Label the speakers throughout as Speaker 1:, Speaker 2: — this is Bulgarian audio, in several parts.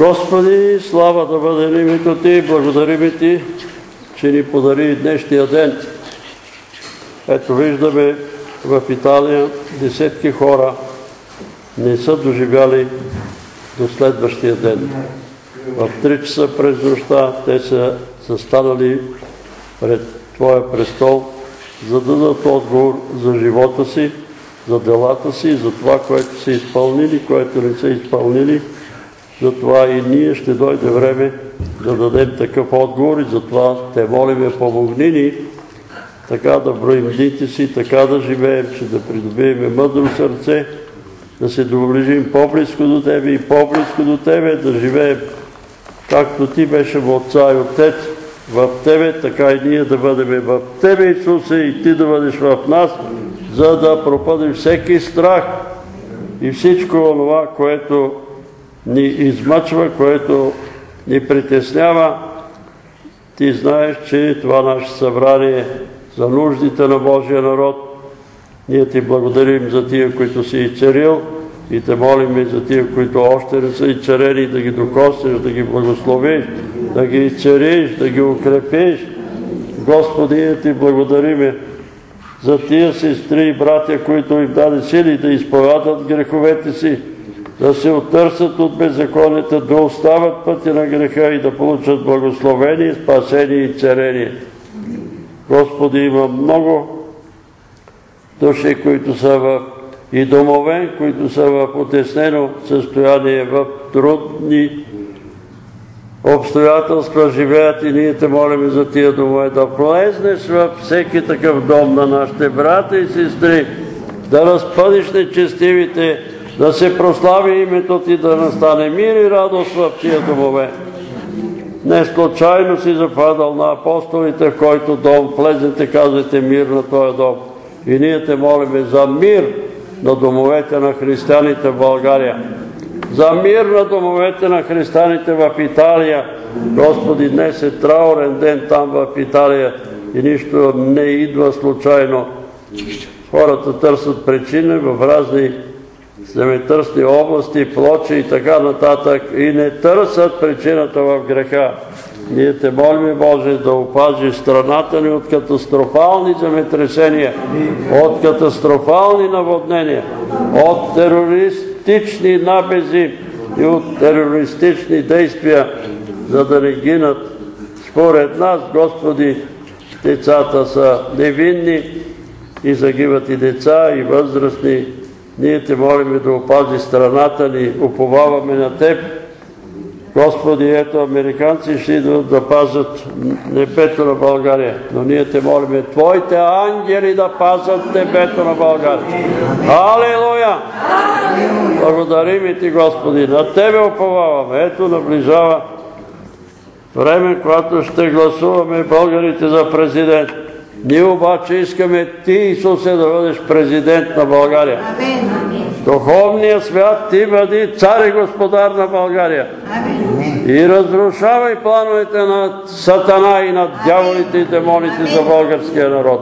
Speaker 1: Господи, слава да бъде името Ти, благодарим Ти, че ни подари днешния ден. Ето виждаме в Италия десетки хора не са доживяли до следващия ден. В 3 часа през нощта те са застанали пред Твоя престол, за да дадат отговор за живота си, за делата си, за това, което са изпълнили, което не са изпълнили. Затова и ние ще дойде време да дадем такъв отговор и затова те молиме, помогни ни така да броим дните си, така да живеем, че да придобиеме мъдро сърце, да се доближим по-близко до Тебе и по-близко до Тебе, да живеем както Ти беше в Отца и Отец, в Тебе, така и ние да бъдем в Тебе, Исусе, и Ти да бъдеш в нас, за да пропадем всеки страх и всичко това, което ни измъчва, което ни притеснява. Ти знаеш, че това наше събрание е за нуждите на Божия народ. Ние ти благодарим за тия, които си и царил и те молим и за тия, които още не са и царени, да ги докоснеш, да ги благословиш, да ги цариш, да ги укрепиш. Господи, ние ти благодариме за тия сестри и братя, които им даде сили да изповядат греховете си, да се оттърсят от беззаконията, да остават пътя на греха и да получат благословение, спасение и царение. Господи, има много души, които са в и домове, които са в отеснено състояние, в трудни обстоятелства живеят и ние те молим за тия домове да влезнеш във всеки такъв дом на нашите брата и сестри, да разпъдиш нечестивите, да се прослави името Ти, да настане мир и радост в тия домове. Не случайно си западал на апостолите, в който дом влезете, казвате мир на този дом. И ние те молиме за мир на домовете на християните в България. За мир на домовете на християните в Италия. Господи, днес е траурен ден там в Италия и нищо не идва случайно. Хората търсят причини в разни земетърсни области, плочи и така нататък и не търсят причината в греха. Ние те молим, Боже, да опази страната ни от катастрофални земетресения, от катастрофални наводнения, от терористични набези и от терористични действия, за да не гинат. Според нас, Господи, децата са невинни и загиват и деца, и възрастни. Ние те молим да опази страната ни, уповаваме на Теб, Господи, ето американци ще идват да пазят небето на България, но ние те молиме Твоите ангели да пазят небето на България. Алелуя! Благодарим и Ти, Господи, на Тебе оповаваме. Ето наближава време, когато ще гласуваме българите за президент. Ние обаче искаме Ти, Исусе, да бъдеш президент на България. Духовния свят Ти бъди цар и господар на България. И разрушавай плановете на сатана и на дяволите и демоните за българския народ.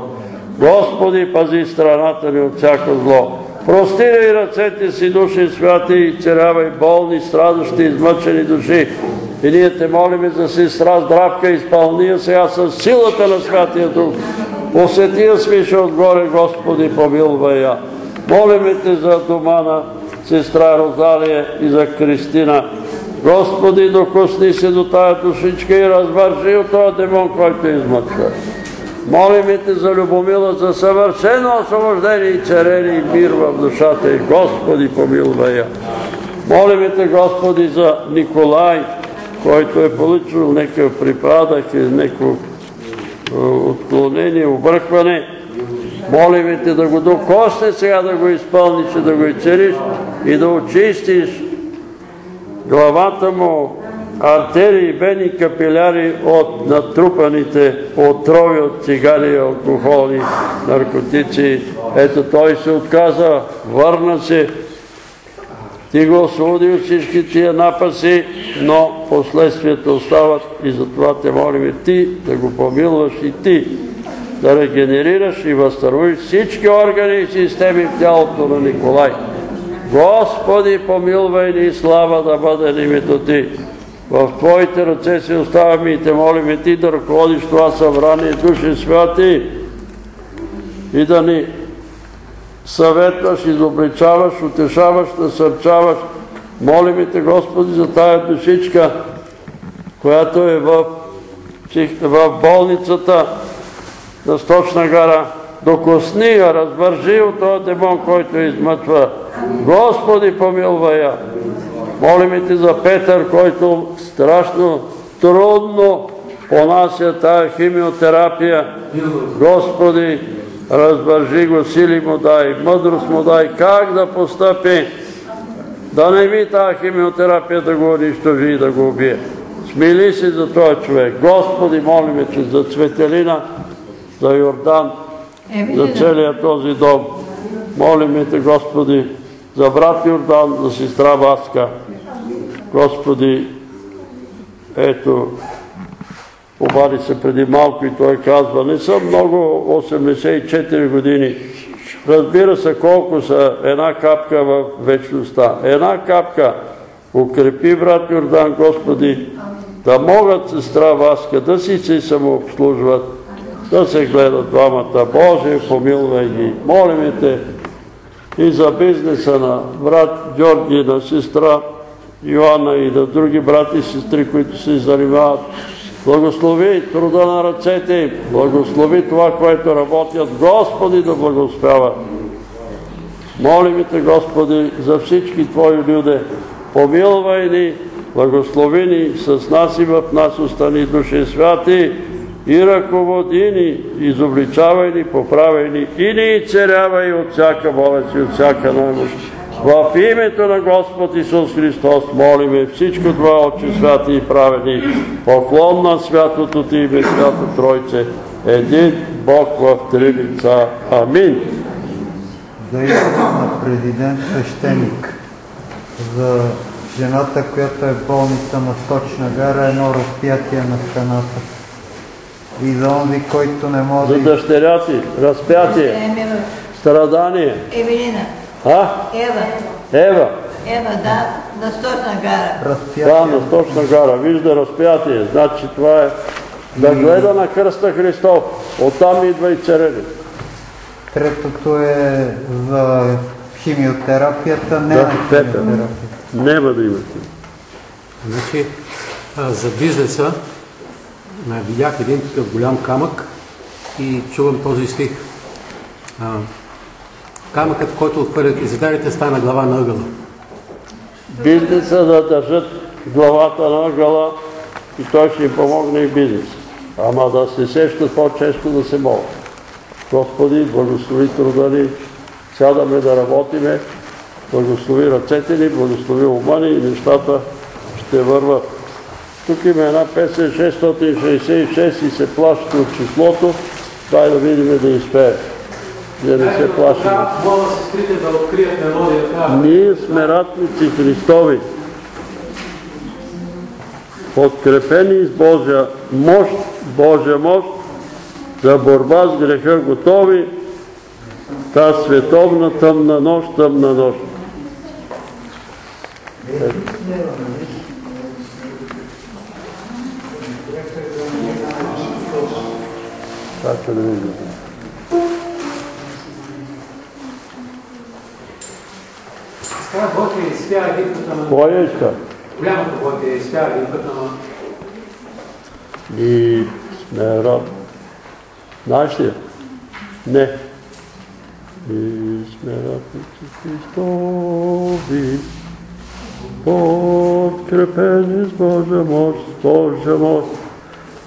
Speaker 1: Господи, пази страната ни от всяко зло. Простирай ръцете си, души святи, и царявай болни, страдащи, измъчени души. И ние те молиме за сестра здравка, изпълния сега с силата на Святия Дух. Посетия свише отгоре, Господи, помилвай я. Молиме те за дома на сестра Розалия и за Кристина. Господи, докосни се до тая душичка и развърши от този демон, който измъчва. Молиме те за Любомила, за съвършено освобождение и царение и мир в душата и Господи, помилвай я. Молиме те, Господи, за Николай, който е получил някакъв припадък и някакво отклонение, объркване. Молиме те да го докосне сега, да го изпълниш и да го изцелиш и да очистиш главата му, артерии, вени, капиляри от натрупаните отрови от цигари, алкохоли, наркотици. Ето той се отказа, върна се. Ти го освободи от всички тия напаси, но последствията остават и затова те молим и ти да го помилваш и ти да регенерираш и възстановиш всички органи и системи в тялото на Николай. Господи, помилвай ни слава да бъде името Ти. В Твоите ръце се оставяме и Те молиме Ти да ръководиш това събрание, Души Святи, и да ни съветваш, изобличаваш, утешаваш, насърчаваш. Молиме Те, Господи, за тая душичка, която е в, болницата на Сточна гара. Докосни я, развържи от този демон, който измътва. Господи, помилвай я. Молиме Те за Петър, който страшно трудно понася тая химиотерапия. Господи, развържи го, сили му дай, мъдрост му дай, как да постъпи, да не би тази химиотерапия да го унищожи и да го убие. Смили си за този човек. Господи, молиме Те за Цветелина, за Йордан, за целият този дом. Молиме Те, Господи, за брат Йордан, за сестра Васка. Господи, ето, обади се преди малко и той казва, не съм много 84 години. Разбира се колко са една капка в вечността. Една капка укрепи брат Йордан, Господи, да могат сестра Васка да си се самообслужват, да се гледат двамата. Боже, помилвай ги. Молиме Те и за бизнеса на брат Георги, на сестра Йоанна и на други брати и сестри, които се занимават Благослови труда на ръцете им. Благослови това, което работят. Господи да благословява. Молим Те, Господи, за всички Твои люди. Помилвай ни, благослови ни с нас и в нас остани души святи и ръководи ни, изобличавай ни, поправай ни и ни царявай от всяка болест и от всяка немощ. В името на Господ Исус Христос молиме всичко това, Отче святи и праведни, поклон на святото Ти име, свято Тройце, един Бог в три лица. Амин.
Speaker 2: Да на президент свещеник за жената, която е болница на Сточна гара, едно разпятие на стената. И за онзи, който не може...
Speaker 1: За дъщеря ти, разпятие, страдание.
Speaker 3: Евелина.
Speaker 1: А?
Speaker 3: Ева.
Speaker 1: Ева.
Speaker 3: Ева, да, на Сточна гара.
Speaker 2: Разпятие.
Speaker 1: Да, на Сточна гара. Вижда разпятие. Значи това е да гледа на кръста Христов. Оттам идва и царели.
Speaker 2: Третото е за химиотерапията, не
Speaker 1: Да,
Speaker 2: на
Speaker 1: Петър.
Speaker 2: химиотерапия.
Speaker 1: Нема да имате.
Speaker 4: Значи, а, за бизнеса а, видях един такъв голям камък и чувам този стих. А, камъкът, който отхвърлят изидарите, стана глава на ъгъла.
Speaker 1: Бизнеса да държат главата на ъгъла и той ще им помогне и бизнес. Ама да се сещат по-често да се молят. Господи, благослови труда ни, сядаме да работиме, благослови ръцете ни, благослови ума ни и нещата ще върват. Тук има една песен 666 и се плаща от числото. Дай да видим да изпее. Да не се плашим. Ние сме ратници Христови, подкрепени с Божия мощ, Божия мощ, за борба с греха готови, та световна тъмна нощ, тъмна нощ. Така да видим.
Speaker 4: Сега Бог е изпя един път, ама
Speaker 1: Кой е иска?
Speaker 4: голямото Бог е изпя един път, ама
Speaker 1: И сме рад. Знаеш ли? Не. И сме ратници Христови, подкрепени с Божия мощ, с Божия мощ,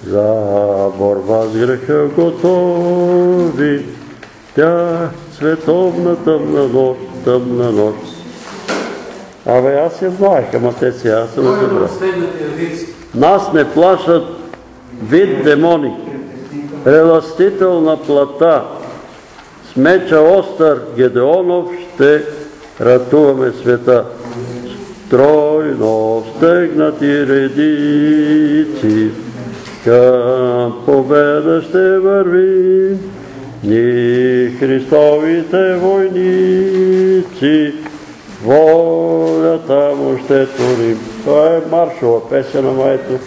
Speaker 1: за борба с греха готови. Тя световна тъмна нощ, тъмна нощ. Абе, аз я знаех, ама те сега аз съм
Speaker 4: е редици.
Speaker 1: Нас не плашат вид демони, реластител на плата, с меча остър Гедеонов ще ратуваме света. Стройно стегнати редици, към победа ще вървим, ни Христовите войници, волята му ще турим. Това е маршова песен, ама ето,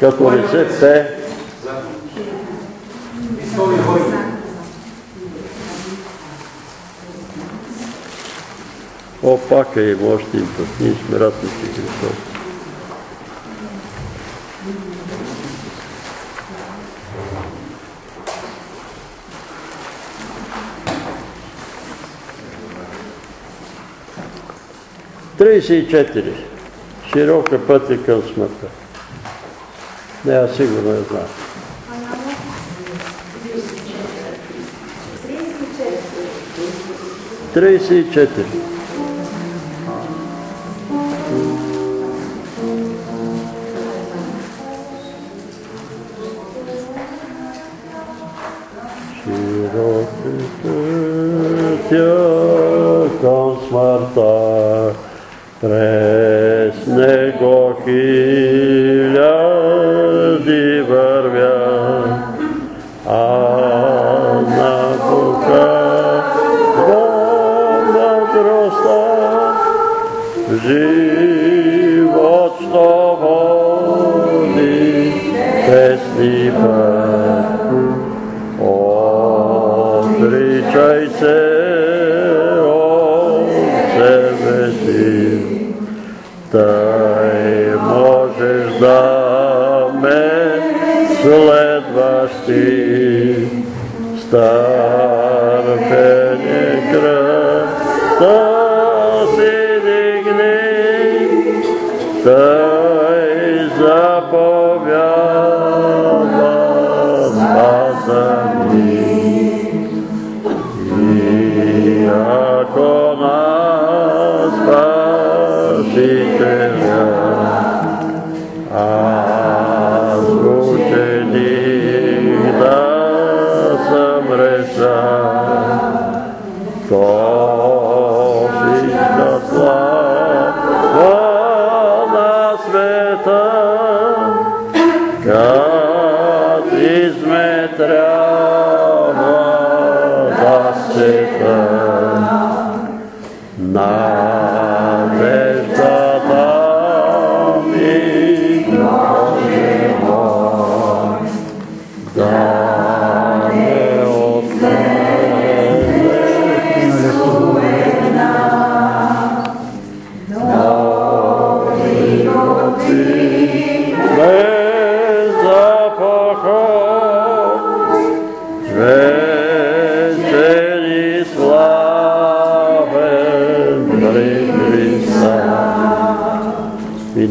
Speaker 1: като не се пее, О, е им още им ратници Христос. Тридесет и четири. Широка пътя към смъртта. Не, аз сигурно я знам. Тридесет и четири. пътя към смъртта, през него хиляди вървя, а на Бога до мъдростта живот що води песни път. ti star penetra to si digni to za pobjava mazani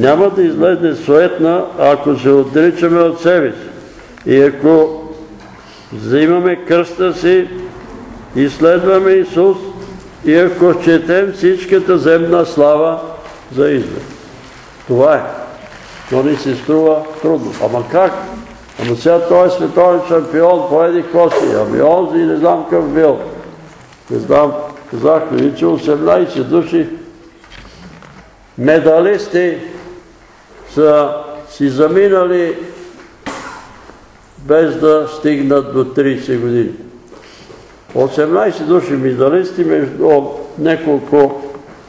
Speaker 1: няма да излезе суетна, ако се отричаме от себе си. И ако взимаме кръста си и следваме Исус, и ако четем всичката земна слава за изглед. Това е. Но ни се струва трудно. Ама как? Ама сега той е световен шампион по еди коси. Ами онзи не знам какъв бил. Не знам, казахме че 18 души медалисти са си заминали без да стигнат до 30 години. 18 души медалисти между няколко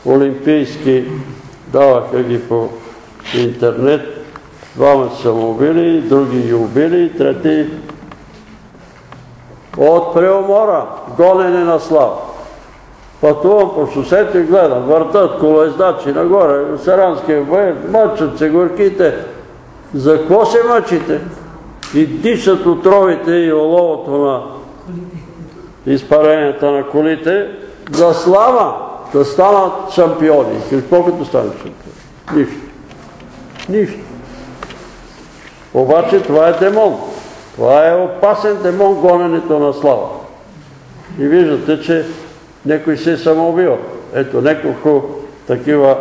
Speaker 1: олимпийски даваха ги по интернет. Двама са му убили, други ги убили, трети от преумора, гонене на слава. Пътувам по шосето гледам, въртат колоездачи нагоре, Саранския боец, мъчат се горките. За какво се мъчите? И дишат отровите и оловото на изпаренията на колите, за слава да станат шампиони. Какво като станат шампиони? Нищо. Нищо. Обаче това е демон. Това е опасен демон, гоненето на слава. И виждате, че някой се е самоубил. Ето, няколко такива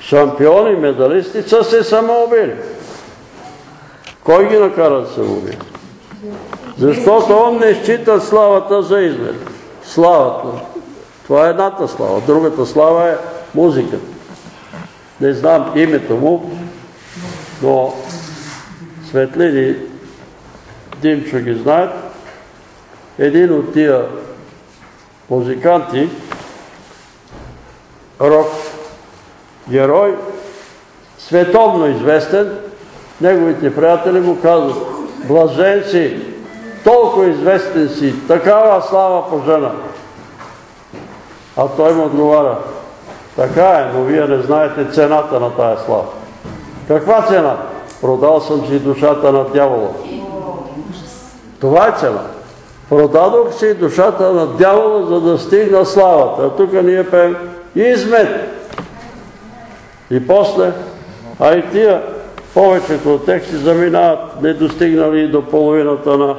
Speaker 1: шампиони, медалисти са се самоубили. Кой ги накара да се самоубили? Защото он не счита славата за измер. Славата. Това е едната слава. Другата слава е музиката. Не знам името му, но Светлини Димчо ги знаят. Един от тия музиканти рок герой, световно известен, неговите приятели му казват, блажен си, толкова известен си, такава слава по жена. А той му отговаря, така е, но вие не знаете цената на тая слава. Каква цена? Продал съм си душата на дявола. Това е цена. Продадох си душата на дявола, за да стигна славата. А тук ние пеем измет. И после, а и тия, повечето от тексти заминават, не достигнали и до половината на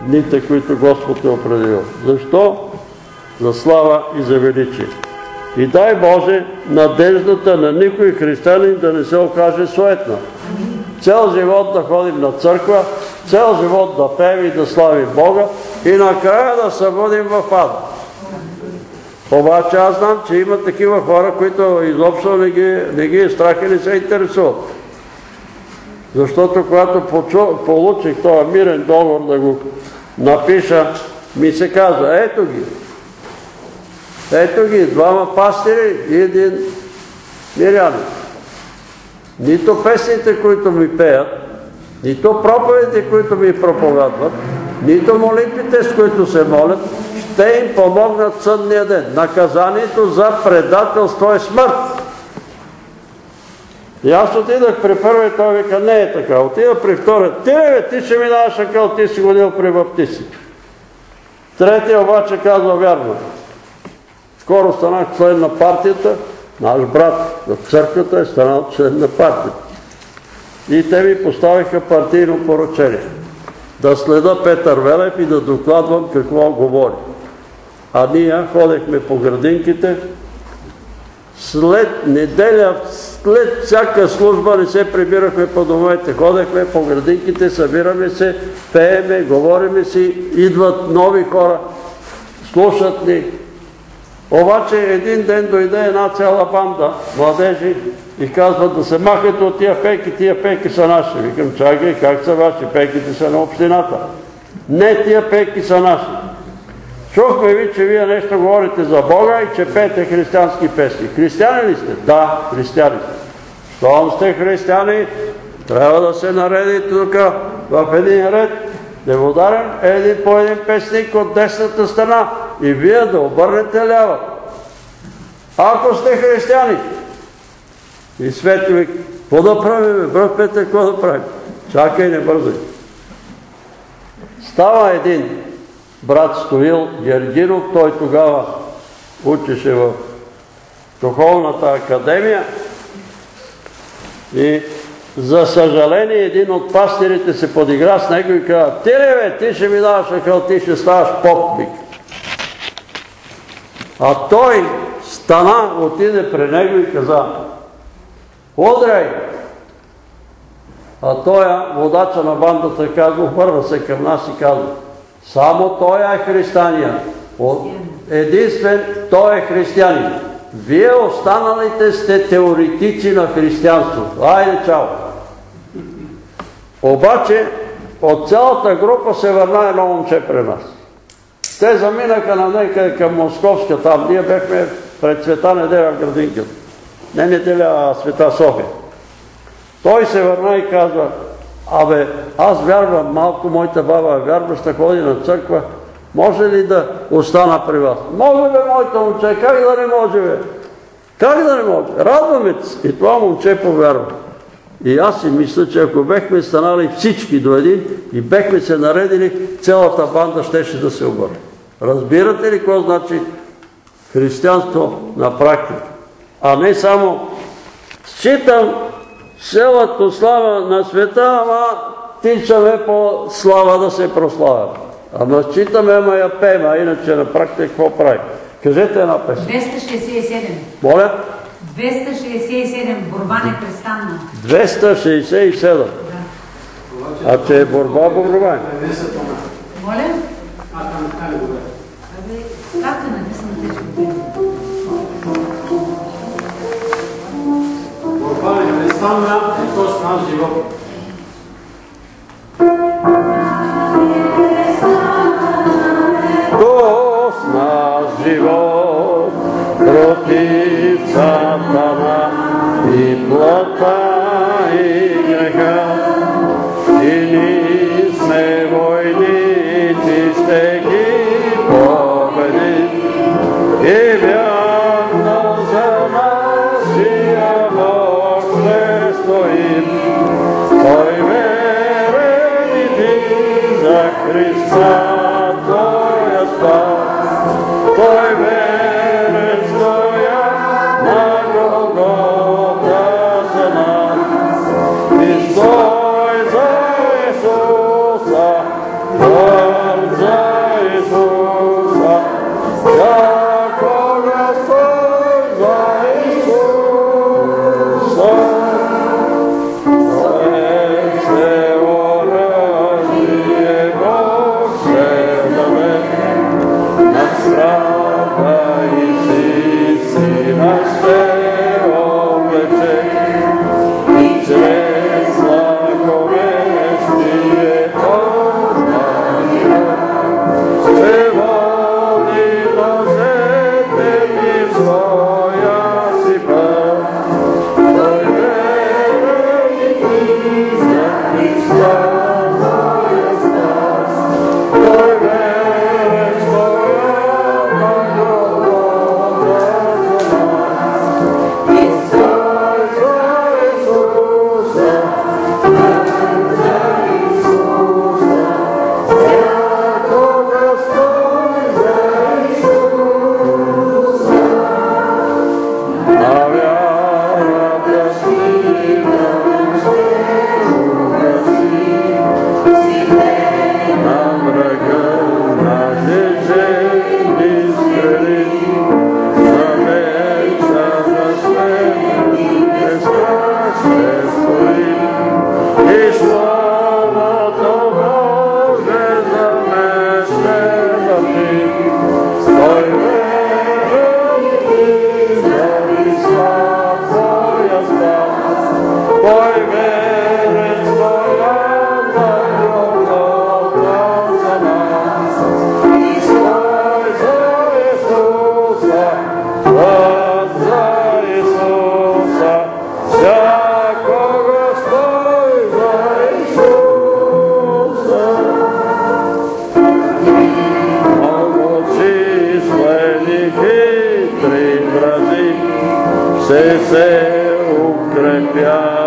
Speaker 1: дните, които Господ е определил. Защо? За слава и за величие. И дай Боже, надеждата на никой християнин да не се окаже суетна. Цел живот да ходим на църква, цел живот да пеем и да славим Бога и накрая да се водим в ад. Обаче аз знам, че има такива хора, които изобщо не ги, не ги страх и не се интересуват. Защото когато получих този мирен договор да го напиша, ми се казва, ето ги, ето ги, двама пастири и един мирянин. Нито песните, които ми пеят, нито проповедите, които ми проповядват, нито молитвите, с които се молят, ще им помогнат съдния ден. Наказанието за предателство е смърт. И аз отидах при първия, той вика, не е така. Отидах при втория, ти бе, ти ще минаваш акъл, ти си годил при баптиси. Третия обаче казва, вярно. Скоро станах член на партията, наш брат в църквата е станал член на партията. И те ми поставиха партийно поръчение. Да следа Петър Велев и да докладвам какво говори. А ние ходехме по градинките, след неделя, след всяка служба не се прибирахме по домовете, ходехме по градинките, събираме се, пееме, говориме си, идват нови хора, слушат ни, обаче един ден дойде една цяла банда младежи и казват да се махате от тия пейки, тия пейки са наши. Викам, чакай, как са ваши? Пейките са на общината. Не, тия пейки са наши. Чухме ви, че вие нещо говорите за Бога и че пеете християнски песни. Християни ли сте? Да, християни. Щом сте християни, трябва да се наредите тук в един ред, да ви ударим един по един песник от десната страна и вие да обърнете лява. Ако сте християни, и светли, какво да правим, брат Петър, какво да правим? Чакай, не бързай. Става един брат Стоил Гергинов, той тогава учеше в Духовната академия и за съжаление един от пастирите се подигра с него и каза, ти ли бе, ти ще ми даваш акъл, ти ще ставаш попник. А той стана, отиде при него и каза, Одрай! А той, водача на бандата, казва, обърва се към нас и казва, само той е християнин. Единствен той е християнин. Вие останалите сте теоретици на християнството. Айде, чао! Обаче, от цялата група се върна едно момче при нас. Те заминаха на некъде към Московска там. Ние бехме пред Света неделя в градинката. Не неделя, а Света София. Той се върна и казва, абе, аз вярвам, малко моята баба е вярваща, ходи на църква, може ли да остана при вас? Може бе, моята момче, как да не може бе? Как да не може? Радваме се. И това момче повярва. И аз си мисля, че ако бехме станали всички до един и бехме се наредили, цялата банда щеше да се обърне. Разбирате ли какво значи християнство на практика? А не само считам селото слава на света, ама тичаме по слава да се прославя. Ама считаме, ама я пеем, а иначе на практика какво прави? Кажете една песен.
Speaker 5: 267.
Speaker 1: Моля?
Speaker 5: 267. Борба непрестанна.
Speaker 1: 267. А че е борба, борба е.
Speaker 5: Моля? Абе,
Speaker 1: 沢村、投手36。Все се укрепяваме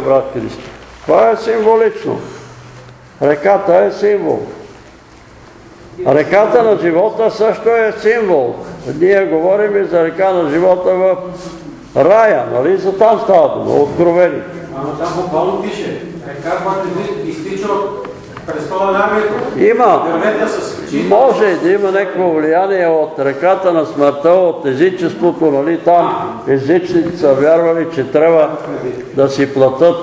Speaker 1: бе, брат Христо. Това е символично. Реката е символ. Реката на живота също е символ. Ние говорим и за река на живота в рая, нали? За там става дума, откровени.
Speaker 4: Ама там буквално пише, река, която изтича от престола на.
Speaker 1: Има, може да има някакво влияние от реката на смъртта, от езичеството, нали? Там езичните са вярвали, че трябва да си платят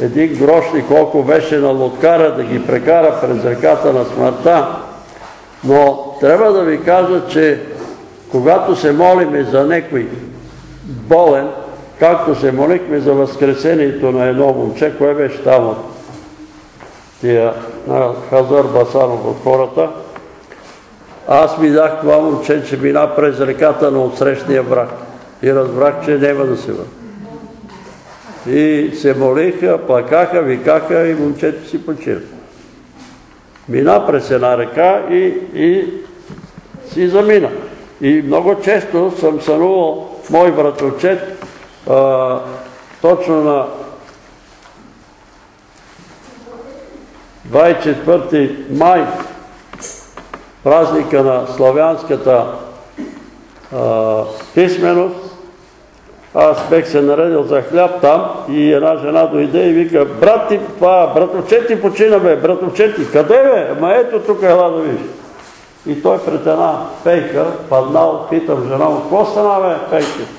Speaker 1: един грош и колко беше на лодкара да ги прекара през реката на смъртта. Но трябва да ви кажа, че когато се молиме за някой болен както се молихме за възкресението на едно момче, кое беше там от тия на Хазар Басанов от хората, аз видях това момче, че мина през реката на отсрещния брак и разбрах, че няма да се върне. И се молиха, плакаха, викаха и момчето си почина. Мина през една река и, и си замина. И много често съм сънувал мой братовчет а, точно на 24 май, празника на славянската а, писменост, аз бех се наредил за хляб там и една жена дойде и вика, брат ти, това, братовчет ти почина бе, братовчет ти, къде бе? Ма ето тук ела да видиш. И той пред една пейка паднал, питам жена му, какво стана бе, пейка?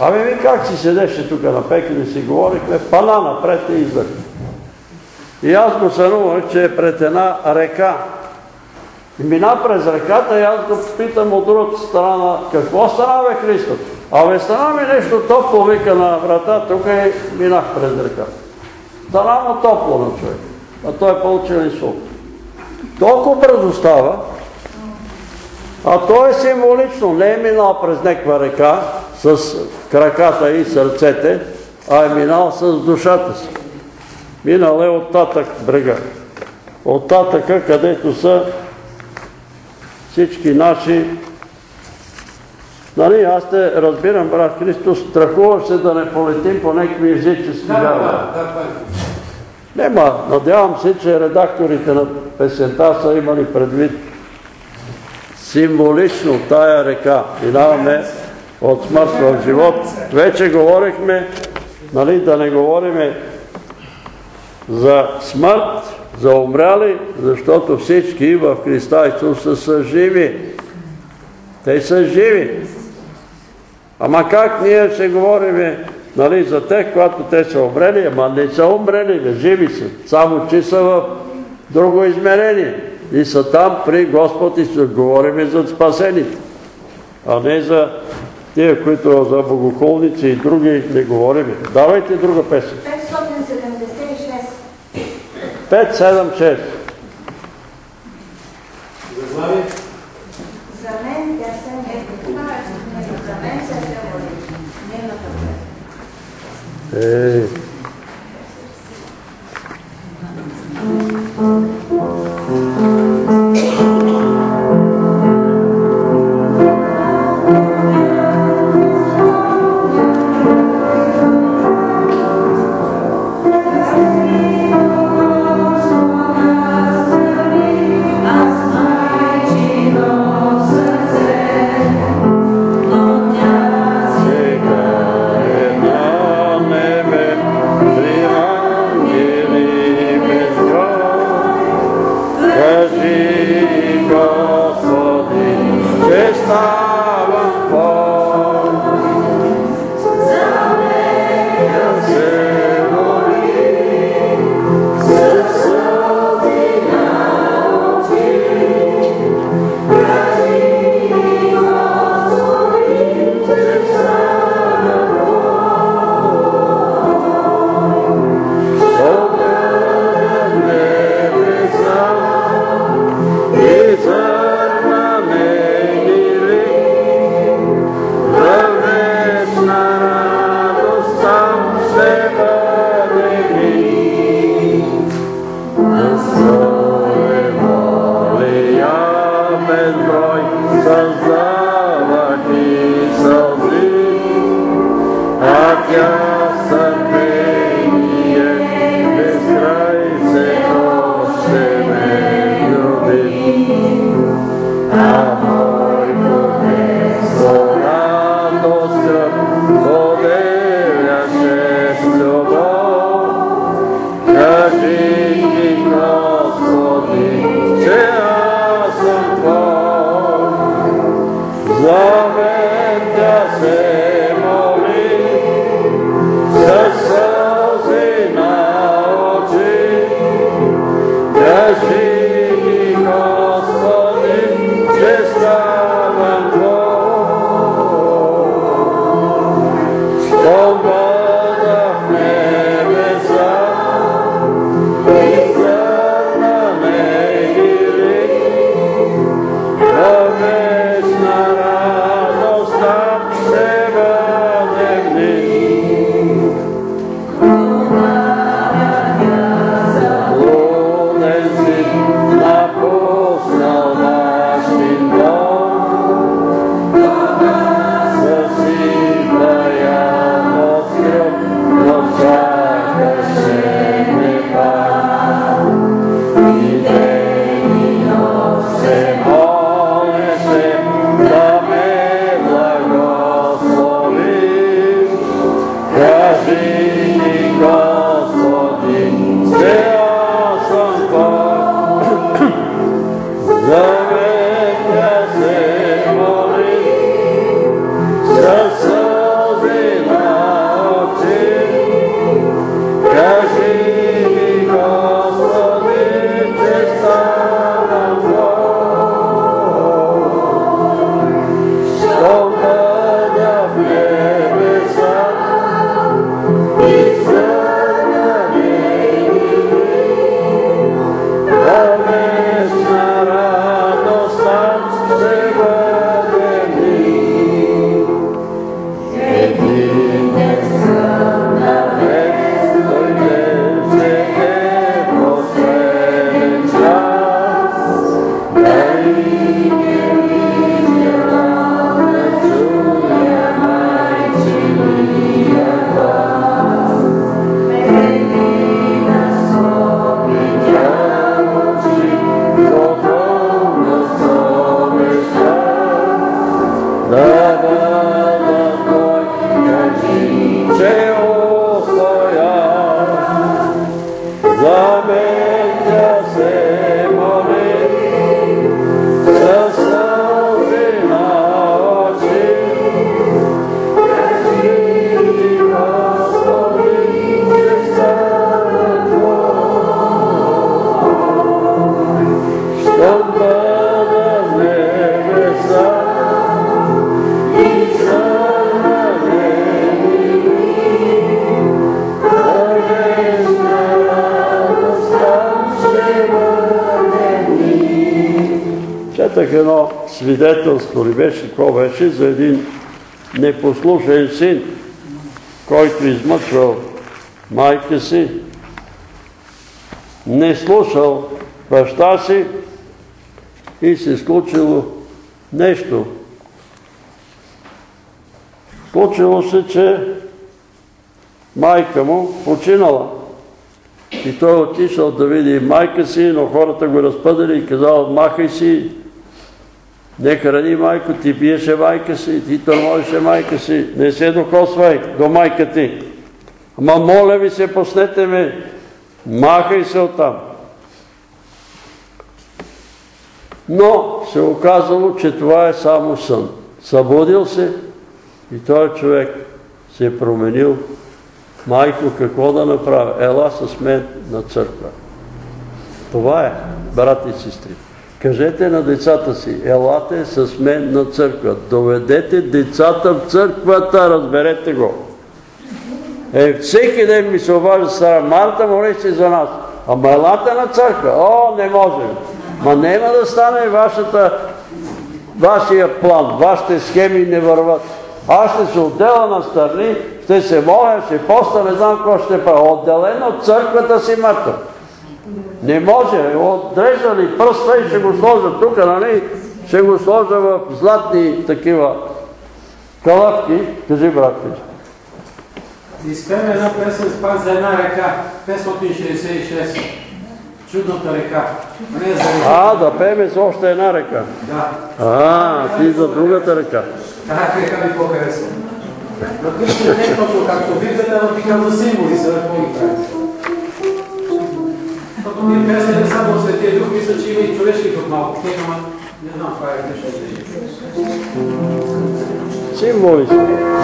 Speaker 1: Ами ми как си седеше тук на пейка и си говорихме, пана напред и извън. И аз го сънувах, че е пред една река. И мина през реката и аз го питам от другата страна, какво стана бе Христос? Абе, стана ми нещо топло, вика на врата, тук и минах през реката. Стана му топло на човек, а той е получил инсулт. Толкова бързо става, а то е символично, не е минал през някаква река с краката и сърцете, а е минал с душата си. Минал е оттатък брега. Оттатъка, където са всички наши Нали, аз те разбирам, брат Христос, страхуваш се да не полетим по някакви езически вярва. Нема, надявам се, че редакторите на песента са имали предвид символично тая река. Минаваме от смърт в живот. Вече говорихме, нали, да не говориме за смърт, за умряли, защото всички в Христа Исуса са живи. Те са живи. Ама как ние ще говорим нали, за те, когато те са умрели, ама не са умрели, не живи са, само че са в друго измерение и са там при Господ и ще говорим за спасените, а не за тия, които за богохулници и други не говорим. Давайте друга песен.
Speaker 6: 576.
Speaker 1: 5-7-6.
Speaker 6: За мен тя се не За мен се се моли. Нейната песен.
Speaker 1: Ей. Ли беше, какво беше, за един непослушен син, който измъчвал майка си, не слушал баща си и се случило нещо. Случило се, че майка му починала. И той отишъл да види майка си, но хората го разпъдали и казал, махай си, не храни майко ти, биеше майка си, ти тормозеше майка си, не се докосвай до майка ти. Ама моля ви се, пуснете ме, махай се оттам. Но се оказало, че това е само сън. Събудил се и този човек се е променил. Майко, какво да направя? Ела с мен на църква. Това е, брати и сестри. Кажете на децата си, елате с мен на църква. Доведете децата в църквата, разберете го. Е, всеки ден ми се обажда стара Марта, се за нас. Ама елате на църква. О, не можем. Ма няма да стане вашата, вашия план, вашите схеми не върват. Аз ще се отдела на страни, ще се моля, ще поста, не знам какво ще правя. Отделен от църквата си мъртъв. Не може. Отрежали пръста и ще го сложа тук, нали? Ще го сложа в златни такива калъпки. Кажи, брат ми.
Speaker 4: Изпеем една песен с пак за една река. 566. Чудната река. Не за река.
Speaker 1: А, да пеме с още една река.
Speaker 4: Да.
Speaker 1: А, ти за другата река.
Speaker 4: Тази река ми по-харесва. Напише не точно както виждате, но ти казва символи, сега какво ги прави. Защото ми песен не само от Светия Дух, мисля, че има и човешки тук малко. Те има, не знам, това е нещо.
Speaker 1: Символи са.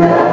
Speaker 1: Yeah.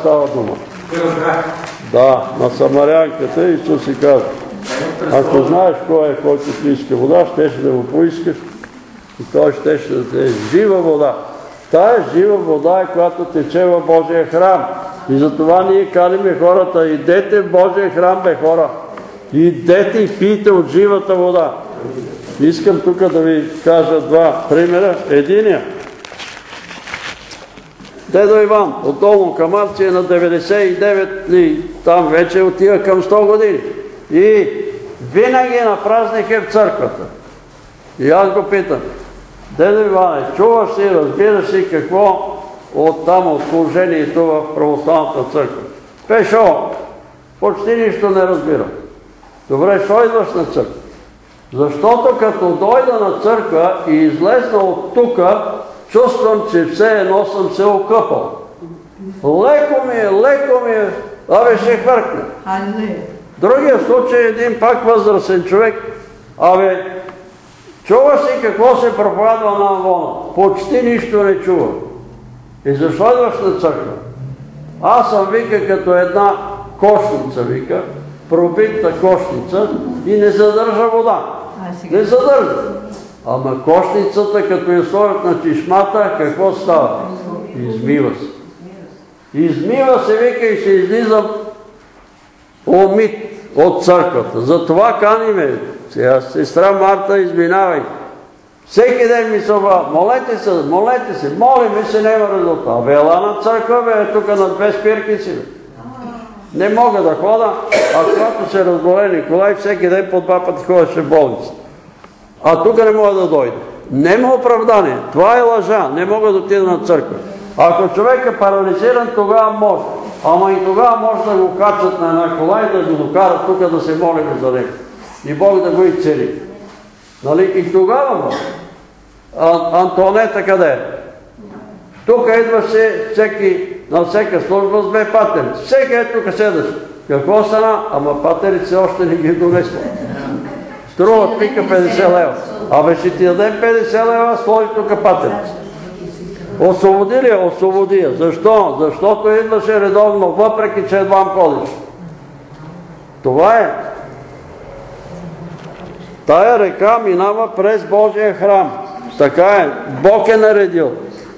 Speaker 1: Става дума? Да, на Самарянката Исус си казва. Ако знаеш кой е, който ти иска вода, щеше да го поискаш и той щеше да те е жива вода. Тая жива вода е, която тече в Божия храм. И затова ние каниме хората, идете в Божия храм, бе хора. Идете и пийте от живата вода. Искам тук да ви кажа два примера. Единия. Дедо Иван от Долно Камарци е на 99 и там вече отива към 100 години. И винаги на празник е в църквата. И аз го питам, Дедо Иване, чуваш си, разбираш си какво от там, от служението в православната църква? Пешо, почти нищо не разбирам. Добре, що идваш на църква? Защото като дойда на църква и излезна от тука, чувствам, че все едно съм се окъпал. Леко ми е, леко ми е, абе ще хвъркне. Другия случай е един пак възрастен човек, абе, чува си какво се проповядва на Амвона. Почти нищо не чува. И защо идваш на църква? Аз съм, вика, като една кошница, вика, пробита кошница и не съдържа вода. Не съдържа. Ама кошницата, като я сложат на чешмата, какво става? Измива се. Измива се, вика, и се излиза умит от църквата. Затова каниме. Сега сестра Марта, изминавай. Всеки ден ми се обрава, молете се, молете се, молиме се, няма резултат. Бе, ела на църква, бе, тук на две спирки си. Не мога да хода, а когато се разболе Николай, всеки ден по два пъти ходеше в болница. А тук не мога да дойда. Нема оправдание. Това е лъжа. Не мога да отида на църква. Ако човек е парализиран, тогава може. Ама и тогава може да го качат на една кола и да го докарат тук да се молим за него. И Бог да го изцели. Нали? И тогава може. Антонета къде е? Тук идваше всеки, на всяка служба с две патерици. Всеки е тук седаше. Какво стана? Ама патерици още не ги е донесла. Струва пика 50 лева. Абе ще ти дадем 50 лева, сложи тук патерици. Освободи ли я? Освободи я. Защо? Защото идваше редовно, въпреки че едва ходиш. Това е. Тая река минава през Божия храм. Така е. Бог е наредил.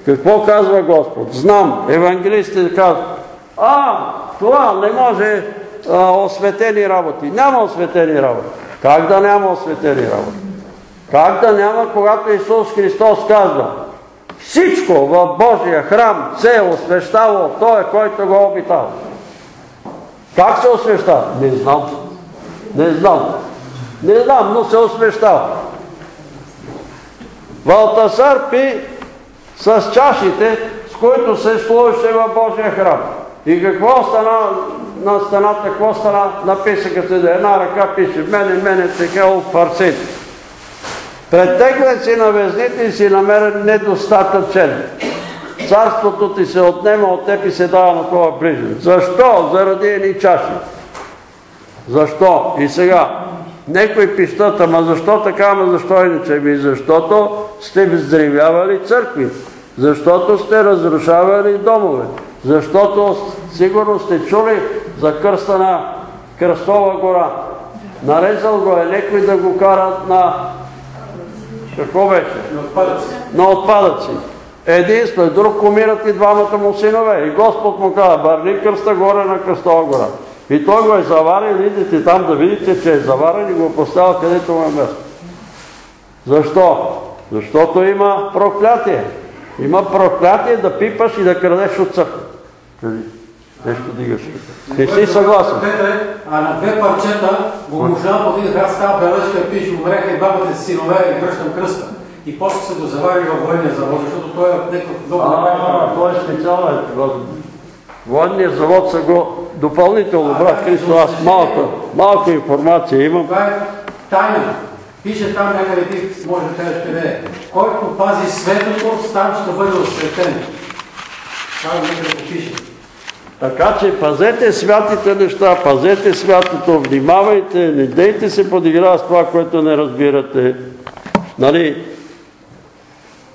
Speaker 1: Какво казва Господ? Знам. Евангелистите казват. А, това не може осветени работи. Няма осветени работи. Как да няма осветени работи? Как да няма, когато Исус Христос казва всичко в Божия храм се е освещавало Той, който го обитава. Как се освещава? Не знам. Не знам. Не знам, но се освещава. Валтасар пи с чашите, с които се служеше в Божия храм. И какво стана на стената, какво стана? Написа като да една ръка пише, мене, мене, така парците. Претеглен си на везните и си намерен недостатъчен. Царството ти се отнема от теб и се дава на това ближен. Защо? Заради едни чаши. Защо? И сега, некои пищат, ама защо така, ама защо иначе? Ми защото сте взривявали църкви, защото сте разрушавали домове, защото сигурно сте чули за кръста на Кръстова гора. Нарезал го е некой да го карат на... Какво беше?
Speaker 4: На отпадъци.
Speaker 1: На отпадъци. Един след друг умират и двамата му синове. И Господ му каза, бърни кръста горе на Кръстова гора. И той го е заварил, идете там да видите, че е заварен и го поставя където му е място. Защо? Защото има проклятие. Има проклятие да пипаш и да крадеш от църква. Нещо дигаш. Не си съгласен.
Speaker 4: Петре, а на две парчета го можа подигах, аз става бележка пише, умреха и двамата си синове и връщам кръста. И после се го завари във военния завод, защото той е някакъв много
Speaker 1: А, той е специален. Военния завод са го допълнително, брат Христо, аз малко, малко информация имам.
Speaker 4: Това е тайна. Пише там някъде ти може да кажеш къде е. Който пази светото, там ще бъде осветен. Това е някъде го пише.
Speaker 1: Така че пазете святите неща, пазете святото, внимавайте, не дейте се подиграва с това, което не разбирате. Нали,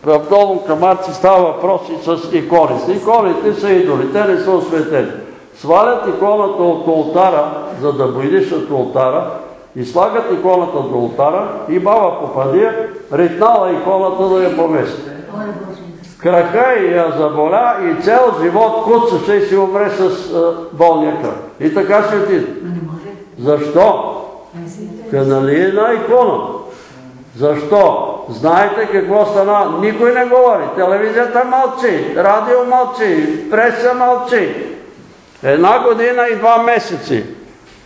Speaker 1: в Долу Камарци става въпрос и с икони. С иконите са идоли, те не са осветени. Свалят иконата от олтара, за да бойдиш от олтара, и слагат иконата до олтара и баба Попадия ритнала иконата да я помести. Крака и я заболя и цел живот куцаше и си умре с а, болния кръв. И така ще отиде. Защо? Ка нали е икона? Защо? Знаете какво стана? Никой не говори. Телевизията мълчи, радио мълчи, преса мълчи. Една година и два месеци.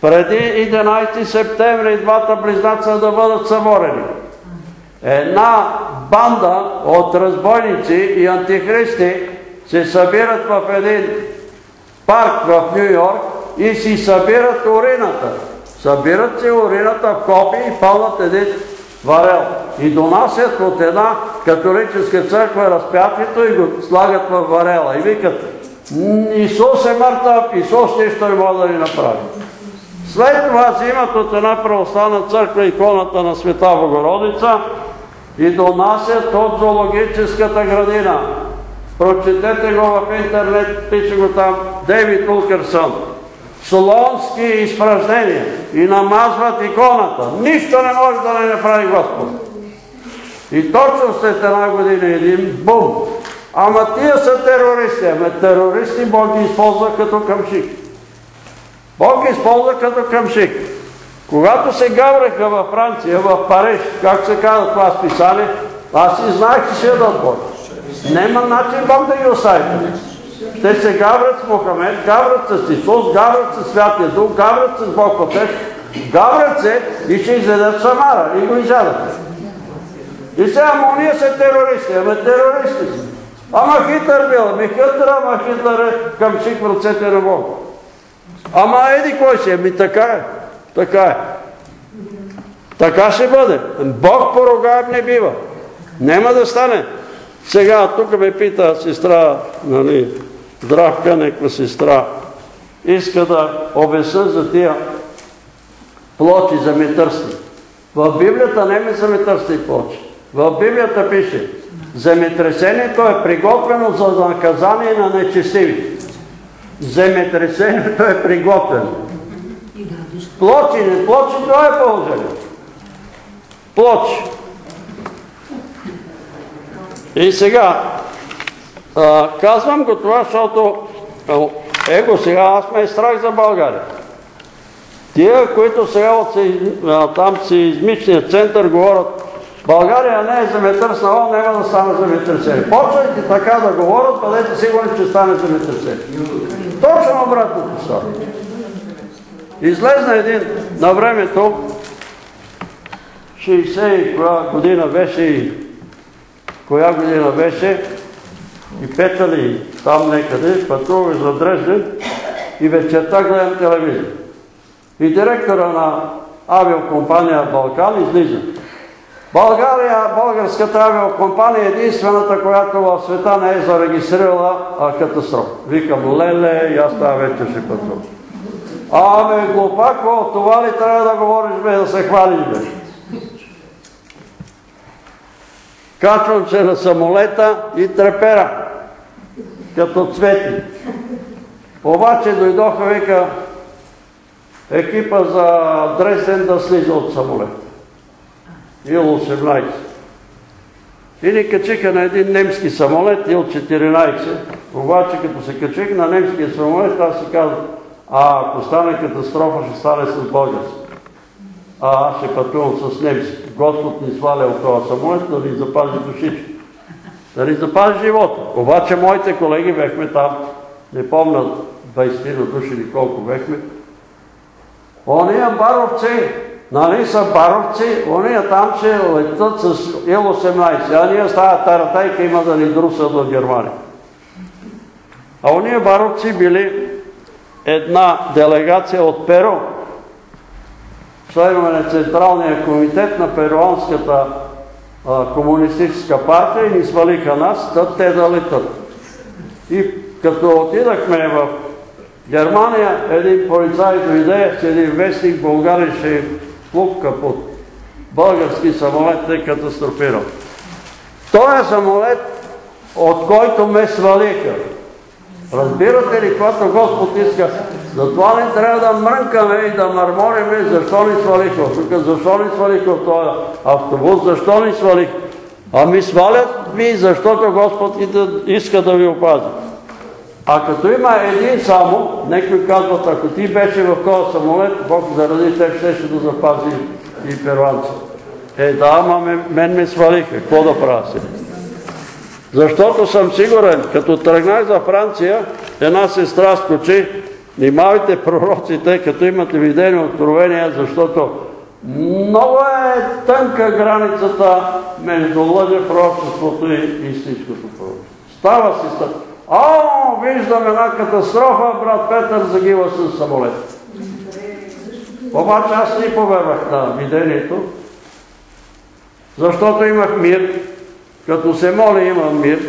Speaker 1: Преди 11 септември двата близнаца да бъдат съборени. Една банда от разбойници и антихристи се събират в един парк в Нью Йорк и си събират урината. Събират си урината в копи и пълнат един варел. И донасят от една католическа църква разпятието и го слагат в варела. И викат, Исус е мъртъв, Исус нищо не може да ни направи. След това взимат от една православна църква иконата на Света Богородица и донасят от зоологическата градина. Прочетете го в интернет, пише го там Дейвид Улкърсън. Слонски изпражнения и намазват иконата. Нищо не може да не направи Господ. И точно след една година един бум. Ама тия са терористи. Ама терористи Бог ги използва като къмшик. Бог ги използва като къмшик. Когато се гавраха във Франция, в Париж, как се казва това списание, аз и знаех, че ще дадат Бог. Нема начин Бог да ги остави. Те се гаврят с Мохамед, гаврят с Исус, гаврят с Святия Дух, гаврят с Бог Отец, гаврят се и ще изядат Самара и го изядат. И сега, ама уния са терористи, ама терористи са. Ама Хитър бил, ами Хитър, ама Хитлер е къмшик в ръцете на Бог. Ама еди кой си, ами така е, така е. Така ще бъде. Бог поругаем не бива. Нема да стане. Сега, тук ме пита сестра, нали, здравка, неква сестра, иска да обясня за тия плочи за метърсни. В Библията не ми земетръсни плочи. В Библията пише, земетресението е приготвено за наказание на нечестивите. Земетресението е приготвено. Плочи, не плочи, това е положение. Плочи. И сега, казвам го това, защото его сега аз ме е страх за България. Тия, които сега там си измичния център говорят, България не е земетръснала, няма да стане земетресение. Почвайте така да говорят, бъдете сигурни, че стане земетресение. Точно обратното става. Излезна един на времето, 60 коя година беше и коя година беше и петали там некъде, пътувах за Дрезден и вечерта гледам телевизия. И директора на авиокомпания Балкан излиза. България, българската авиокомпания е единствената, която в света не е зарегистрирала катастрофа. Викам, леле, и аз тази вечер ще пътувам. Аме, глупако, това ли трябва да говориш, бе, да се хвалиш, бе? Качвам се на самолета и трепера, като цвети. Обаче дойдоха, вика, екипа за Дрезден да слиза от самолета. Ил-18. И ни качиха на един немски самолет, Ил-14. Обаче, като се качих на немския самолет, аз си казах, а ако стане катастрофа, ще стане с български. А аз ще пътувам с немски. Господ ни сваля от това самолет да ни запази душите. Да ни запази живота. Обаче моите колеги бехме там, не помнят, 20 души или колко бехме. Ония баровци, нали са баровци, ония там ще летат с Ил-18, а ние с тази таратайка има да ни друсат в Германия. А ония баровци били една делегация от Перу, членове на Централния комитет на Перуанската комунистическа партия и ни свалиха нас, да те да летат. И като отидахме в Германия, един полицай дойде с един вестник, българин ще под български самолет е катастрофирал. Той е самолет, от който ме свалиха. Разбирате ли, когато Господ иска? Затова не трябва да мрънкаме и да мърмориме, защо ни свалиха. Тук защо ни свалиха от този автобус, защо ни свалиха? Ами свалят ви, защото Господ иска да ви опази. А като има един само, некои казват, ако ти беше в този самолет, Бог заради теб ще да запази и перуанци. Е, да, ама мен ме свалиха. Какво да правя сега? Защото съм сигурен, като тръгнах за Франция, една сестра скочи, внимавайте пророците, като имате видени откровения, защото много е тънка границата между лъже пророчеството и истинското пророчество. Става си стъп. О, виждам една катастрофа, брат Петър загива с самолет. Обаче аз не повярвах на видението, защото имах мир. Като се моля имам мир.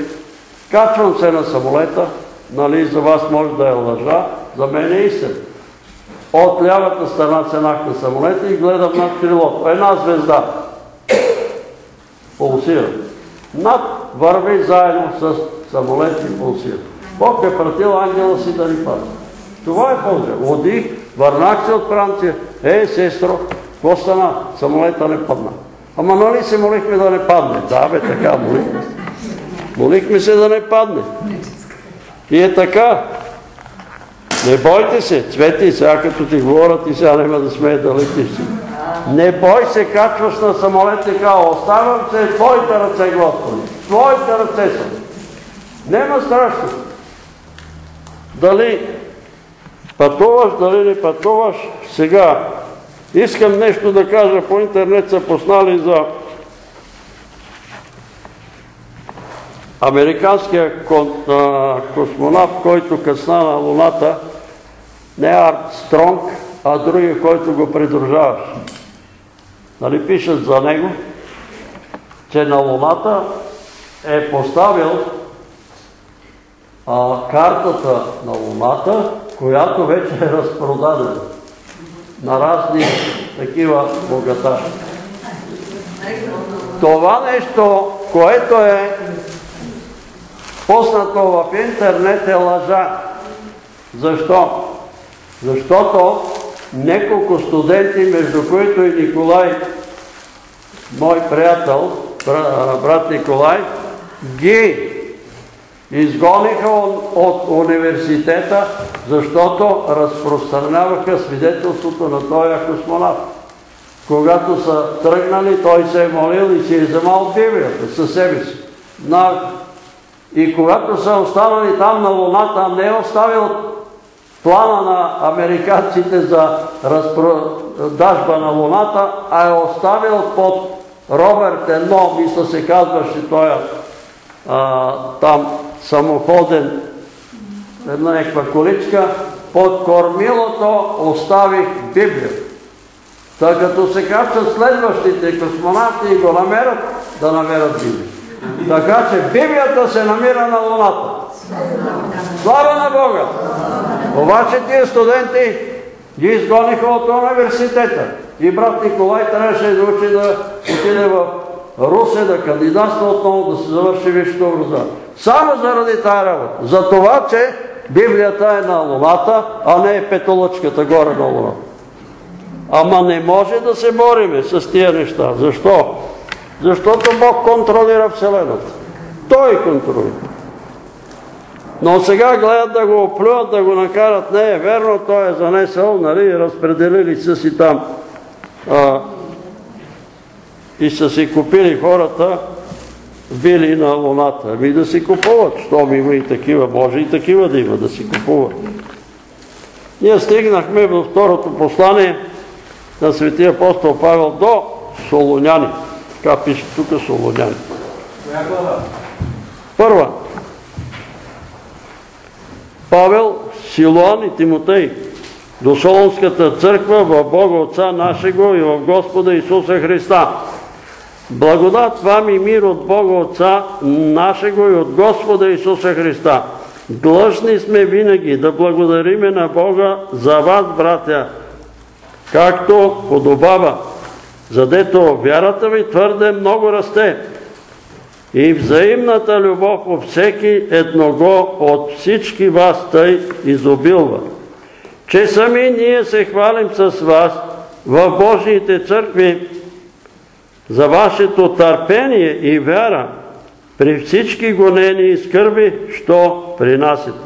Speaker 1: Качвам се на самолета, нали за вас може да е лъжа, за мен е истина. От лявата страна ценах на самолета и гледам над крилото. Една звезда. Пулсира. Над върви заедно с самолет и пулсира. Бог е пратил ангела си да ни пази. Това е Божия. Водих, върнах се от Франция. Е, сестро, какво стана? Самолета не падна. Ама нали се молихме да не падне? Да, бе, така, молихме. Молихме се да не падне. И е така. Не бойте се, цвети, сега като ти говорят и сега няма да смее да летиш. Не бой се, качваш на самолет така, оставам се, твоите ръце, Господи. Твоите ръце са. Нема страшно. Дали пътуваш, дали не пътуваш, сега искам нещо да кажа, по интернет са поснали за американския космонавт, който късна на Луната, не Армстронг, а другия, който го придружаваш. Нали пишат за него, че на Луната е поставил картата на Луната, която вече е разпродадена на разни такива богаташи. Това нещо, което е поснато в интернет е лъжа. Защо? Защото неколко студенти, между които и Николай, мой приятел, брат Николай, ги изгониха от университета, защото разпространяваха свидетелството на този космонавт. Когато са тръгнали, той се е молил и си е вземал Библията със себе си. И когато са останали там на Луната, не е оставил плана на американците за разпродажба на Луната, а е оставил под Робърт едно, мисля се казваше той там самоходен, една някаква количка, под кормилото оставих Библия. Та като се качат следващите космонавти и го намерят, да намерят Библия. Така че Библията се намира на Луната. Слава на Бога! Обаче тия студенти ги изгониха от университета. И брат Николай трябваше да учи да отиде в Русе, да кандидатства отново, да се завърши висшето образование. Само заради тази работа. За това, че Библията е на Луната, а не е петолъчката горе на Луната. Ама не може да се бориме с тия неща. Защо? Защото Бог контролира Вселената. Той контролира. Но сега гледат да го оплюват, да го накарат. Не е верно, той е занесъл, нали, разпределили са си там и са си купили хората вили на Луната. Ами да си купуват, щом има и такива, може и такива да има, да си купуват. Ние стигнахме във второто послание на светия апостол Павел до Солоняни. Така пише тук Солоняни. Първа. Павел, Силуан и Тимотей до Солонската църква в Бога Отца нашего и в Господа Исуса Христа. Благодат вам и мир от Бога Отца нашего и от Господа Исуса Христа. Длъжни сме винаги да благодариме на Бога за вас, братя, както подобава, задето вярата ви твърде много расте и взаимната любов от всеки едного от всички вас тъй изобилва. Че сами ние се хвалим с вас в Божиите църкви за вашето търпение и вяра при всички гонени и скърби, що принасяте.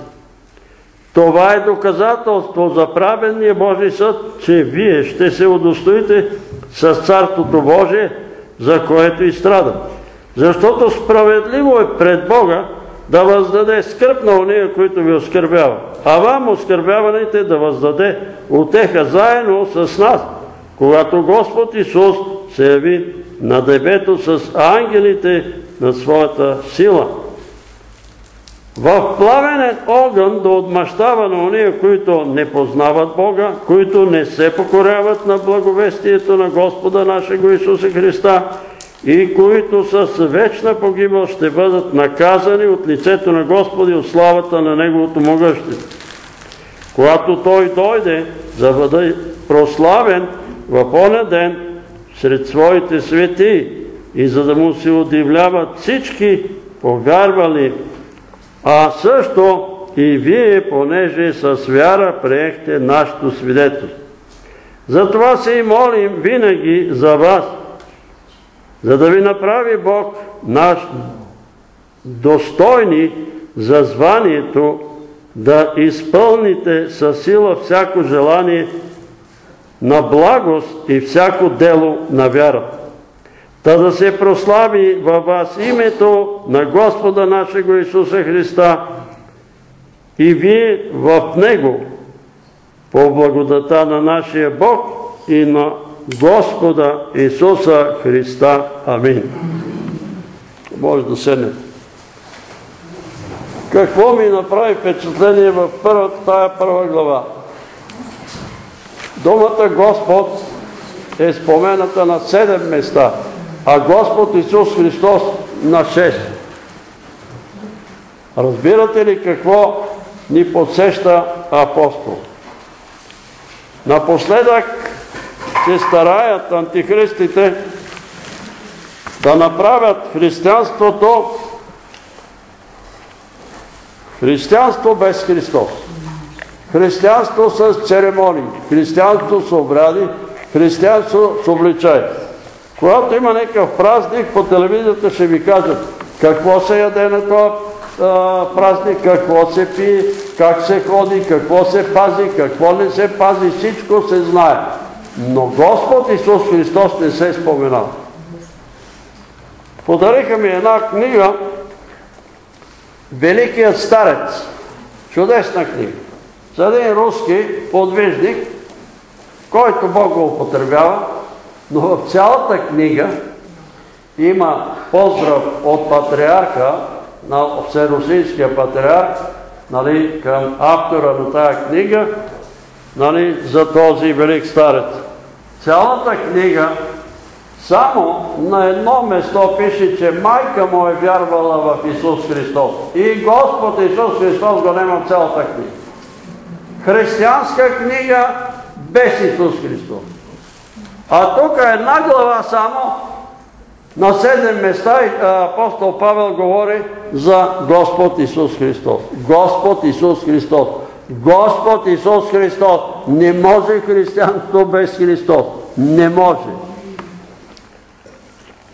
Speaker 1: Това е доказателство за праведния Божий съд, че вие ще се удостоите с Царството Божие, за което и страдам. Защото справедливо е пред Бога да въздаде скърб на ония, които ви оскърбяват, а вам оскърбяваните да въздаде отеха заедно с нас, когато Господ Исус се яви на дебето с ангелите на своята сила. В плавенен огън да отмъщава на ония, които не познават Бога, които не се покоряват на благовестието на Господа нашего Исуса Христа и които с вечна погибъл ще бъдат наказани от лицето на Господи от славата на Неговото могъщество. Когато Той дойде, за да бъде прославен в оня ден сред своите свети и за да му се удивляват всички повярвали, а също и вие, понеже с вяра приехте нашето свидетелство. Затова се и молим винаги за вас, за да ви направи Бог наш достойни за званието да изпълните със сила всяко желание на благост и всяко дело на вяра. Та да се прослави във вас името на Господа нашего Исуса Христа и вие в Него по благодата на нашия Бог и на Господа Исуса Христа. Амин. Може да седнете. Какво ми направи впечатление в първата, тая първа глава? Думата Господ е спомената на седем места, а Господ Исус Христос на шест. Разбирате ли какво ни подсеща апостол? Напоследък се стараят антихристите да направят християнството християнство без Христос. Християнство с церемонии, християнство с обряди, християнство с обличай. Когато има някакъв празник, по телевизията ще ви кажат какво се яде на този празник, какво се пие, как се ходи, какво се пази, какво не се пази, всичко се знае. Но Господ Исус Христос не се споменава. Подариха ми една книга Великият старец. Чудесна книга. За един руски подвижник, който Бог го употребява, но в цялата книга има поздрав от патриарха, на Всерусийския патриарх, нали, към автора на тая книга, нали, за този велик старец. Цялата книга само на едно место пише, че майка му е вярвала в Исус Христос. И Господ Исус Христос го няма в цялата книга. Християнска книга без Исус Христос. А тук една глава само, на седем места апостол Павел говори за Господ Исус Христос. Господ Исус Христос. Господ Исус Христос. Не може християнство без Христос. Не може.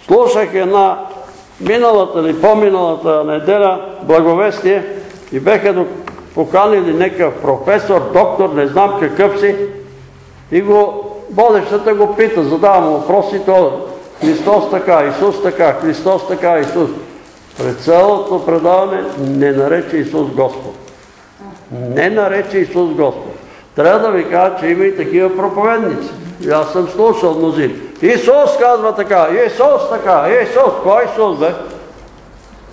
Speaker 1: Слушах една миналата или по-миналата неделя благовестие и беха поканили някакъв професор, доктор, не знам какъв си, и го, водещата го пита, задава му въпроси, то Христос така, Исус така, Христос така, Исус. Пред цялото предаване не нарече Исус Господ. Не нарече Исус Господ. Трябва да ви кажа, че има и такива проповедници. И аз съм слушал мнозин. Исус казва така, Исус така, Исус. Кой Исус бе?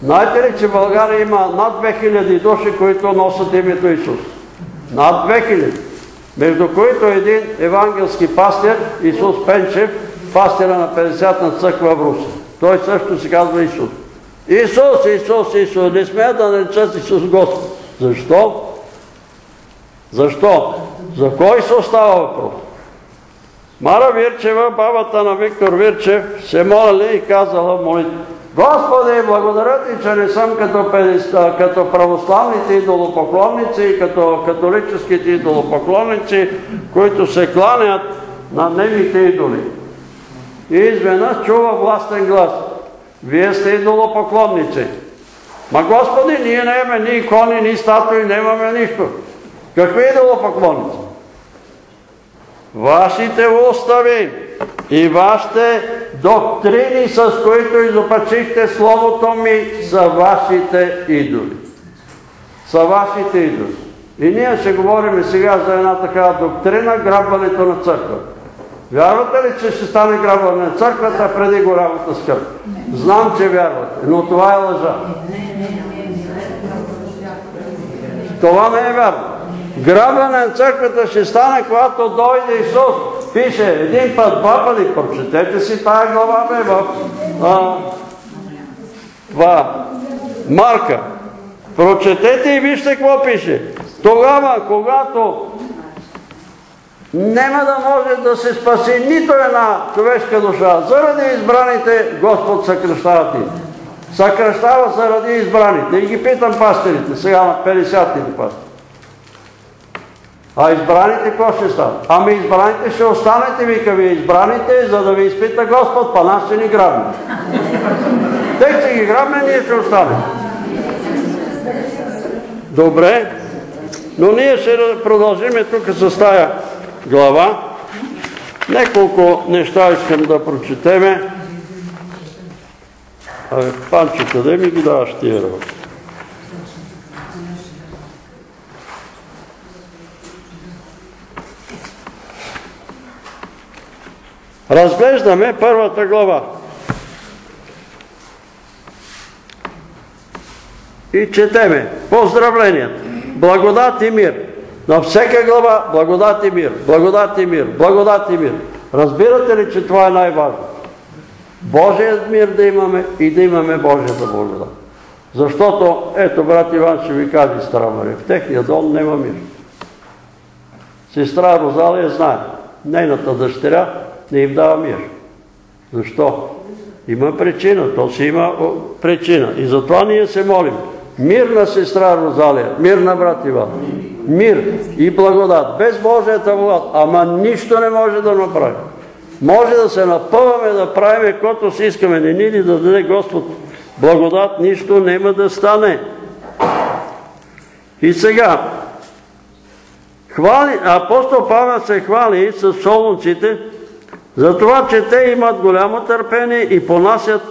Speaker 1: Знаете ли, че в България има над 2000 души, които носят името Исус? Над 2000. Между които един евангелски пастир, Исус Пенчев, пастира на 50-на църква в Руси. Той също се казва Исус. Исус, Исус, Исус. Не смеят да наречат Исус Господ. Защо? Защо? За кой Исус става въпрос? Мара Вирчева, бабата на Виктор Вирчев, се молили и казала молитва. Господи, благодаря ти, че не съм като, като православните идолопоклонници и като католическите идолопоклонници, които се кланят на нейните идоли. И изведнъж чува властен глас. Вие сте идолопоклонници. Ма Господи, ние не имаме ни икони, ни статуи, нямаме нищо. Какви идолопоклонници? Вашите устави и вашите доктрини, с които изопачихте Словото ми, са вашите идоли. Са вашите идоли. И ние ще говорим сега за една такава доктрина, грабването на църква. Вярвате ли, че ще стане грабване на църквата преди голямата скърб? Знам, че вярвате, но това е лъжа. Това не е вярно. Грабване на църквата ще стане, когато дойде Исус. Пише един път, два пъти, прочетете си тая глава, бе, в, а, в Марка. Прочетете и вижте какво пише. Тогава, когато няма да може да се спаси нито една човешка душа. Заради избраните Господ съкръщава ти. Съкръщава заради избраните. И ги питам пастирите, сега на 50-ти пастири. А избраните какво ще станат? Ами избраните ще останете, вика ви избраните, за да ви изпита Господ, па нас ще ни грабне. Те ще ги грабне, ние ще останем. Добре, но ние ще продължиме тук с тая глава. Неколко неща искам да прочетеме. Абе, Панчо, къде ми ги даваш тия работи? Разглеждаме първата глава. И четеме поздравленията, благодат и мир. На всяка глава благодат и мир, благодат и мир, благодат и мир. Разбирате ли, че това е най-важно? Божият мир да имаме и да имаме Божията благодат. Защото, ето брат Иван ще ви каже Стара Мария, в техния дом няма мир. Сестра Розалия знае, нейната дъщеря не им дава мир. Защо? Има причина, то си има причина. И затова ние се молим. Мир на сестра Розалия, мир на брат Иван. Мир и благодат. Без Божията благодат. Ама нищо не може да направи. Може да се напъваме, да правим каквото си искаме. Не ни ли да даде Господ благодат, нищо няма да стане. И сега, апостол Павел се хвали с солунците, за това, че те имат голямо търпение и понасят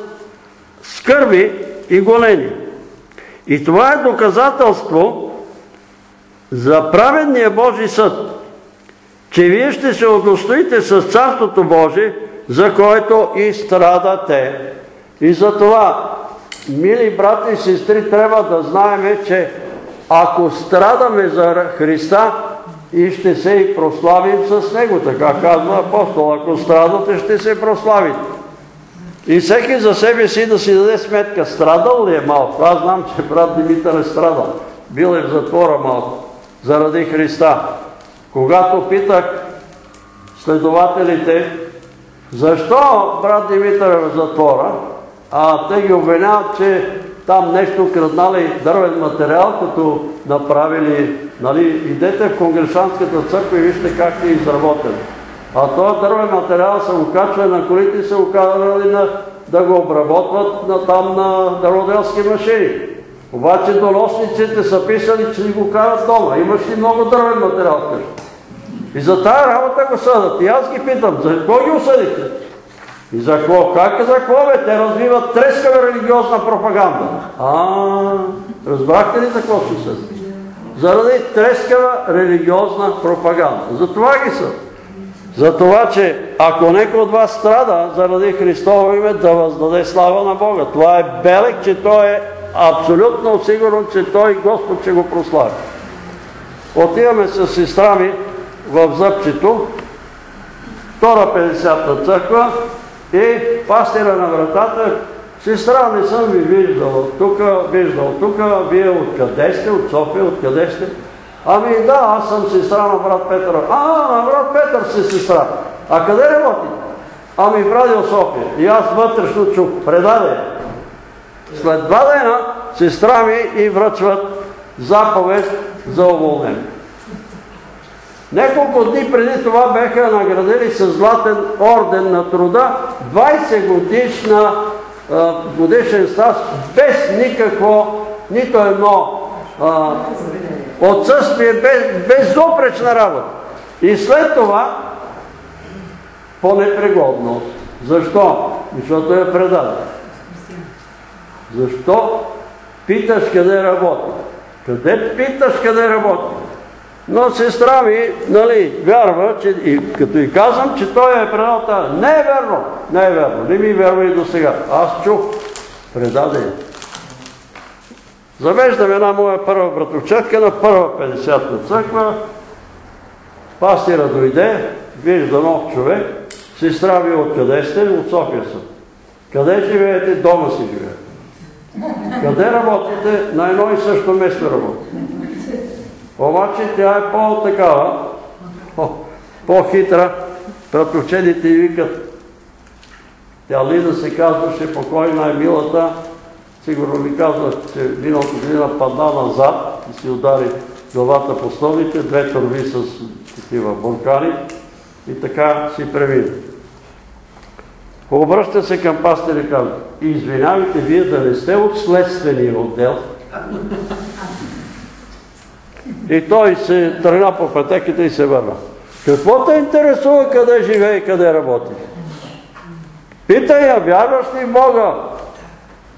Speaker 1: скърби и голени. И това е доказателство за праведния Божи съд, че вие ще се удостоите с Царството Божие, за което и страдате. И за това, мили брати и сестри, трябва да знаем, че ако страдаме за Христа, и ще се и прославим с Него. Така казва апостол. Ако страдате, ще се прославите. И всеки за себе си да си даде сметка. Страдал ли е малко? Аз знам, че брат Димитър е страдал. Бил е в затвора малко. Заради Христа. Когато питах следователите, защо брат Димитър е в затвора, а те ги обвиняват, че там нещо краднали дървен материал, като направили, нали, идете в Конгрешанската църква и вижте как е изработен. А този дървен материал се окачва на колите и се окарали на, да го обработват на, там на дърводелски машини. Обаче доносниците са писали, че ни го карат дома. Имаш ли много дървен материал? И за тая работа го съдат. И аз ги питам, за какво ги осъдите? И за какво? Как за какво бе? Те развиват трескава религиозна пропаганда. А, разбрахте ли за какво се съди? Заради трескава религиозна пропаганда. Затова ги са. Затова, че ако някой от вас страда заради Христово име, да въздаде слава на Бога. Това е белег, че той е абсолютно сигурен, че той Господ ще го прослави. Отиваме с сестра ми в Зъбчето, втора 50-та църква и пастира на вратата, сестра не съм ви виждал тук, виждал тук, вие откъде сте, от София, откъде сте? Ами да, аз съм сестра на брат Петър. А, на брат Петър си сестра. А къде работите? Ами в Радио София. И аз вътрешно чух, предаде. След два дена сестра ми и връчват заповед за уволнение. Няколко дни преди това беха наградили с златен орден на труда 20 годишна а, годишен стаж без никакво, нито едно отсъствие, без, работа. И след това по непригодност. Защо? Защото я предаде. Защо питаш къде работи? Къде питаш къде работи? Но сестра ми, нали, вярва, като и казвам, че той е предал тази. Не е верно, не е верно, не ми вярва и до сега. Аз чух, предаде. Завеждам една моя първа братовчетка на първа 50-та църква. Пастира дойде, вижда нов човек. Сестра ви откъде сте? От София съм. Къде живеете? Дома си живеете. Къде работите? На едно и също место работите. Обаче тя е по-такава, по-хитра. Братовчедите и викат, тя Лида се казваше, покойна е милата, сигурно ми казва, че миналата година падна назад и си удари главата по столите, две турби с такива буркани и така си премина. Обръща се към пастир и казва, извинявайте вие да не сте от следствения отдел. И той се тръгна по пътеките и се върна. Какво те интересува къде живее и къде работи? Питай я, вярваш ли Бога?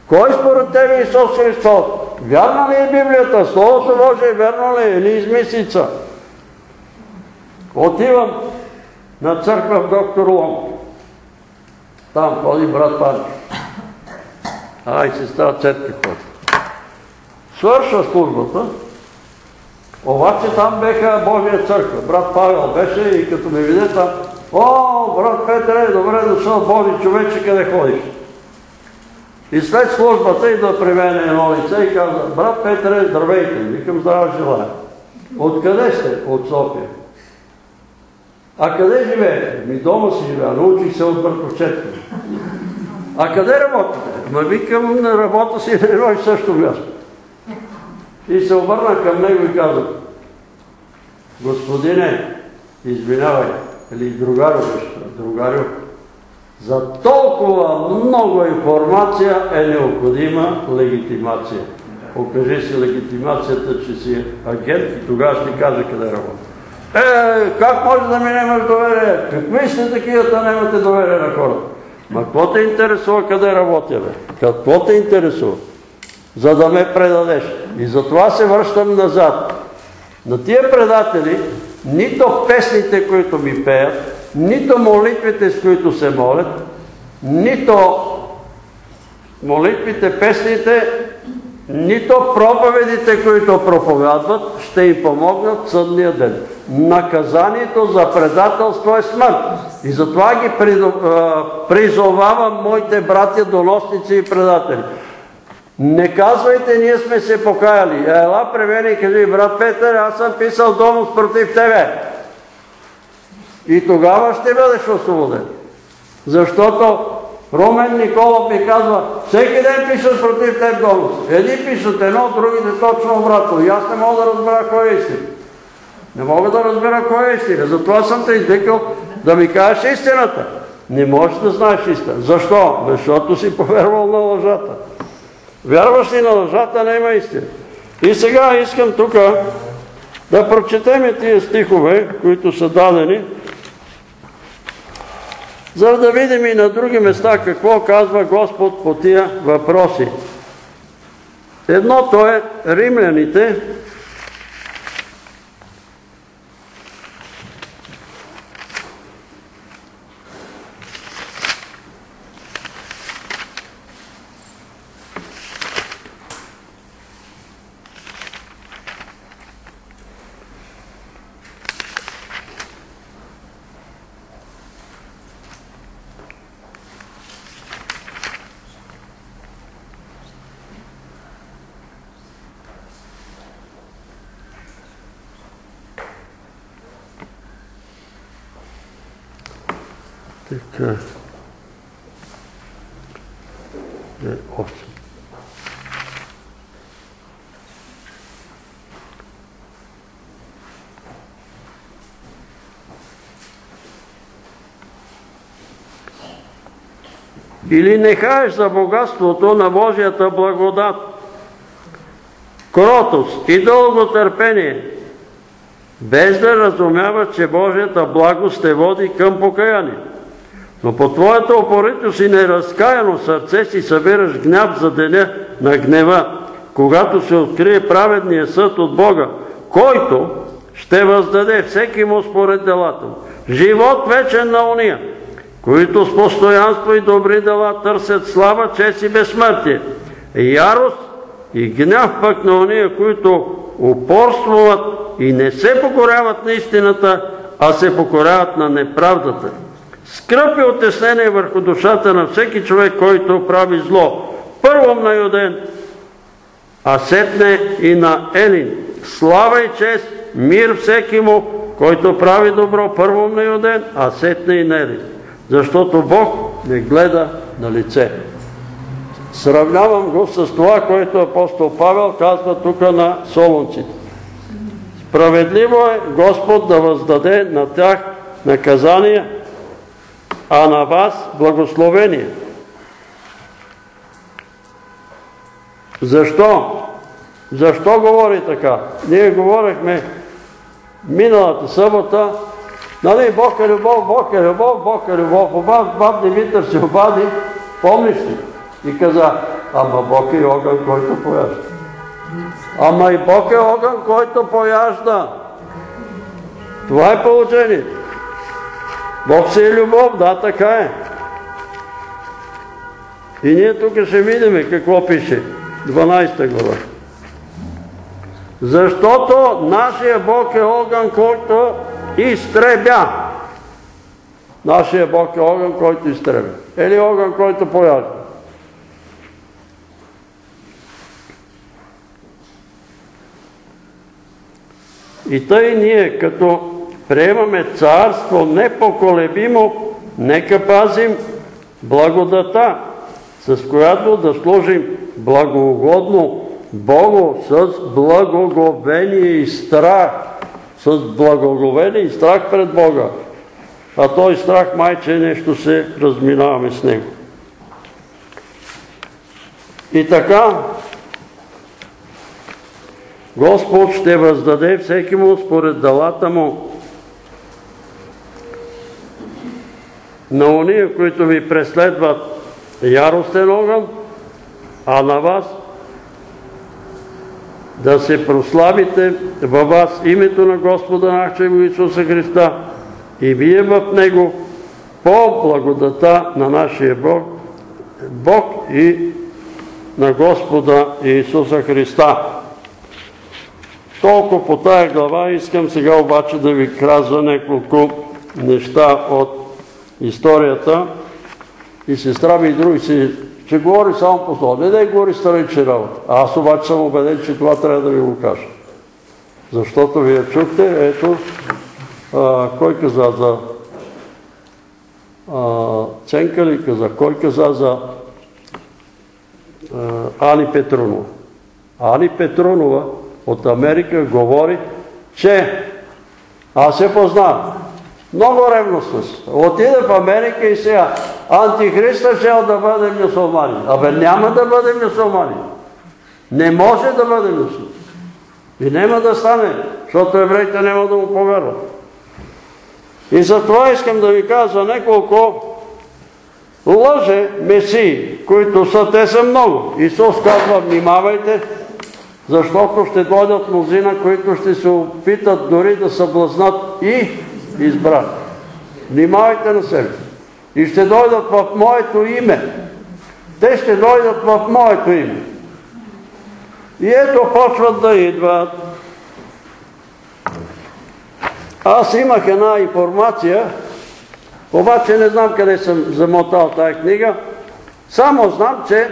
Speaker 1: Кой според тебе е Исус Христос? Вярна ли е Библията? Словото Божие вярно ли е или измислица? Отивам на църква в доктор Лонг. Там ходи брат Панчо. Ай, сестра Цетка ходи. Свършва службата, обаче там беха Божия църква. Брат Павел беше и като ме виде там, о, брат Петре, добре дошъл Божи човече, къде ходиш? И след службата идва при мен едно лице и каза, брат Петре, здравейте, викам здрава желая. Откъде сте? От София. А къде живеете? Ми дома си живея, научих се от братовчетка. А къде работите? Ма викам работа си на едно и също място. И се обърна към него и каза, Господине, извинявай, или другарю другарю, за толкова много информация е необходима легитимация. Покажи си легитимацията, че си агент и тогава ще кажа къде работи. Е, как може да ми нямаш доверие? Какви сте такива да нямате доверие на хората? Ма какво те интересува къде работя, бе? Какво те интересува? За да ме предадеш. И затова се връщам назад. На тия предатели, нито песните, които ми пеят, нито молитвите, с които се молят, нито молитвите, песните, нито проповедите, които проповядват, ще им помогнат съдния ден. Наказанието за предателство е смърт. И затова ги призовавам моите братя, доносници и предатели. Не казвайте, ние сме се покаяли. Ела при мен и кажи, брат Петър, аз съм писал донос против тебе. И тогава ще бъдеш освободен. Защото Румен Николов ми казва, всеки ден пишат против теб донос. Едни пишат едно, другите точно обратно. И аз не мога да разбера кой е истина. Не мога да разбера кой е истина. Затова съм те извикал да ми кажеш истината. Не можеш да знаеш истина. Защо? Защото си повервал на лъжата. Вярваш ли на лъжата, има истина. И сега искам тук да прочетеме тия стихове, които са дадени, за да видим и на други места какво казва Господ по тия въпроси. Едното е римляните, Така. Е, осем. Или не хаеш за богатството на Божията благодат, кротост и дълго търпение, без да разумява, че Божията благост те води към покаяние. Но по твоята опоритост и неразкаяно сърце си събираш гняв за деня на гнева, когато се открие праведния съд от Бога, който ще въздаде всеки му според делата. Живот вечен на уния, които с постоянство и добри дела търсят слава, чест и безсмъртие. Ярост и гняв пък на уния, които упорствуват и не се покоряват на истината, а се покоряват на неправдата. Скръп и отеснение върху душата на всеки човек, който прави зло. Първо на Юден, а сетне и на Елин. Слава и чест, мир всеки му, който прави добро. Първо на Юден, а сетне и на Елин. Защото Бог не гледа на лице. Сравнявам го с това, което апостол Павел казва тук на солунците. Справедливо е Господ да въздаде на тях наказание, а на вас благословение. Защо? Защо говори така? Ние говорихме миналата събота, нали, Бог е любов, Бог е любов, Бог е любов. Обад, баб Димитър се обади, помниш ли? И каза, ама Бог е огън, който пояжда. Ама и Бог е огън, който пояжда. Това е положението. Бог си е любов, да, така е. И ние тук ще видим какво пише. 12 глава. Защото нашия Бог е огън, който изтребя. Нашия Бог е огън, който изтребя. Или огън, който пояжда. И тъй ние, като приемаме царство непоколебимо, нека пазим благодата, с която да служим благоугодно Богу с благоговение и страх. С благоговение и страх пред Бога. А той страх майче нещо се разминаваме с него. И така, Господ ще въздаде всеки му според делата му. На уния, които ви преследват яростен огън, а на вас да се прославите във вас името на Господа нашего Исуса Христа и вие в Него по благодата на нашия Бог, Бог и на Господа Исуса Христа. Толкова по тая глава искам сега обаче да ви казва няколко неща от историята. И сестра ми и други си, че говори само по това. Не да говори странични работа. Аз обаче съм убеден, че това трябва да ви го кажа. Защото вие чухте, ето, кой каза за Ценка ли каза, кой каза за Ани Петрунова. Ани Петрунова от Америка говори, че аз се познавам. Много ревностно си. Отиде в Америка и сега антихриста ще да бъде мюсулманин. Абе няма да бъде мюсулманин. Не може да бъде мюсулманин. И няма да стане, защото евреите няма да му повярват. И затова искам да ви кажа няколко лъже месии, които са, те са много. Исус казва, внимавайте, защото ще дойдат мнозина, които ще се опитат дори да съблазнат и избрани. Внимавайте на себе. И ще дойдат в моето име. Те ще дойдат в моето име. И ето почват да идват. Аз имах една информация, обаче не знам къде съм замотал тази книга. Само знам, че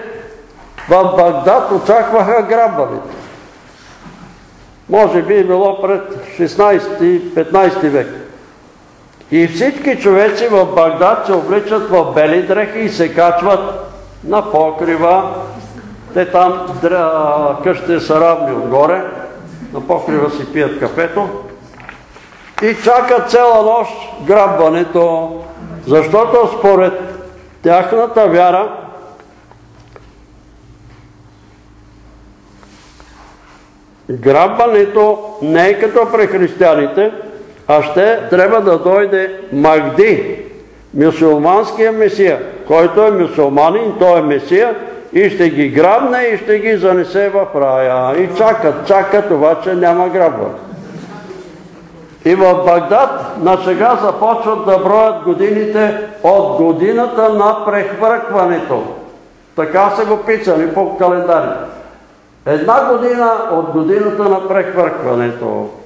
Speaker 1: в Багдад очакваха грабването. Може би е било пред 16-15 век. И всички човеци в Багдад се обличат в бели дрехи и се качват на покрива. Те там къщите са равни отгоре, на покрива си пият кафето. И чакат цяла нощ грабването, защото според тяхната вяра грабването не е като при християните, а ще трябва да дойде Магди, мюсулманския месия, който е мюсулманин, той е месия и ще ги грабне и ще ги занесе в рая. И чакат, чакат, обаче няма грабване. И в Багдад на сега започват да броят годините от годината на прехвъркването. Така са го писали по календари. Една година от годината на прехвъркването.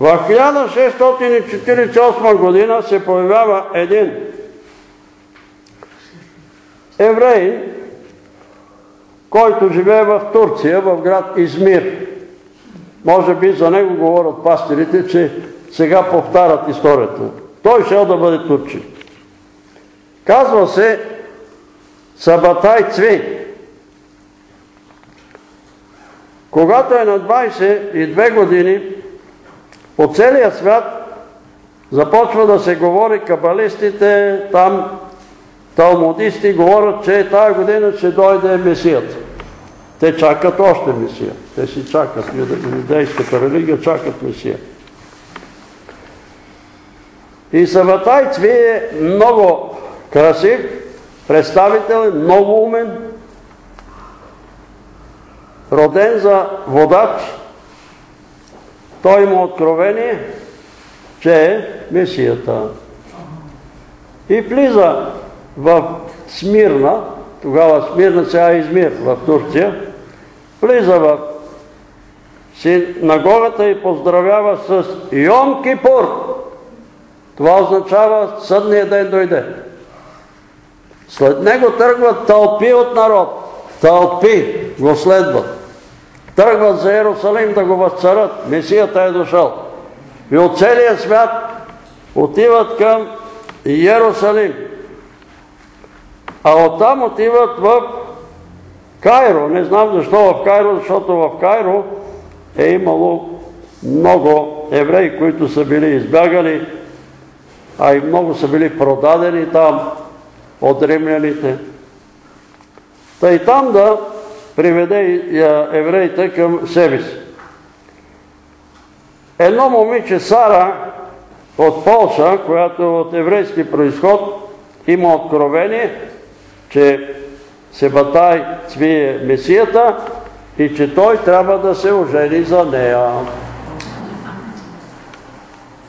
Speaker 1: В 1648 година се появява един еврей, който живее в Турция, в град Измир. Може би за него говорят пастирите, че сега повтарят историята. Той шел да бъде турчин. Казва се Сабатай Цви. Когато е на 22 години, по целия свят започва да се говори, кабалистите, там талмудисти говорят, че тая година ще дойде Месията. Те чакат още Месия. Те си чакат. Юдейската религия чакат Месия. И Сабатай Цви е много красив, представител, много умен, роден за водач, той има откровение, че е Месията. И влиза в Смирна, тогава Смирна, сега е Измир в Турция, влиза в синагогата и поздравява с Йом Кипур. Това означава съдния ден дойде. След него тръгват тълпи от народ. Тълпи го следват. Тръгват за Иерусалим да го възцарат. Месията е дошъл. И от целия свят отиват към Иерусалим. А оттам отиват в Кайро. Не знам защо в Кайро, защото в Кайро е имало много евреи, които са били избягали, а и много са били продадени там от римляните. Та и там да приведе евреите към себе си. Едно момиче Сара от Полша, която е от еврейски происход, има откровение, че Себатай цвие Месията и че той трябва да се ожени за нея.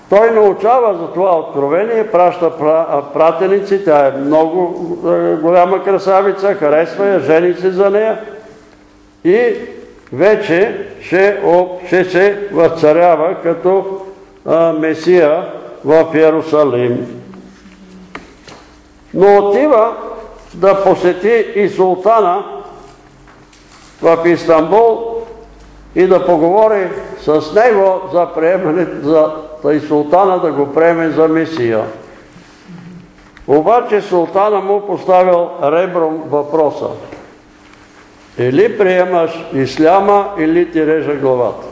Speaker 1: Той научава за това откровение, праща пратеници, тя е много голяма красавица, харесва я, жени се за нея и вече ще, се възцарява като Месия в Иерусалим. Но отива да посети и султана в Истанбул и да поговори с него за приемане, за султана да го приеме за Месия. Обаче султана му поставил ребром въпроса. Или приемаш исляма, или ти режа главата.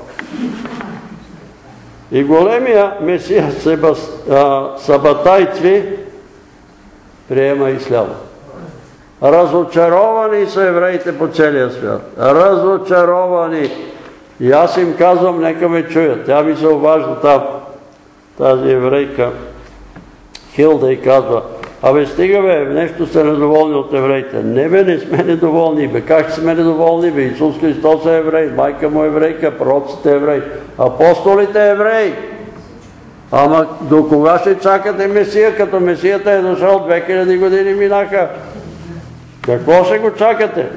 Speaker 1: И големия месия Сабатай Цви приема исляма. Разочаровани са евреите по целия свят. Разочаровани. И аз им казвам, нека ме чуят. Тя ми се обажда там, тази еврейка Хилда и казва, Абе, стига бе, нещо са недоволни от евреите. Не бе, не сме недоволни. Бе, как сме недоволни? Бе, Исус Христос е еврей, майка му е еврейка, пророците е еврей, апостолите е еврей. Ама до кога ще чакате Месия, като Месията е дошъл 2000 години минаха? Какво ще го чакате?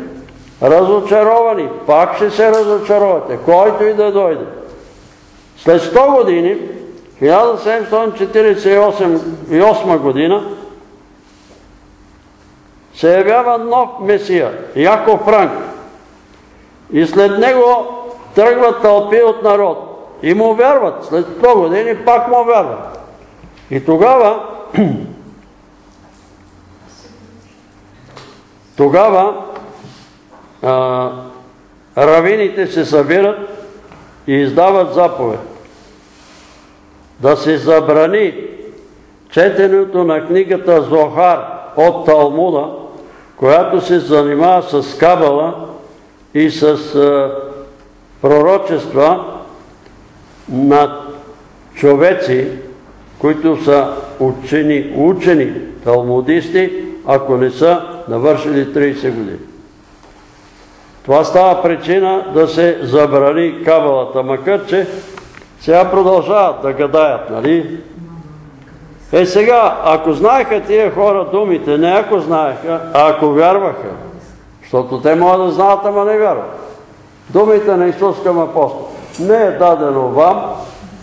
Speaker 1: Разочаровани. Пак ще се разочаровате. Който и да дойде. След 100 години, 1748 година, се явява нов месия, Яков Франк. И след него тръгват тълпи от народ. И му вярват. След 100 години пак му вярват. И тогава тогава а, равините се събират и издават заповед да се забрани четенето на книгата Зохар от Талмуда, която се занимава с Кабала и с пророчества на човеци, които са учени, учени талмудисти, ако не са навършили 30 години. Това става причина да се забрани кабалата, макар че сега продължават да гадаят, нали? Е сега, ако знаеха тия хора думите, не ако знаеха, а ако вярваха, защото те могат да знаят, ама не вярват. Думите на Исус към апостол. Не е дадено вам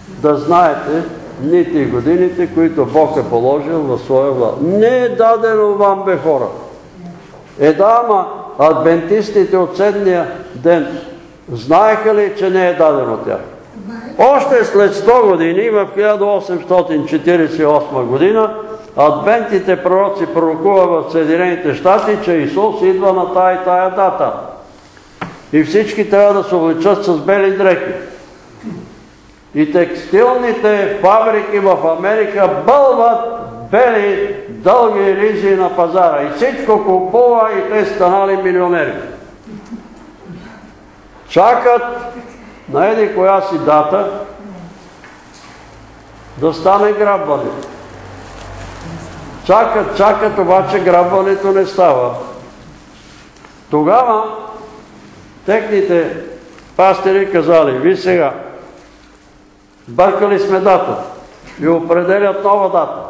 Speaker 1: да знаете нити годините, които Бог е положил в своя власт. Не е дадено вам, бе хора. Е да, ама адвентистите от седмия ден знаеха ли, че не е дадено тях? Още след 100 години, в 1848 година, адвентите пророци пророкува в Съединените щати, че Исус идва на тая и тая дата. И всички трябва да се обличат с бели дрехи. И текстилните фабрики в Америка бълват бели дълги ризи на пазара. И всичко купува и те станали милионери. Чакат на еди коя си дата да стане грабването. Чакат, чакат, обаче грабването не става. Тогава техните пастири казали, ви сега, бъркали сме дата и определят нова дата.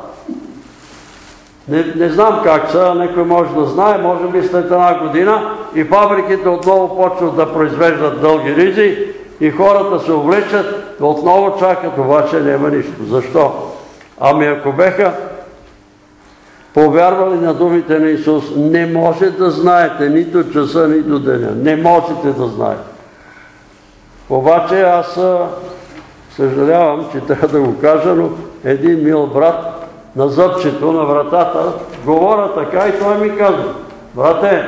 Speaker 1: Не, не знам как са, некой може да знае, може би след една година и фабриките отново почват да произвеждат дълги ризи и хората се увлечат, отново чакат, обаче няма нищо. Защо? Ами ако беха повярвали на думите на Исус, не може да знаете нито часа, нито деня. Не можете да знаете. Обаче аз съжалявам, че трябва да го кажа, но един мил брат на зъбчето, на вратата, говоря така и той ми казва, брате,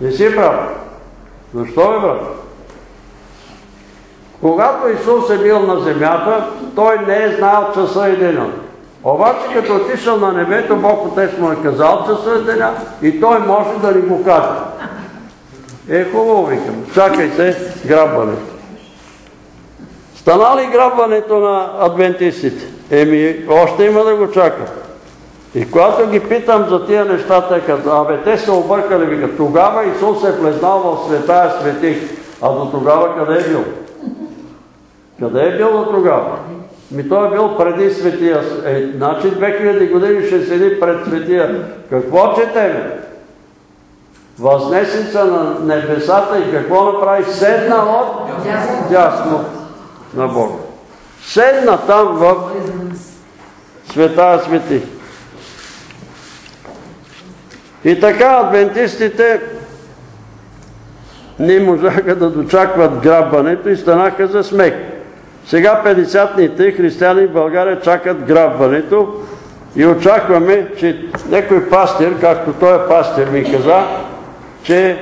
Speaker 1: не си прав. Защо е брат? Когато Исус е бил на земята, той не е знаел часа и деня. Обаче като отишъл на небето, Бог Отец му е казал часа и деня и той може да ни го каже. Е, хубаво викам, чакайте грабването. Стана ли грабването на адвентистите? Еми, още има да го чака. И когато ги питам за тия неща, те казват, абе, те се объркали, вика, тогава Исус е влезнал в светая светих. А до тогава къде е бил? Къде е бил тогава? Ми той е бил преди светия. Е, значи 2000 години ще седи пред светия. Какво четеме? Възнесен се на небесата и какво направи? Седна от дясно на Бога. Седна там в светая свети. И така адвентистите не можаха да дочакват грабването и станаха за смех. Сега 50-ните християни в България чакат грабването и очакваме, че някой пастир, както той е пастир ми каза, че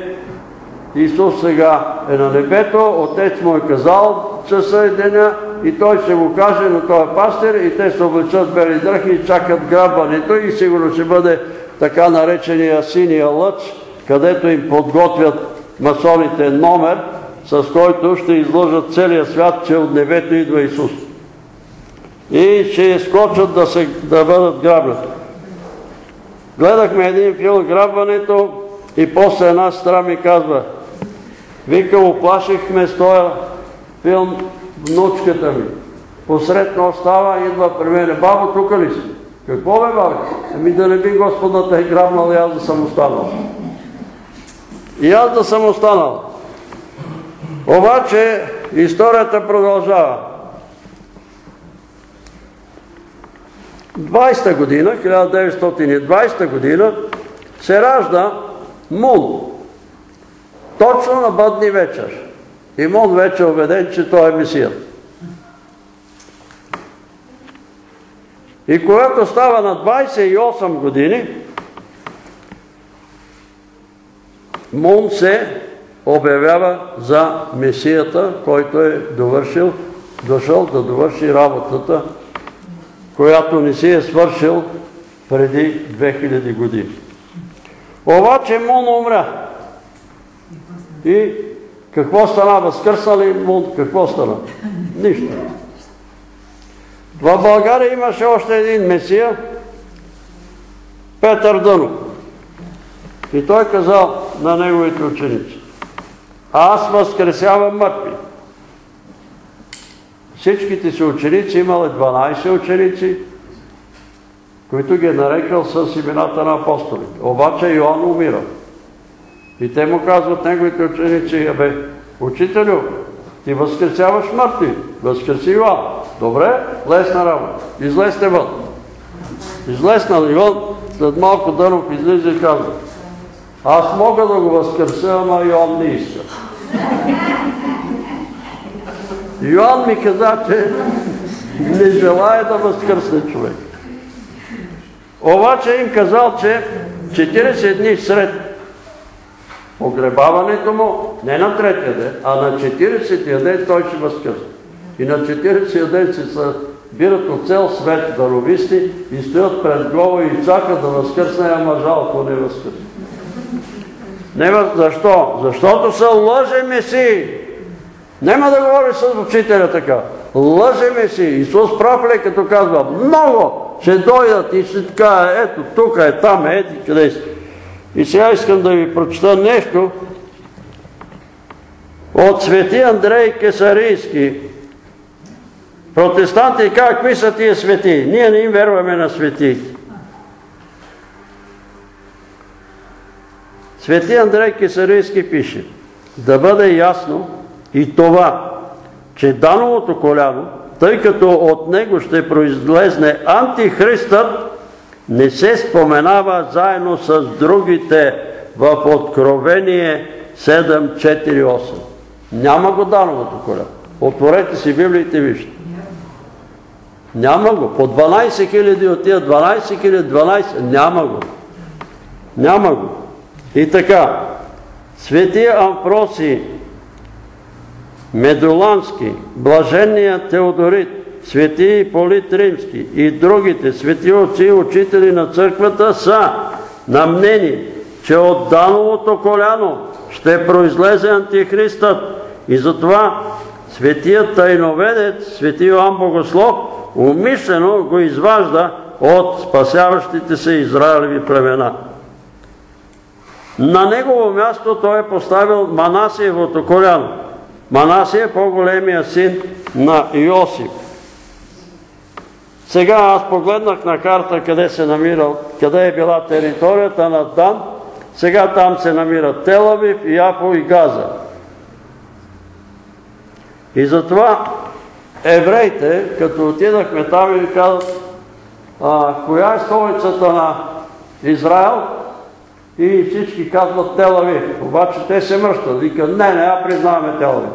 Speaker 1: Исус сега е на небето, Отец му е казал часа и деня и той ще го каже на този пастир и те се облечат бели дръхи и чакат грабването и сигурно ще бъде така наречения синия лъч, където им подготвят масоните номер, с който ще изложат целия свят, че от небето идва Исус. И ще скочат да, се, да бъдат грабнати. Гледахме един филм «Грабването» и после една сестра ми казва, вика, оплашихме с този филм внучката ми. Посред нощ става, идва при мене, бабо, тук ли си? Какво бе, бабе? Ами да не би Господа е грабнал и аз да съм останал. И аз да съм останал. Обаче историята продължава. 20-та година, 1920 година, се ражда Мун. точно на бъдни вечер. Имон вече е убеден, че той е Месият. И когато става на 28 години, Мун се обявява за Месията, който е довършил, дошъл да довърши работата, която не си е свършил преди 2000 години. Обаче Мун умря. И какво стана? Възкърсна ли Мун? Какво стана? Нищо. В България имаше още един месия, Петър Дънов. И той казал на неговите ученици, аз възкресявам мъртви. Всичките си ученици, имали 12 ученици, които ги е нарекал с имената на апостолите. Обаче Йоанн умира. И те му казват неговите ученици, абе, учителю, ти възкресяваш мъртви, възкреси Йоанн. Добре, лесна работа. Излезте вън. Излезнал Йоанн, след малко Дънов излиза и казва, аз мога да го възкреся, ама Йоанн не иска. Йоанн ми каза, че не желая да възкръсне човек. Обаче им казал, че 40 дни сред погребаването му, не на третия ден, а на 40-тия ден той ще възкръсне. И на 40-тия ден се събират от цел свет даровисти и стоят пред глава и чакат да възкръсне, ама жалко не възкръсне. Не, защо? Защото са лъже месии. Нема да говори с учителя така. Лъже месии. Исус прав ли, като казва, много ще дойдат и ще така, ето, тук е, там е, ети, къде си. И сега искам да ви прочета нещо от свети Андрей Кесарийски. Протестанти как какви са тия свети? Ние не им верваме на свети. Свети Андрей Кесарийски пише да бъде ясно и това, че Дановото коляно, тъй като от него ще произлезне антихристът, не се споменава заедно с другите в Откровение 7.4.8. Няма го Дановото коляно. Отворете си Библиите вижте. Няма го. По 12 000 от тия 12 000, 12, няма го. Няма го. И така, светия Амфросий, Медолански, Блаженния Теодорит, свети Иполит Римски и другите свети отци и учители на църквата са на мнение, че от Дановото коляно ще произлезе антихристът и затова светият тайноведец, свети Йоан Богослов, умишлено го изважда от спасяващите се Израелеви племена. На негово място той е поставил Манасиевото коляно. Манасия е по-големия син на Йосип. Сега аз погледнах на карта къде се намирал, къде е била територията на Дан. Сега там се намират Телавив, Яфо и Газа. И затова евреите, като отидахме там и казват, коя е столицата на Израел? И всички казват Телавив. Обаче те се мръщат. Вика, не, не, я признаваме Телавив.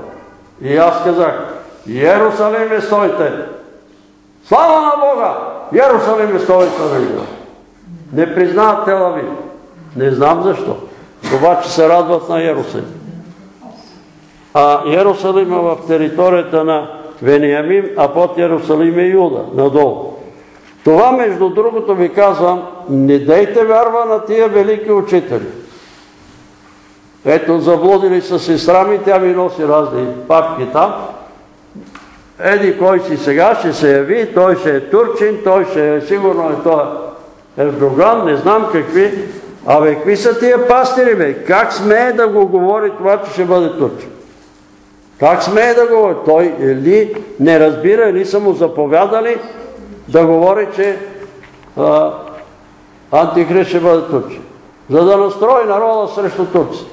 Speaker 1: И аз казах, Иерусалим е стойте. Слава на Бога! Иерусалим е столица на Израел. Не признават Телавив. Не знам защо. Обаче се радват на Иерусалим. А Иерусалим е в територията на Вениамим, а под Иерусалим е Юда, надолу. Това, между другото, ви казвам, не дейте вярва на тия велики учители. Ето, заблудили са сестра ми, тя ми носи разни папки там. Еди кой си сега ще се яви, той ще е турчин, той ще е, сигурно е той Ердоган, не знам какви. Абе, какви са тия пастири, бе? Как смее да го говори това, че ще бъде турчин? Как смее да говори? Той ли не разбира, или са му заповядали да говори, че антихрист ще бъде турчин. За да настрои народа срещу турците.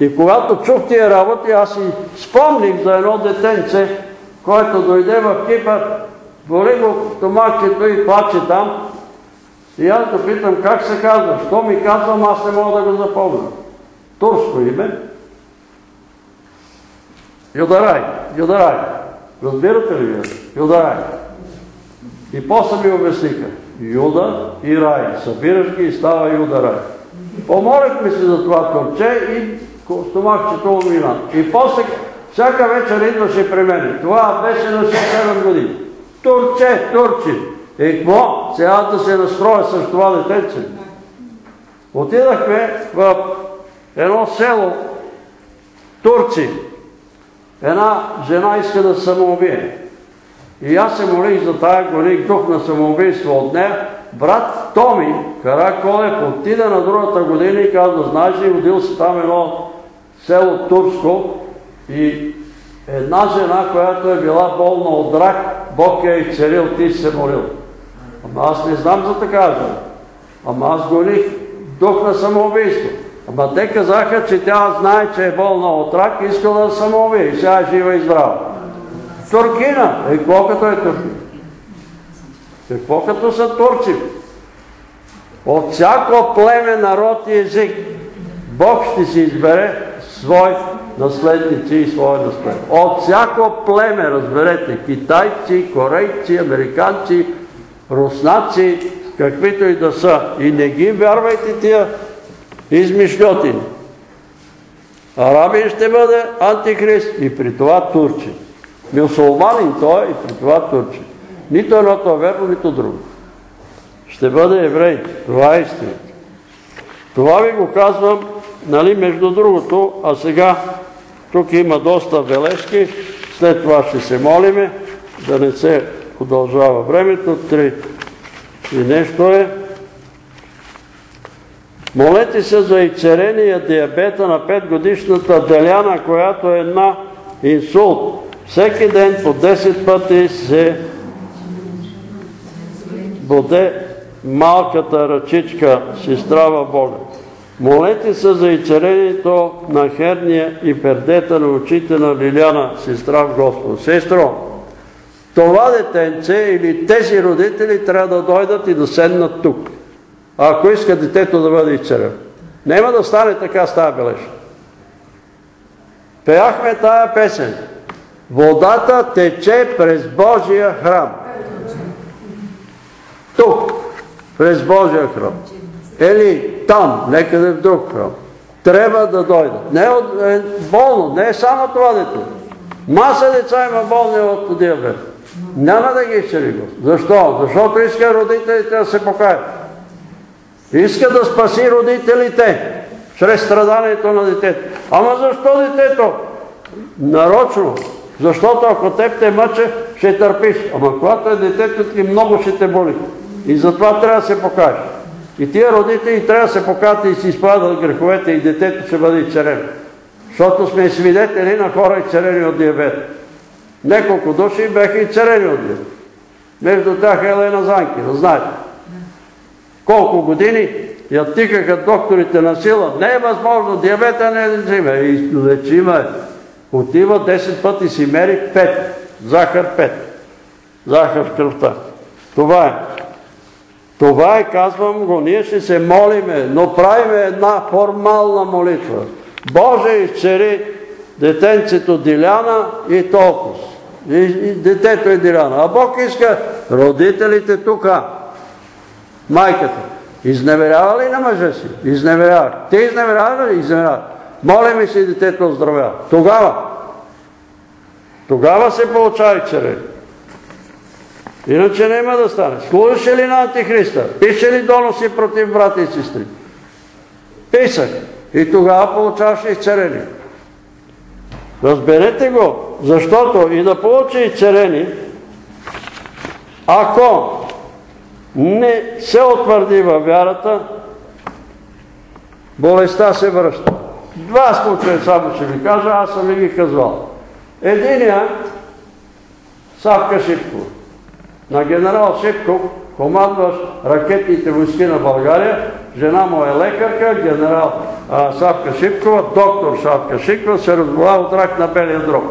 Speaker 1: И когато чух тия работи, аз си спомних за едно детенце, което дойде в Кипър, боли го томакчето и плаче там. И аз го питам как се казва. Що ми казвам, аз не мога да го запомня. турско име, Юдарай, Юдарай. Разбирате ли вие? Юдарай. И после ми обясниха. Юда и Рай. Събираш ги и става Юда Рай. Помолихме се за това турче и стомахчето умина. И после всяка вечер идваше при мене. Това беше на 6-7 години. Турче, турчи. И какво? Сега да се настроя с това детенце. Отидахме в едно село Турци. Една жена иска да се самоубие. И аз се молих за тая, гоних дух на самоубийство от нея. Брат Томи Караколев отида на другата година и каза, знаеш ли, водил се там едно село Турско и една жена, която е била болна от рак, Бог я е царил, ти се молил. Ама аз не знам за така жена. Ама аз гоних дух на самоубийство. Ама те казаха, че тя знае, че е болна от рак и искала да самоубие и сега е жива и здрава. Туркина. Е, какво като е туркина? Какво като са турци? От всяко племе, народ и език Бог ще си избере свой наследници и своя наслед. От всяко племе, разберете, китайци, корейци, американци, руснаци, каквито и да са. И не ги вярвайте тия измишлетини. Арабин ще бъде антихрист и при това турчин. Мюсулманин той и при това турчин. Нито едното е верно, нито друго. Ще бъде еврей. Това е истината. Това ви го казвам, нали, между другото, а сега тук има доста бележки, след това ще се молиме, да не се удължава времето. Три и нещо е. Молете се за ицерения диабета на 5 годишната Деляна, която е на инсулт. Всеки ден по 10 пъти се боде малката ръчичка, сестра в Бога. Молете се за изцелението на херния и пердета на очите на Лиляна, сестра в Господ. Сестро, това детенце или тези родители трябва да дойдат и да седнат тук. Ако иска детето да бъде изцелено. Нема да стане така с тази бележка. Пеяхме тая песен. Водата тече през Божия храм. Тук, през Божия храм. Или там, некъде в друг храм. Трябва да дойдат. Не е, болно, не е само това дете. Маса деца има болни от диабет. Няма да ги изцели го. Защо? Защото иска родителите да се покаят. Иска да спаси родителите чрез страданието на детето. Ама защо детето? Нарочно. Защото ако теб те мъче, ще търпиш. Ама когато е детето ти, много ще те боли. И затова трябва да се покажеш. И тия родители трябва да се покажат и си изпадат греховете и детето ще бъде изцерено. Защото сме свидетели на хора изцерени от диабет. Неколко души бяха изцерени от диабет. Между тях Елена Занкина, знаете. Колко години я тикаха докторите на сила. Не е възможно, диабета не е лечима. И лечима е. Отива 10 пъти си мери 5. Захар 5. Захар в кръвта. Това е. Това е, казвам го, ние ще се молиме, но правиме една формална молитва. Боже, изцери детенцето Диляна и толкова. Детето е Диляна. А Бог иска родителите тука, майката. Изневерява ли на мъжа си? Изневерява. Те изневерява ли? Изневерява. Молиме си детето оздравява. Тогава. Тогава се получава и царение. Иначе няма да стане. Служеше ли на Антихриста? Пише ли доноси против брата и сестри? Писах. И тогава получаваше изцерение. Разберете го, защото и да получи изцерение, ако не се утвърди във вярата, болестта се връща. Два случая само ще ви кажа, аз съм ви ги казвал. Единия, Савка Шипкова на генерал Шепков, командващ ракетните войски на България. Жена му е лекарка, генерал Савка Шипкова, доктор Савка Шипкова, се разбола от рак на белия дроб.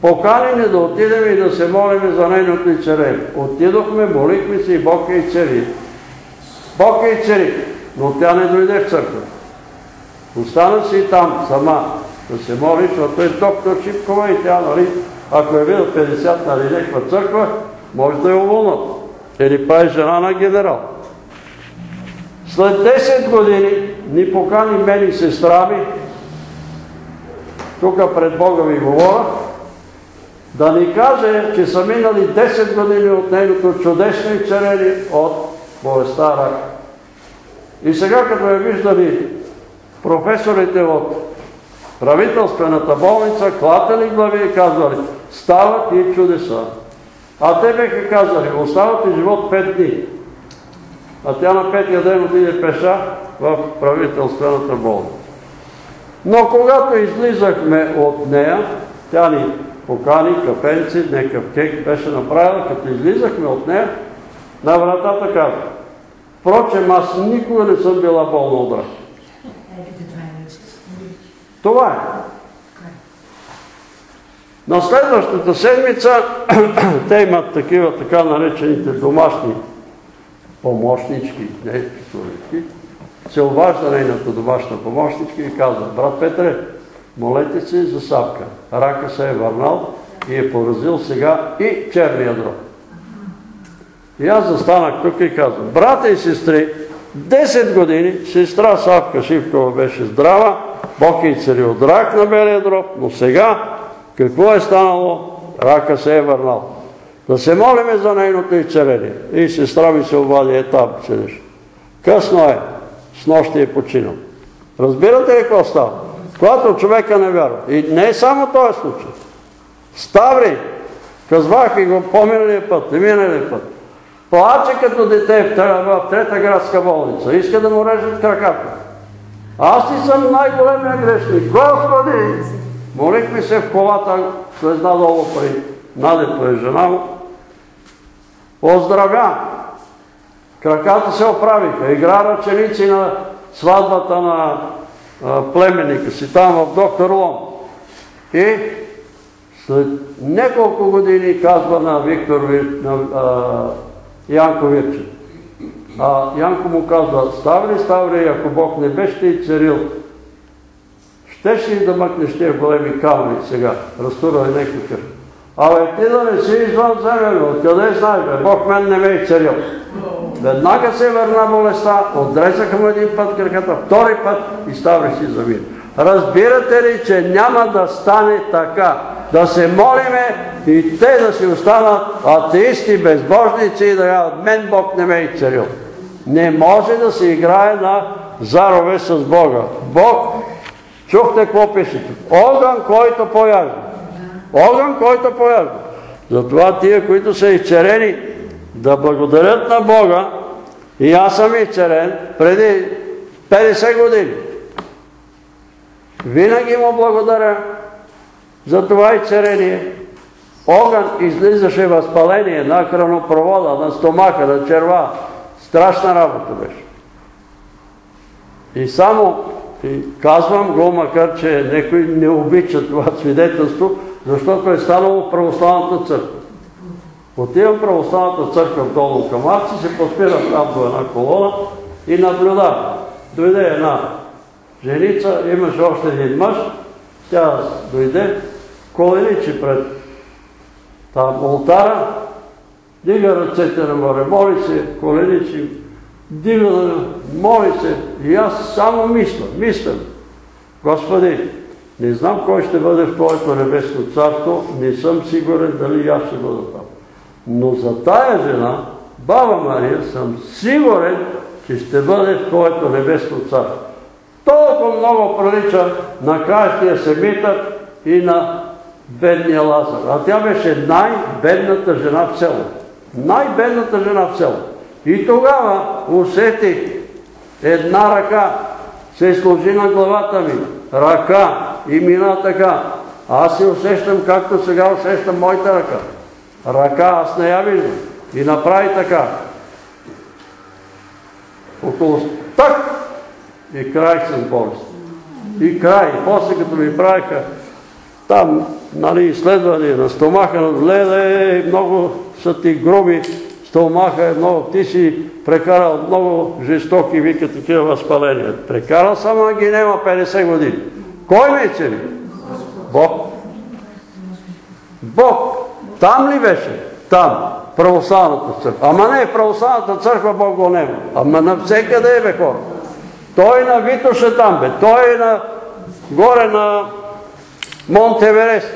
Speaker 1: Покани ни да отидем и да се молим за нейното изцеление. Отидохме, молихме се и Бог е изцели. Бог е изцели, но тя не дойде в църква. Остана си там сама да се моли, защото е доктор Чипкова и тя, нали, ако е бил 50 нали, някаква църква, може да я уволнат. Или прави жена на генерал. След 10 години ни покани мен и сестра ми, тук пред Бога ви говоря, да ни каже, че са минали 10 години от нейното чудесно изцеление от болестта рак. И сега, като я виждали професорите от правителствената болница, клатали глави и казвали, стават и чудеса. А те беха казали, остават и живот 5 дни. А тя на петия ден отиде пеша в правителствената болница. Но когато излизахме от нея, тя ни покани кафенци, някакъв кек беше направила, като излизахме от нея, на вратата каза, впрочем аз никога не съм била болна от рак. Това е. На следващата седмица те имат такива така наречените домашни помощнички, не човечки, се обажда нейната домашна помощничка и казва, брат Петре, молете се за сапка. Рака се е върнал и е поразил сега и черния дроб. И аз застанах тук и казвам, брата и сестри, 10 години сестра Савка Шивкова беше здрава, Бог е цари от рак на белия дроб, но сега какво е станало? Рака се е върнал. Да се молиме за нейното изцеление. И сестра ми се обади, е там седеш. Късно е, с нощи е починал. Разбирате ли какво става? Когато човека не вярва. И не е само този случай. Ставри, казвах и го по-миналия път, не миналия път. Плаче като дете в трета градска болница. Иска да му режат краката. Аз ли съм най-големия грешник? Господи! Молихме се в колата, слезна долу при Надето е жена му. Оздравя! Краката се оправиха. Игра ръченици на сватбата на племенника си, там в доктор Лом. И след няколко години казва на Виктор Янко Вирчев. А Янко му казва, ставри, ставри, ако Бог не беше ти царил, щеш ли да мъкнеш тия големи камъни сега? Разтура е някакъв. Абе, ти да не си извън земя, откъде знаеш, бе? Бог мен не ме е царил. Веднага се върна болестта, отрезаха му един път краката, втори път и стави си завин. Разбирате ли, че няма да стане така? Да се молиме и те да си останат атеисти, безбожници и да кажат, мен Бог не ме е царил. Не може да се играе на зарове с Бога. Бог, чухте какво пише Огън, който пояжда. Огън, който пояжда. Затова тия, които са изчерени, да благодарят на Бога, и аз съм изчерен преди 50 години. Винаги му благодаря за това изцерение. Огън излизаше възпаление на хранопровода, на стомаха, на черва. Страшна работа беше. И само казвам го, макар че некои не обичат това свидетелство, защото е станало православната църква. Отивам православната църква в Долу Камарци, се подпирам там до една колона и наблюдавам. Дойде една женица, имаше още един мъж, тя дойде, коленичи пред там ултара, дига ръцете на море, моли се, коленичи, дига моли се. И аз само мисля, мисля, Господи, не знам кой ще бъде в Твоето небесно царство, не съм сигурен дали аз ще бъда там. Но за тая жена, баба Мария, съм сигурен, че ще бъде в Твоето небесно царство. Толкова много прилича на кащия Семитър и на бедния Лазар. А тя беше най-бедната жена в село. Най-бедната жена в село. И тогава усетих една ръка се сложи на главата ми. Ръка и мина така. Аз се усещам както сега усещам моята ръка. Ръка, аз не я виждам. И направи така. Около так и край с болест. И край. После като ми правиха там нали, изследвания на стомаха, леле, много са ти груби, стомаха е много, ти си прекарал много жестоки, вика такива възпаления. Прекарал съм, а ги нема 50 години. Кой ме цели? Бог. Бог. Там ли беше? Там. Православната църква. Ама не, православната църква Бог го нема. Ама навсекъде е бе хора. Той на Витоша там бе. Той е на горе на Монтеверест.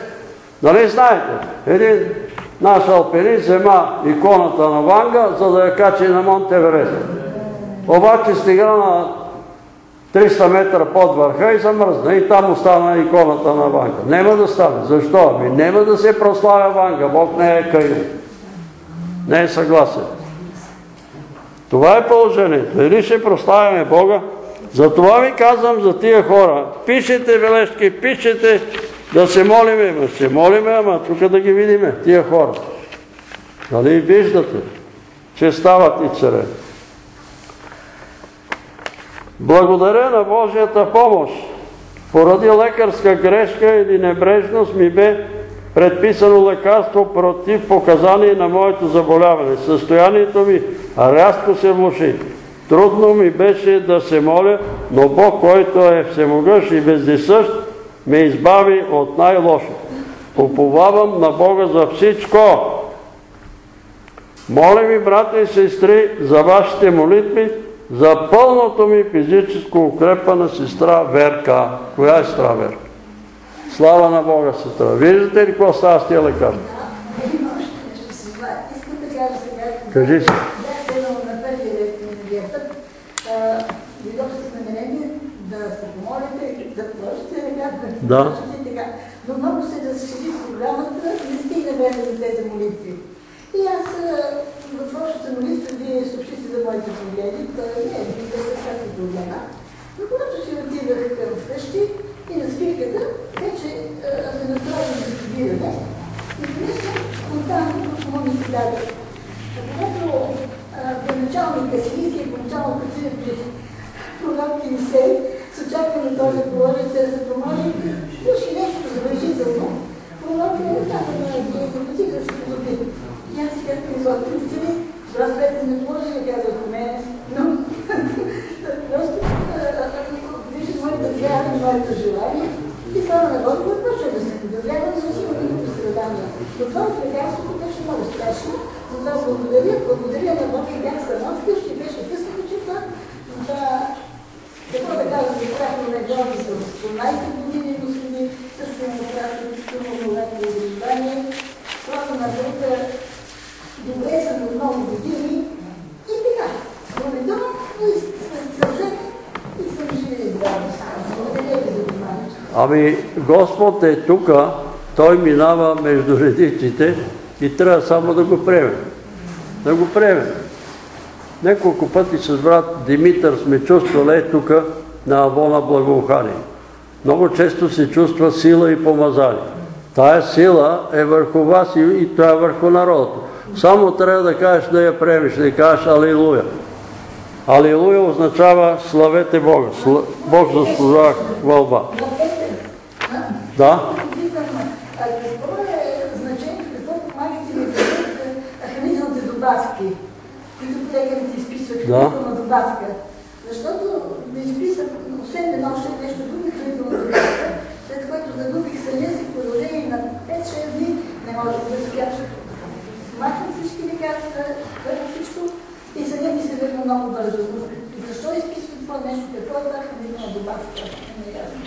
Speaker 1: Нали знаете? Един наш алпинист взема иконата на Ванга, за да я качи на Монтеверест. Обаче стига на 300 метра под върха и замръзна. И там остана иконата на Ванга. Нема да стане. Защо? Ами нема да се прославя Ванга. Бог не е каил. Не е съгласен. Това е положението. Или ще прославяме Бога. Затова ви казвам за тия хора. Пишете бележки, пишете да се молиме. Ма ще молиме, ама тук да ги видиме, тия хора. Нали виждате, че стават и царе. Благодаря на Божията помощ. Поради лекарска грешка или небрежност ми бе предписано лекарство против показание на моето заболяване. Състоянието ми рязко се влуши. Трудно ми беше да се моля, но Бог, който е всемогъщ и бездесъщ, ме избави от най-лошо. Уповавам на Бога за всичко. Моля ви, брата и сестри, за вашите молитви, за пълното ми физическо укрепа на сестра Верка. Коя е сестра Верка? Слава на Бога, сестра. Виждате ли какво става с тия лекарства? Кажи си.
Speaker 7: бях седнала на първия миналия път, дойдох с намерение да се помолите, да положите ръка, да
Speaker 1: Да.
Speaker 7: Но много се разшири програмата, не стигна време за тези молитви. И аз а, в общата молитва вие съобщите за моите проблеми, то не е вие да се всяка проблема. Но когато си отидах към вкъщи и на спирката, вече се настроих за събиране. И нещо спонтанно какво ми се даде. Когато началника си и поначално като си при пророки и сей, с очакване той да положи, се да помоли, слушай нещо забележително. Пророка е там на един да се подобри. И аз сега си ли, разпрете не положи, да казва по мене, но просто вижда моята вяра и моето желание. И слава на Бога, почва да се подобрява, независимо от страдания. Но това от лекарството беше много страшно. Затова благодаря, благодаря на Бога и бях сама вкъщи, беше късно вечерта. Какво да кажа, за страхно на Джони за 18 години господин, също има страшно, изключително голято образование. Слава на Бога, добре съм от много години. И така, помедон, но и сължет и съм живи здрави. Благодаря ви за вниманието.
Speaker 1: Ами Господ е тука, Той минава между редиците и трябва само да го приемем. Да го приемем. Неколко пъти с брат Димитър сме чувствали е тук на Авона Благоухани. Много често се чувства сила и помазание. Тая сила е върху вас и, това е върху народа. Само трябва да кажеш да я приемеш, да кажеш Алилуя. Алилуя означава славете Бога. Бог заслужава хвалба. Да?
Speaker 7: Какво е значението, какво помагате ми за хранителните добавки,
Speaker 1: Да.
Speaker 7: хранителна добавка? Защото ми изписах, освен едно още нещо друго хранителна добавка, след което загубих съня си в продължение на 5-6 дни, не може да се кача. Махам всички лекарства, върна всичко и съня ми се върна много бързо. Защо изписват това нещо? Какво е това хранителна добавка? Не е ясно.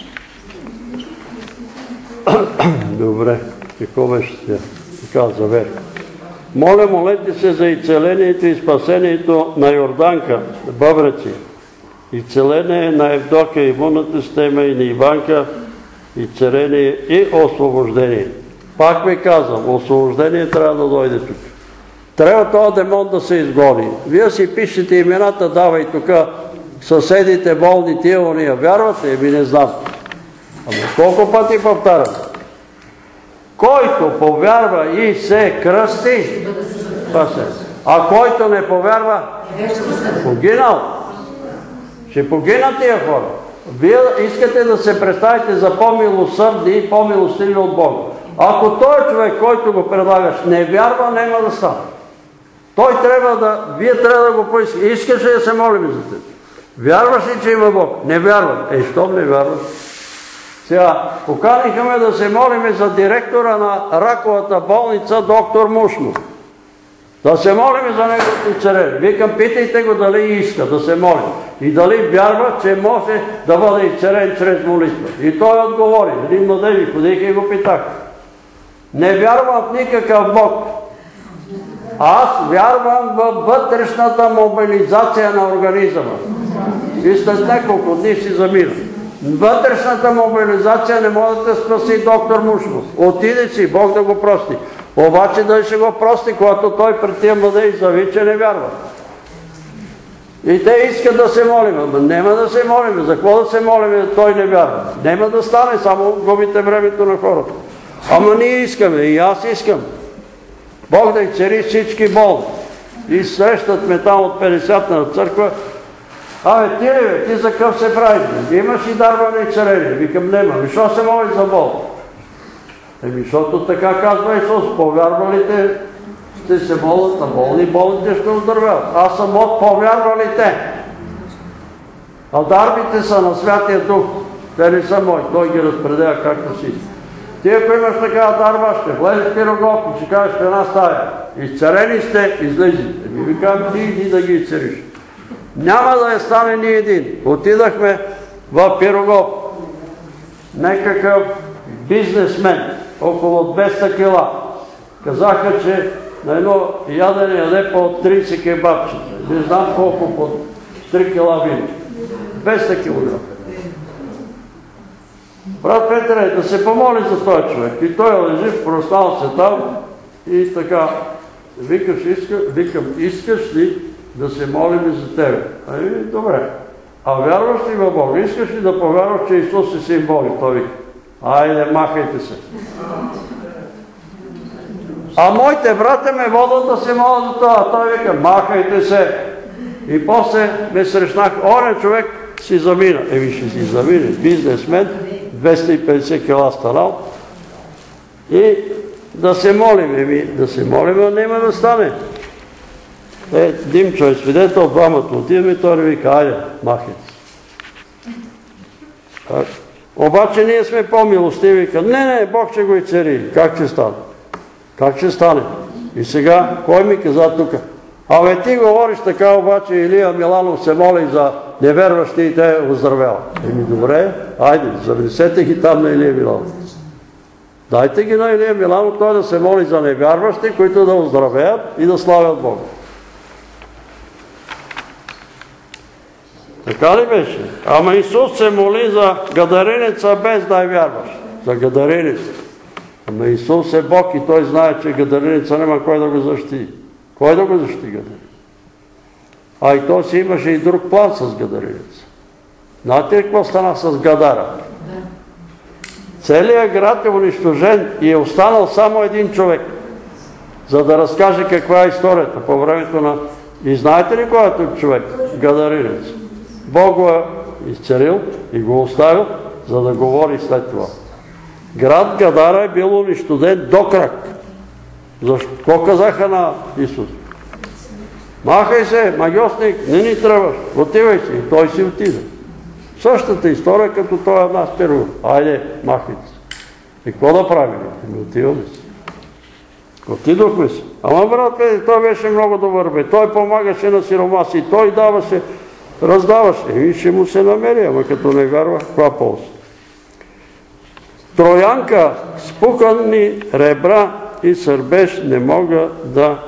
Speaker 1: Добре. Какво беше сега? Така, заверка. Моля, молете се за изцелението и спасението на Йорданка, Бъбреци. Изцеление на Евдокия, имунната система и на Иванка, изцеление и освобождение. Пак ви казвам, освобождение трябва да дойде тук. Трябва този демон да се изгони. Вие си пишете имената, давай тук съседите болни, тия уния. Вярвате? Еми не знам. Ама колко пъти повтарям? Който повярва и се кръсти. А който не повярва, погинал. Ще погинат тия хора. Вие искате да се представите за по-милосърдни и по-милостиви от Бога. Ако той човек, който го предлагаш, не вярва, няма да стане. Той трябва да, вие трябва да го поискате. Искаш ли да се молим за теб? Вярваш ли, че има Бог? Не вярвам. Е, щом не вярвам? Сега, поканиха ме да се молиме за директора на раковата болница, доктор Мушно. Да се молиме за неговото царе. Викам, питайте го дали иска да се моли. И дали вярва, че може да бъде изцерен чрез молитва. И той отговори. Един младежи, ходих и го питах. Не вярвам в никакъв Бог. Аз вярвам в вътрешната мобилизация на организма. И след няколко дни си замина. Вътрешната мобилизация не може да спаси доктор Мушнов. Отиде си, Бог да го прости. Обаче да ще го прости, когато той пред тия младежи зави, че не вярва. И те искат да се молим, ама нема да се молим. За какво да се молим, той не вярва? Нема да стане, само губите времето на хората. Ама ние искаме, и аз искам. Бог да цари всички болни. И срещат ме там от 50-та на църква. Абе, ти ли бе, ти за къв се правиш? Имаш и дарване и царение. Викам, нема. Ми, що се моли за болни? Еми, защото така казва Исус, повярвалите ще се молят на болни, болните ще оздравяват. Аз съм от повярвалите. А дарбите са на Святия Дух. Те не са мои. Той ги разпределя както си. Ти ако имаш такава дарба, ще влезеш в пирогов и ще кажеш в една стая. Изцарени сте, излизите. Ми ви казвам, ти иди да ги изцариш. Няма да е стане ни един. Отидахме в пирогов. Некакъв бизнесмен, около 200 кила. Казаха, че на едно ядене яде по 30 кебабчета. Не знам колко по 3 кила вино. 200 килограма. Брат Петре, да се помоли за този човек. И той лежи, проснал се там и така. Викаш, викам, искаш ли да се молим за тебе? Ами, добре. А вярваш ли в Бога? Искаш ли да повярваш, че Исус е син Бога? Той вика. Айде, махайте се. А моите брата ме водят да се молят за това. Той вика, махайте се. И после ме срещнах, орен човек си замина. Еми ще си замине. Бизнесмен, 250 кила станал. И да се молим. Еми, да се молим, а няма да стане. Е, Димчо е свидетел, двамата отиваме той вика, айде, махайте. Обаче ние сме по-милостиви. и Не, не, Бог ще го и цари. Как ще стане? Как ще стане? И сега, кой ми каза тук? Абе ти говориш така, обаче Илия Миланов се моли за неверващи и те оздравява. Еми добре, айде, завнесете ги там на Илия Миланов. Дайте ги на Илия Миланов, той да се моли за невярващи, които да оздравеят и да славят Бога. Така ли беше? Ама Исус се моли за гадаренеца без да е вярваш. За гадаренец. Ама Исус е Бог и той знае, че гадаренеца няма кой да го защити. Кой да го защити гадаренец? А и той си имаше и друг план с гадаренеца. Знаете ли какво стана с Гадара? Целият град е унищожен и е останал само един човек, за да разкаже каква е историята по времето на... И знаете ли кой е тук човек? Гадаринец. Бог го е изцелил и го оставил, за да говори след това. Град Гадара е бил унищожен до крак. Защо казаха на Исус? Махай се, магиосник, не ни трябваш, отивай си. Той си отиде. Същата история, като той е нас първо. Айде, махайте се. И какво да правим? Ми отиваме си. Отидохме си. Ама брат, той беше много добър. Бе. Той помагаше на сиромаси. Той даваше, раздаваше. И ще му се намери, ама като не вярва, каква полза? Троянка, спукани ребра и сърбеж не мога да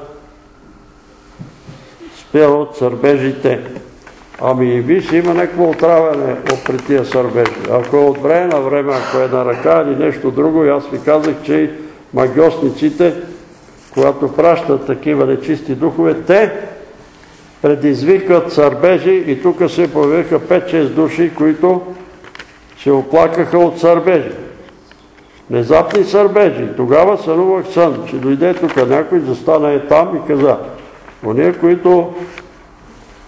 Speaker 1: спя от сърбежите. Ами виж, има някакво отравяне от при тия сърбежи. Ако е от време на време, ако е на ръка или нещо друго, аз ви казах, че и магиосниците, когато пращат такива нечисти духове, те предизвикват сърбежи и тук се появиха 5-6 души, които се оплакаха от сърбежи. Внезапни сърбежи. Тогава сънувах сън, че дойде тук някой, застана е там и каза, Ония, които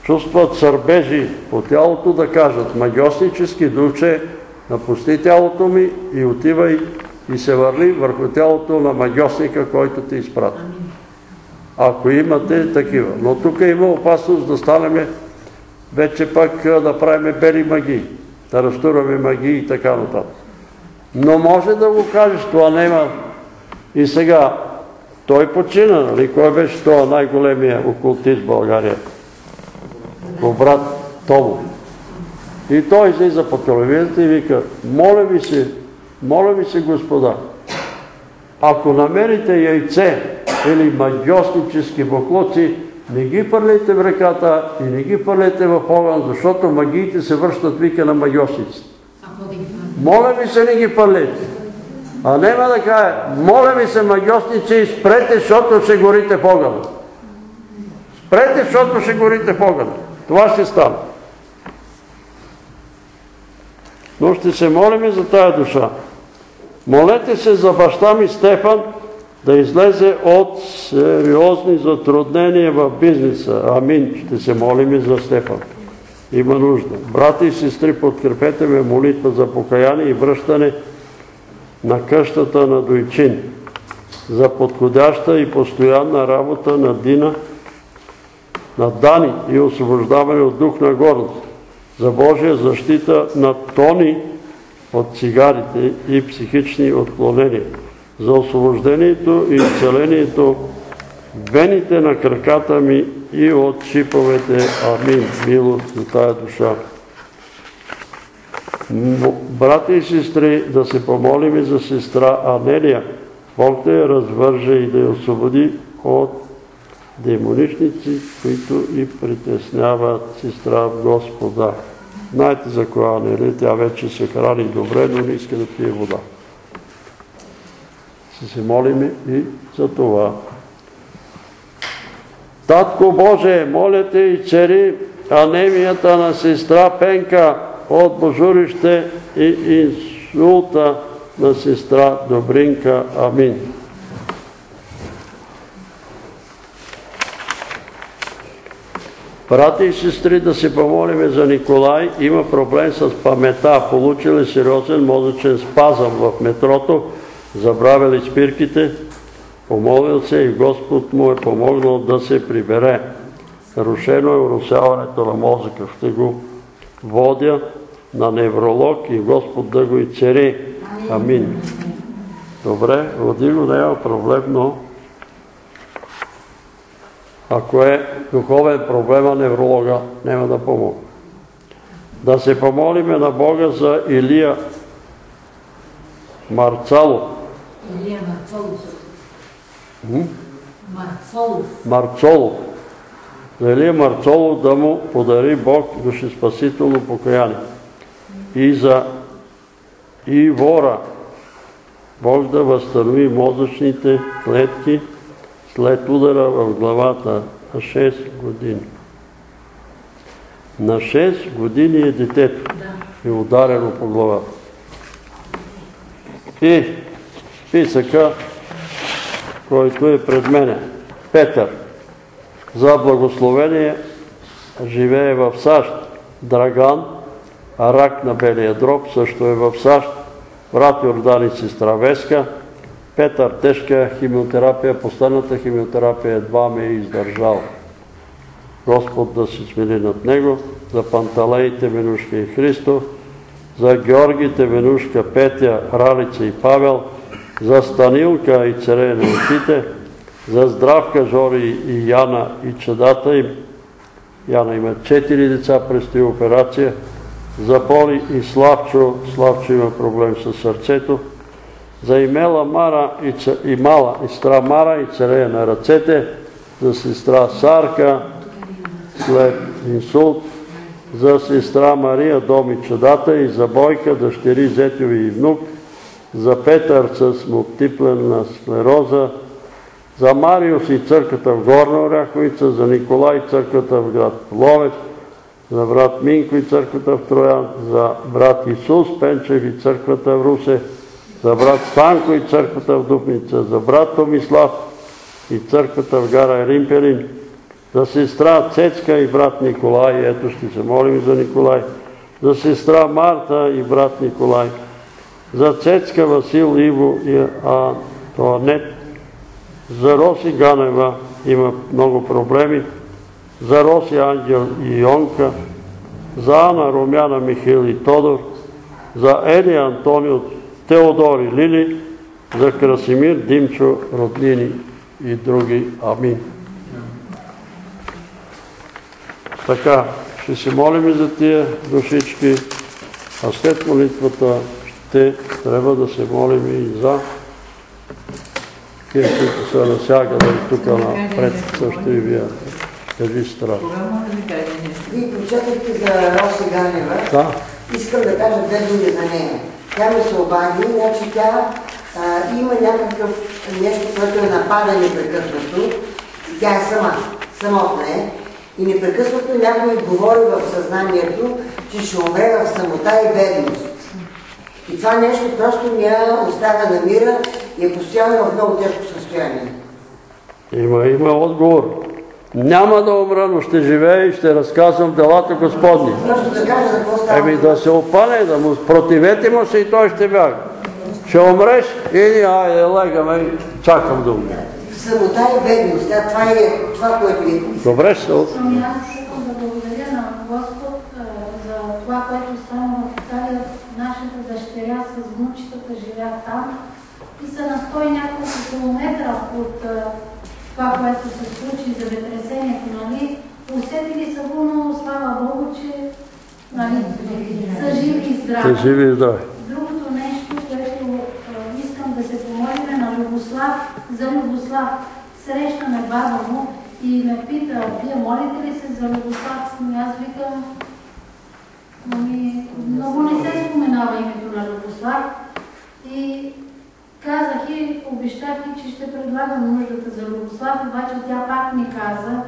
Speaker 1: чувстват сърбежи по тялото, да кажат, магиоснически духче, напусти тялото ми и отивай и се върли върху тялото на магиосника, който те изпрати. Ако имате такива. Но тук има опасност да станем вече пак да правиме бели магии, да разтураме магии и така нататък. Но може да го кажеш, това няма. И сега, той почина, нали? Кой беше това най-големия окултист в България? Го брат Томо. И той излиза по телевизията и вика, моля ви се, моля ви се, господа, ако намерите яйце или магиоснически буклуци, не ги пърлете в реката и не ги пърлете в огън, защото магиите се връщат вика на магиосниците. Моля ви се, не ги пърлете. А нема да каже, моля ви се, магиосници, спрете, защото ще горите в огън. Спрете, защото ще горите в огън. Това ще стане. Но ще се молиме за тая душа. Молете се за баща ми Стефан да излезе от сериозни затруднения в бизнеса. Амин. Ще се молиме за Стефан. Има нужда. Брати и сестри, подкрепете ме молитва за покаяние и връщане на къщата на Дойчин. За подходяща и постоянна работа на Дина, на Дани и освобождаване от дух на гордост. За Божия защита на Тони от цигарите и психични отклонения. За освобождението и изцелението вените на краката ми и от шиповете. Амин. Милост за тая душа. Брати и сестри, да се помолим и за сестра Анелия. Бог да я развърже и да я освободи от демоничници, които и притесняват сестра в Господа. Знаете за коя Анелия, тя вече се храни добре, но не иска да пие вода. Ще се молим и за това. Татко Боже, моля те и цери анемията на сестра Пенка от Божурище и инсулта на сестра Добринка. Амин. Брати и сестри, да се помолиме за Николай. Има проблем с памета. Получил е сериозен мозъчен спазъм в метрото. Забравили спирките. Помолил се и Господ му е помогнал да се прибере. Нарушено е уросяването на мозъка. Ще го водя на невролог и Господ да го и цери. Амин. Добре, води го, няма проблем, но ако е духовен проблема, невролога няма да помогне. Да се помолиме на Бога за Илия Марцало.
Speaker 5: Илия Марцолов. Марцолов.
Speaker 1: Марцолов. За Илия Марцолов да му подари Бог душеспасително покаяние. И за Ивора Бог да възстанови мозъчните клетки след удара в главата на 6 години. На 6 години е детето и ударено по главата. И списъка, който е пред мене. Петър. За благословение живее в САЩ. Драган, рак на белия дроб, също е в САЩ. Брат Йордан и сестра Веска. Петър, тежка химиотерапия, последната химиотерапия едва ме е издържал. Господ да се смили над него, за Панталеите, Венушка и Христо, за Георгите, Венушка, Петя, Ралица и Павел, за Станилка и царе на очите, за Здравка, Жори и Яна и чедата им. Яна има четири деца, предстои операция. За Поли и Славчо, Славчо има проблем с сърцето. За Имела Мара и, Мала, и сестра Мара и царея на ръцете. За сестра Сарка след инсулт. За сестра Мария, дом и чедата и за Бойка, дъщери, зетови и внук. За Петър с мултипленна склероза. За Мариус и църквата в Горна Оряховица. За Николай църквата в град Ловец за брат Минко и църквата в Троян, за брат Исус Пенчев и църквата в Русе, за брат Станко и църквата в Дупница, за брат Томислав и църквата в гара Римперин, за сестра Цецка и брат Николай, ето ще се молим за Николай, за сестра Марта и брат Николай, за Цецка Васил Иво и Антонет, за Роси Ганева има много проблеми, за Роси Ангел и Йонка, за Ана Румяна Михаил и Тодор, за Ели Антонио Теодор и Лили, за Красимир Димчо Родлини и други. Амин. Така, ще се молим и за тия душички, а след молитвата ще трябва да се молим и за тия, които са насякъде и тук напред също и вие. Кажи страх.
Speaker 8: Вие прочетахте за Роси Ганева.
Speaker 1: Да,
Speaker 8: Искам да кажа две думи за нея. Тя ми се обади, значи тя а, има някакъв нещо, което е напада непрекъснато. И Тя е сама, самотна е. И непрекъснато някой говори в съзнанието, че ще умре в самота и бедност. И това нещо просто не я оставя на мира и е постоянно в много тежко състояние.
Speaker 1: има, има отговор. Няма да умра, но ще живея и ще разказвам делата Господни. Еми да се опане, да му противете му се и той ще бяга. Ще умреш или айде легаме и чакам да умре.
Speaker 8: Самота и бедност. Това е това, което е.
Speaker 1: Добре ще
Speaker 9: Ами аз искам да благодаря на Господ за това, което стана в Италия. Нашата дъщеря с живеят там и са на 100 и няколко километра от това, което се случи за земетресението, нали? Усетили са го, но слава Богу, че нали, са живи и здрави.
Speaker 1: Те живи и здрави.
Speaker 9: Другото нещо, което искам да се помолим на Любослав, за Любослав. Срещаме баба му и ме пита, вие молите ли се за Любослав? Ами аз викам, ами, много не се споменава името на Любослав. И казах и обещах и, че ще предлагам нуждата за Любослав, обаче тя пак ми каза,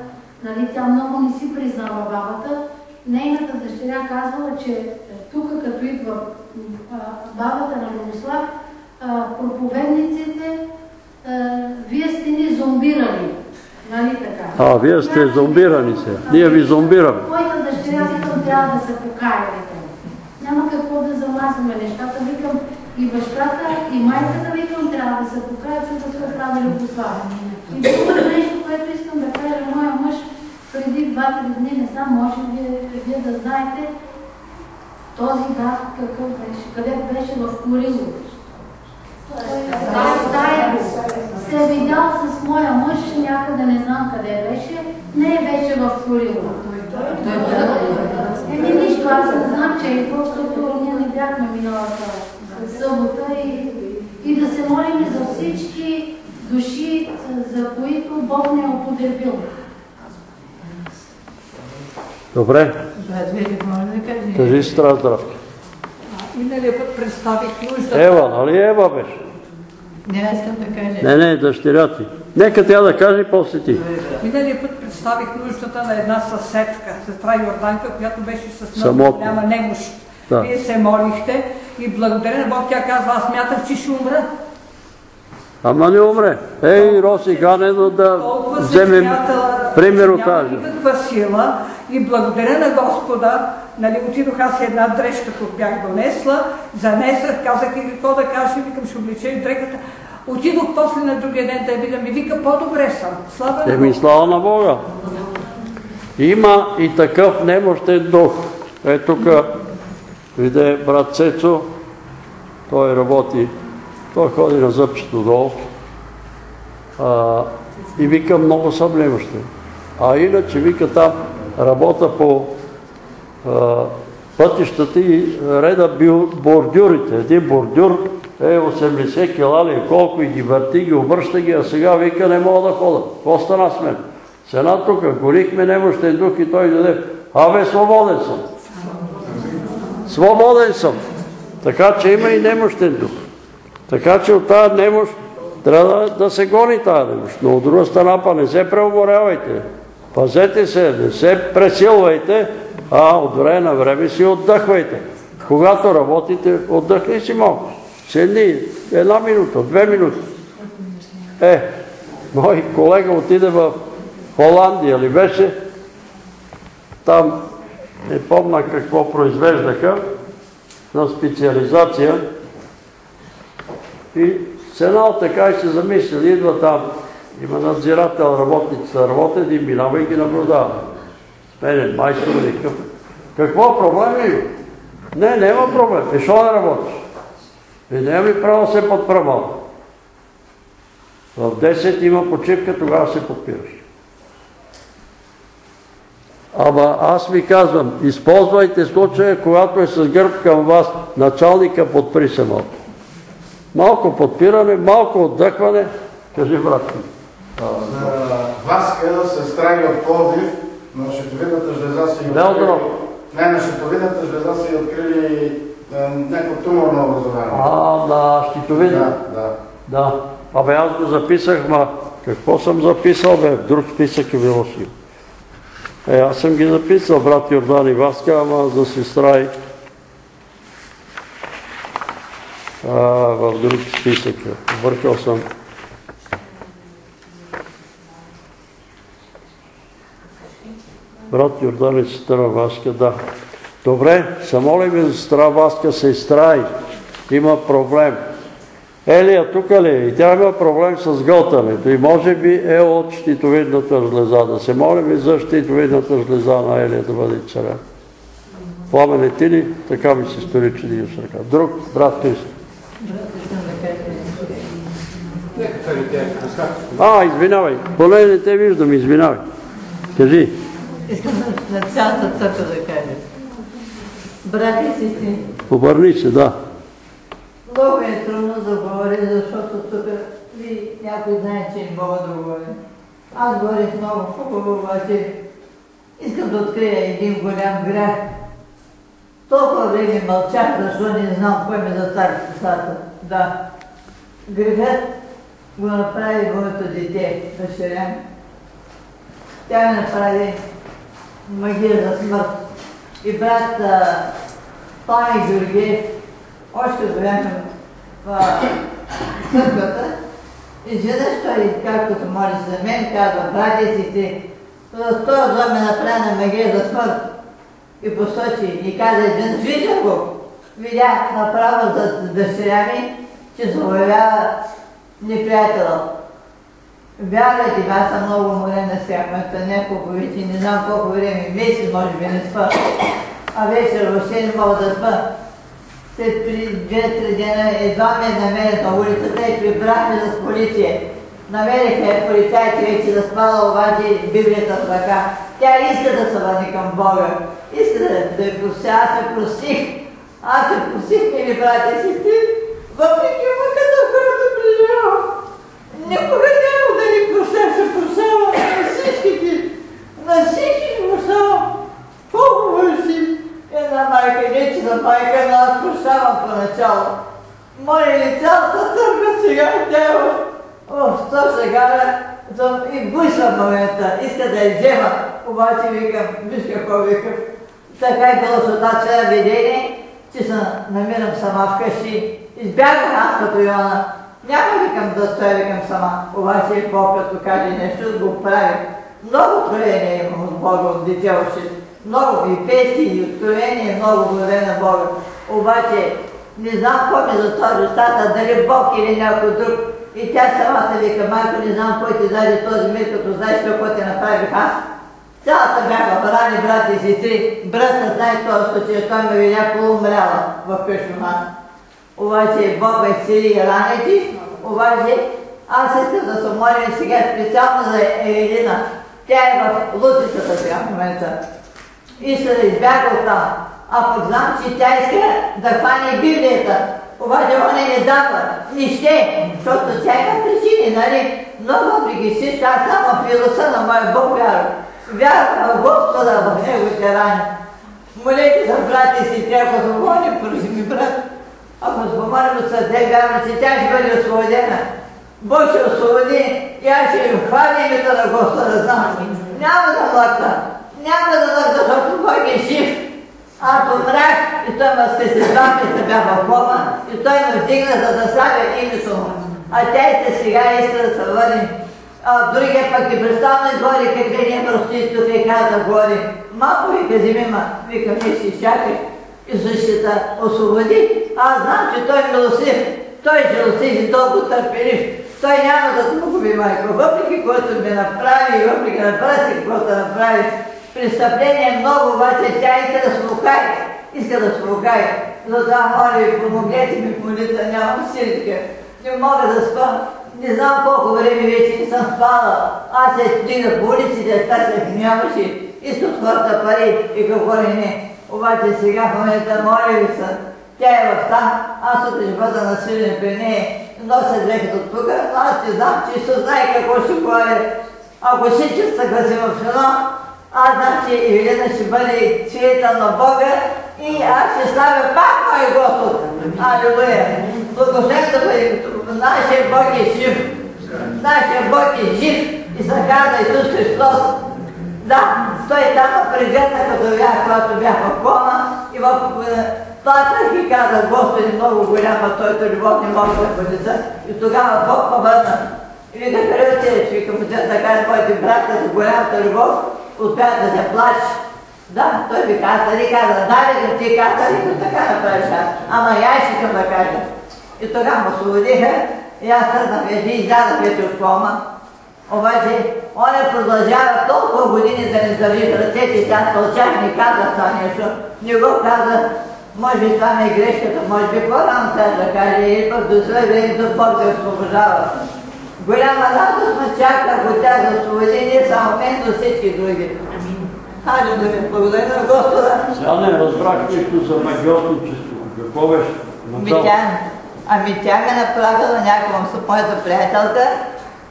Speaker 9: нали, тя много не си признава бабата, Нейната дъщеря казвала, че тук като идва а, бабата на Любослав, а, проповедниците, а, вие сте ни зомбирали. Нали така?
Speaker 1: А, вие сте зомбирани се. Ние ви зомбираме.
Speaker 9: Моята дъщеря викам, трябва да се покая. викам. Няма какво да замазваме нещата. Викам и бащата, и майката, викам, трябва да се покаят, да се оправи Любослав. И другото нещо, което искам да кажа, моя мъж преди 2-3 дни, не знам, може вие, вие да знаете, този дат какъв беше, къде беше в Курило. В стая се е видял с моя мъж някъде, не знам къде беше, не беше в Курило. Еми нищо, аз не знам, че е защото ние не бяхме миналата събота и, и да се молим за всички души, за които Бог не е употребил.
Speaker 1: Добре, кажи страх здравки.
Speaker 3: Миналия път представих нуждата.
Speaker 1: Ева, нали Ева беше?
Speaker 3: Не, аз искам да кажа.
Speaker 1: Не, не, дъщеря ти. Нека тя да каже после ти.
Speaker 10: Миналия път представих нуждата на една съседка, сестра Йорданка, която беше с много голяма немощ.
Speaker 1: Да.
Speaker 10: Вие се молихте и благодаря на Бог, тя казва, аз мятах, че ще умра.
Speaker 1: Ама не умре. Ей, Роси Ганено да вземем пример от тази.
Speaker 10: никаква сила и благодаря на Господа, нали, отидох аз една дрежка, като бях донесла, занесах, казах и какво да кажа, викам, ще облече дрехата. Отидох после на другия ден да я видам и вика, по-добре съм. Слава на
Speaker 1: Еми,
Speaker 10: Бога.
Speaker 1: слава на Бога. Има и такъв немощен дух. Е, тук виде брат Цецо, той работи, той ходи на зъбчето долу. А, и вика, много съм немощен. А иначе, вика, там работа по а, пътищата и реда бил бордюрите. Един бордюр е 80 кила ли, колко и ги върти, ги обръща ги, а сега вика не мога да хода. Какво стана с мен? С една тук, горихме немощен дух и той даде, абе свободен съм. Свободен съм. Така че има и немощен дух. Така че от тази немощ трябва да, се гони тази немощ. Но от друга страна па не се преуморявайте. Пазете се, не се пресилвайте, а от време на време си отдъхвайте. Когато работите, отдъхни си малко. Седни една минута, две минути. Е, мой колега отиде в Холандия ли беше, там не помна какво произвеждаха на специализация и Сенал така и се замисли, идва там Има надзирател, работниците работят и минава и ги наблюдава. Мене, майстор никакъв. Какво проблем има? Не, няма проблем. Е, що да работиш? Е, няма ли право да се подправа? В 10 има почивка, тогава се подпираш. Ама аз ви казвам, използвайте случая, когато е с гърб към вас, началника подпри се малко. Малко подпиране, малко отдъхване. Кажи, брат.
Speaker 11: Васка, сестра и от Пловдив, на щитовидната жлеза си
Speaker 1: Неодроб.
Speaker 11: Не, на щитовидната жлеза са открили е, някакво туморно образование.
Speaker 1: А, на щитовидна.
Speaker 11: Да, да.
Speaker 1: Да. Абе, аз го записах, ма какво съм записал, бе? В друг списък е било си. Е, аз съм ги записал, брат Йордан и Васка, ама за сестра и... А, в друг списък е. Бъркал съм. Брат Йордан и сестра Васка, да. Добре, се молим за сестра Васка, сестра и има проблем. Елия тук ли е? И тя има проблем с гълтането и може би е от щитовидната жлеза. Да се молим и за щитовидната жлеза на Елия да бъде царя. Пламене ти ли? Така ми се стори, че дигаш ръка. Друг, брат Христо. А, извинявай. Поне не те виждам, извинявай. Кажи.
Speaker 3: Искам на цялата църква да кажа. Брати и сестри,
Speaker 1: Обърни се, да.
Speaker 3: Много е трудно да говоря, защото тук ви някой знае, че не мога да говоря. Аз говорих много хубаво, обаче искам да открия един голям грях. Толкова време мълчах, защото не знам кой ме затваря в косата. Да. Грехът го направи моето дете, дъщеря ми. Тя ми направи магия за смърт. И брат Тони Георгиев, още да бяхме в църквата, изведнъж той, както се моли за мен, казва, братя си ти, този дом ме направи на магия за смърт. И посочи, и каза, изведнъж виждам го. Видях направо за дъщеря ми, че се обявява неприятел. Вярвайте аз съм много уморена сега, моята няколко вече, не знам колко време, месец може би не спа. А вечер въобще не мога да спа. След две-три дена едва ме намерят на улицата и прибрахме с полиция. Намериха полицайите вече да спала, обаче Библията в ръка. Тя иска да се върне към Бога. Иска да, да я прости. Аз се простих. Аз се простих, мили брати и сестри, въпреки мъката, която преживявам. Никога няма да ни проща, ще прощавам на всичките. На всички прощавам. Хубаво си. Една майка, не че за майка, но аз прощавам поначало. Моля ли цялата църква сега, тя е в, в то сега, и буйства в момента, иска да я взема. Обаче викам, виж какво викам. Така е било с една вчера видение, че се намирам сама вкъщи. Избягах аз като Йона. Няма викам да стоя, викам сама. Обаче Бог като каже нещо, го прави. Много творение имам от Бога, от дете още. Много и песни, и откровение, много благодаря на Бога. Обаче не знам какво ми затвори устата, дали Бог или някой друг. И тя самата вика, майко, не знам кой ти даде този мир, като знаеш какво ти направих аз. Цялата бях в рани, брат и сестри. Брат не знае този случай, той ме видя полумряла в нас. Обаче Бог ме изцели раните, обаче аз искам да се моля сега специално за Евелина. Тя е в лутицата сега в момента. Иска да избяга от там. А пък знам, че тя иска да хване Библията. Обаче он не дава, не ще, защото има причини, нали? Но въпреки всичко, аз само в милостта на моя Бог вярвам. Вярвам в Господа, в Неговите рани. Молете за брати си, тя ако свободи, проси ми брат. Ако спомарим от съде, вярвам, че тя ще бъде освободена. Бог ще освободи и аз ще хваля името на Господа, знам. Няма да млъкна. Няма да млъкна, защото Бог е жив. Аз умрях и той ме скъси два месеца бях в кома и той ме вдигна, за да славя името му. А тя и сега иска да се върне. А другия пък и представно изгори какви не прости тук и каза гори. Малко вика, вземи ма, вика, ми си чакай. И защита освободи. Аз знам, че той е милосив. Той е милосив и толкова търпелив. той няма да те погуби, майко. Въпреки което ми направи и въпреки направи, каквото направи, престъпление много, обаче тя иска да слухай. Иска да слухай. Затова, моля ви, помогнете ми в молитва, нямам силика. Не мога да спам. Не знам колко време вече не съм спала. Аз се стигнах по улиците, търсех, нямаше. Искат хората пари и какво ли не. Обаче сега в момента, моля ви се, тя е в там, аз утре ще бъда насилен при нея, нося дрехата от тук, аз не знам, че Исус знае какво ще прави. Ако всички се съгласи в едно, аз знам, че Евелина ще бъде цвета на Бога и аз ще ставя пак мой Господ. Алилуя! Благословен да бъде, нашия Бог е жив. Нашия Бог е жив и се казва Исус Христос. Да, той там прегледна, като бях, когато бях в кома и в плаках и каза, Господи, много голяма, Твоята любов не може да понеса. И тогава Бог повърна. И вика, къде отидеш? Викам, така е твоите братя за голямата любов, успя да се плаче. Да, той ви каза, нали каза, да, ли ти каза, ли така направиш аз. Ама я искам да кажа. И тогава му освободиха и аз тръгнах вече, излязах вече от кома. Обаче, он е продължава толкова години да не в ръцете и аз тълчах, не каза това нещо. Не го каза, може би това не е грешката, може би по-рано трябва да каже, или пък до своє време Бог да освобождава. Голяма радост ме чака, ако тя да освободи не само мен, но всички други. Халилуя, благодаря на Господа.
Speaker 1: Сега не разбрах нищо за магиотничество. Какво беше?
Speaker 3: Ами тя, ами тя ме направила някаква с моята приятелка,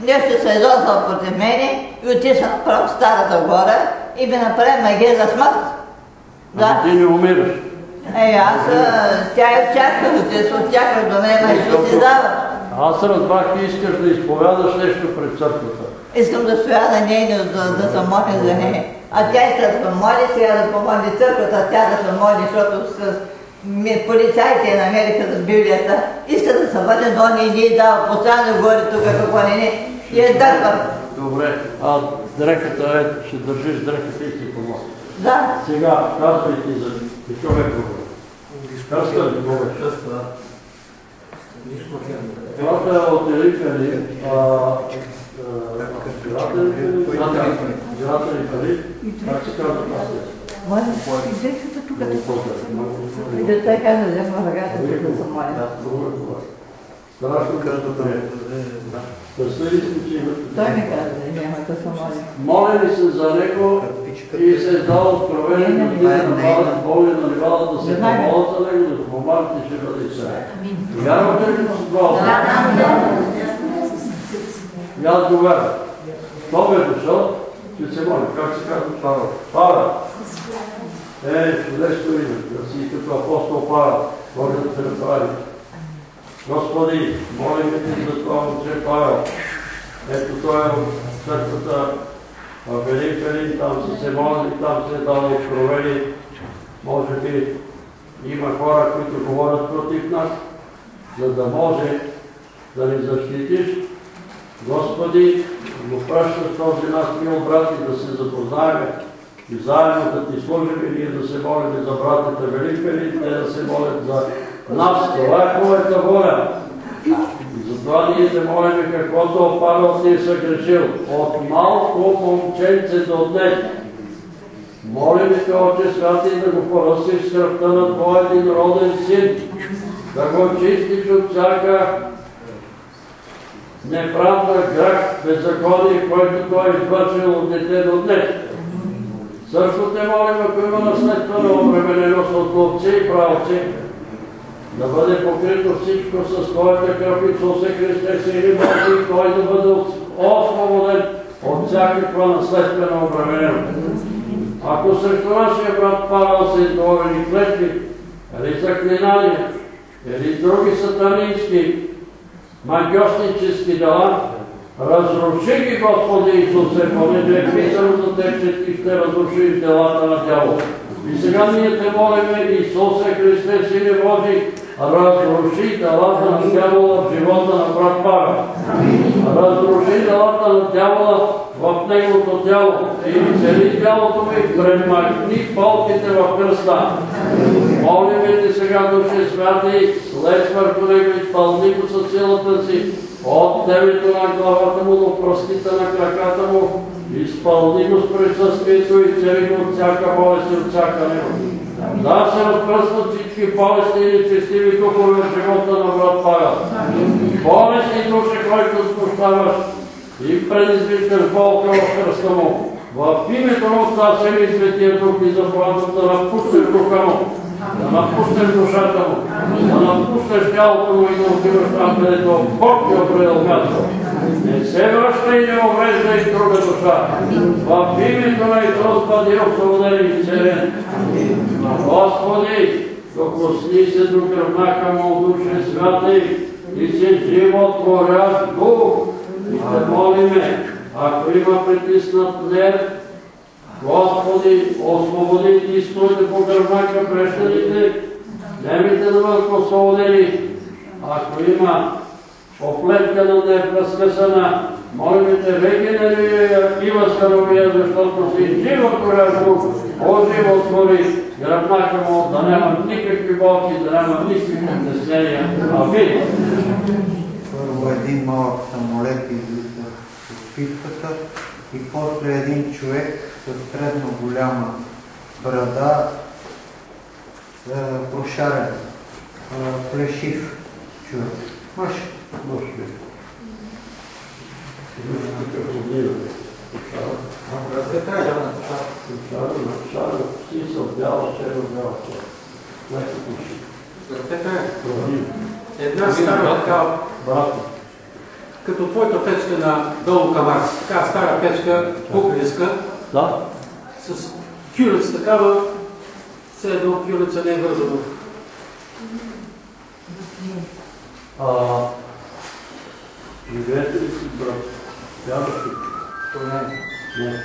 Speaker 3: нещо се е дозал против мене и отиша направо в Старата гора и ми направи магия за смърт. Да.
Speaker 1: Ти не умираш.
Speaker 3: Е, аз, тя е те се очаква до мен, ще си дава.
Speaker 1: Аз разбрах, ти искаш да изповядаш нещо пред църквата.
Speaker 3: Искам да стоя на нея, да, да се моля за нея. А тя иска да се моли, сега да помоли църквата, тя да се моли, защото с полицайите я намериха с Библията, иска да се бъде, но не ни дава постоянно горе тук, какво не не, и е дърпа.
Speaker 1: Добре, а дрехата е, ще държиш дрехата и си помогна.
Speaker 3: Да.
Speaker 1: Сега, казвай ти за човек говори. Казва ли говориш? Това е от Елифели, Гратели пари, как се казва това?
Speaker 3: Издрехата тук. И да той казва, взема ръката, тук да се моля.
Speaker 1: Страшно като е. Представи си, че имате.
Speaker 3: Той ми каза, няма да се моля.
Speaker 1: Молили се за него и се е дал откровение да отиде на Бога на ливада да се помолят за него, да помагат и ще бъде сега. Вярвате ли в това? И аз го вярвам. Той ме дошъл, ще се моля. Как се казва Павел? Павел! Е, чудесно име, да си като апостол Павел, може да се направи. Господи, молим ти за това момче Павел. Ето той е от църквата в Велик Велик, там са се молили, там се е дало откровение. Може би има хора, които говорят против нас, за да може да ни защитиш. Господи, го пращаш този нас мил брат и да се запознаем и заедно да ти служим и ние да се молим за братите Велик Велик, те да се молят за нас. Това е Твоята воля. Затова ние се молим каквото Павел си е съгрешил. От малко момченце до днес. Молим те, Отче Святи, да го поръсиш с кръвта на Твоя единроден син, да го чистиш от всяка неправда, грях, беззаконие, който той е извършил от дете до днес. Също те молим, ако има наследствена обремененост от ловци и правци, да бъде покрито всичко с Твоята кръв Исусе Христе, Сини Божи, и Той да бъде освободен от всякаква наследствена обремененост. Ако срещу нашия брат Павел са изговорени клетви, или заклинания, или други сатанински, магиоснически дела, разруши ги, Господи Исусе, понеже е писано за теб, че ти ще разрушиш делата на дявола. И сега ние те молиме, Исусе Христе, Сине Божи, разруши делата на дявола в живота на брат Павел. Разруши делата на дявола в неговото тяло и цели тялото ми, премахни полките в кръста. Молиме ти сега, Душе Святи, слез върху него, изпълни го със силата си от темето на главата му до пръстите на краката му, изпълни го с присъствието и цели го от всяка болест и от всяка немощ. Да се разпръснат всички болести и нечестиви духове в живота на брат Павел. Болести душа, който спощаваш и предизвикаш болка в кръста му. В името на Отца Семи Светия Дух и заповядам да напуснеш духа му, да напуснеш душата му, да напуснеш тялото му и да отиваш там, където Бог ти определил място. Не се връща и не увреждай друга душа. В името на Исус бъди освободен и изцелен. Господи, докосни се до гръбнака му, Душе Святий, и си животворящ Дух. И те молиме, ако има притиснат нерв, Господи, освободи и стойте по гръбнака прещаните, немите да бъдат освободени. Ако има оплетка на нерв разкъсана, молиме те, регенерирай и възстановия, защото си животворящ Дух, о животвори, гръбнака му да няма никакви болки, да няма никакви притеснения. Амин.
Speaker 2: Първо един малък самолет излиза от пистката и после един човек с средно голяма брада, е, прошарен, е, плешив човек. Мъж.
Speaker 1: Може би. Такъв обиден. Шара, шара, сисъл, бяла, черно, бяла. Леко пуши.
Speaker 4: Една стара така,
Speaker 1: Брат,
Speaker 4: като твоята печка на долу камар, така стара печка, кухненска,
Speaker 1: да,
Speaker 4: с кюлец такава, все едно кюлеца не е вързано.
Speaker 1: а, живеете ли си, брат? Вярвате ли?
Speaker 4: То не е.
Speaker 1: Не.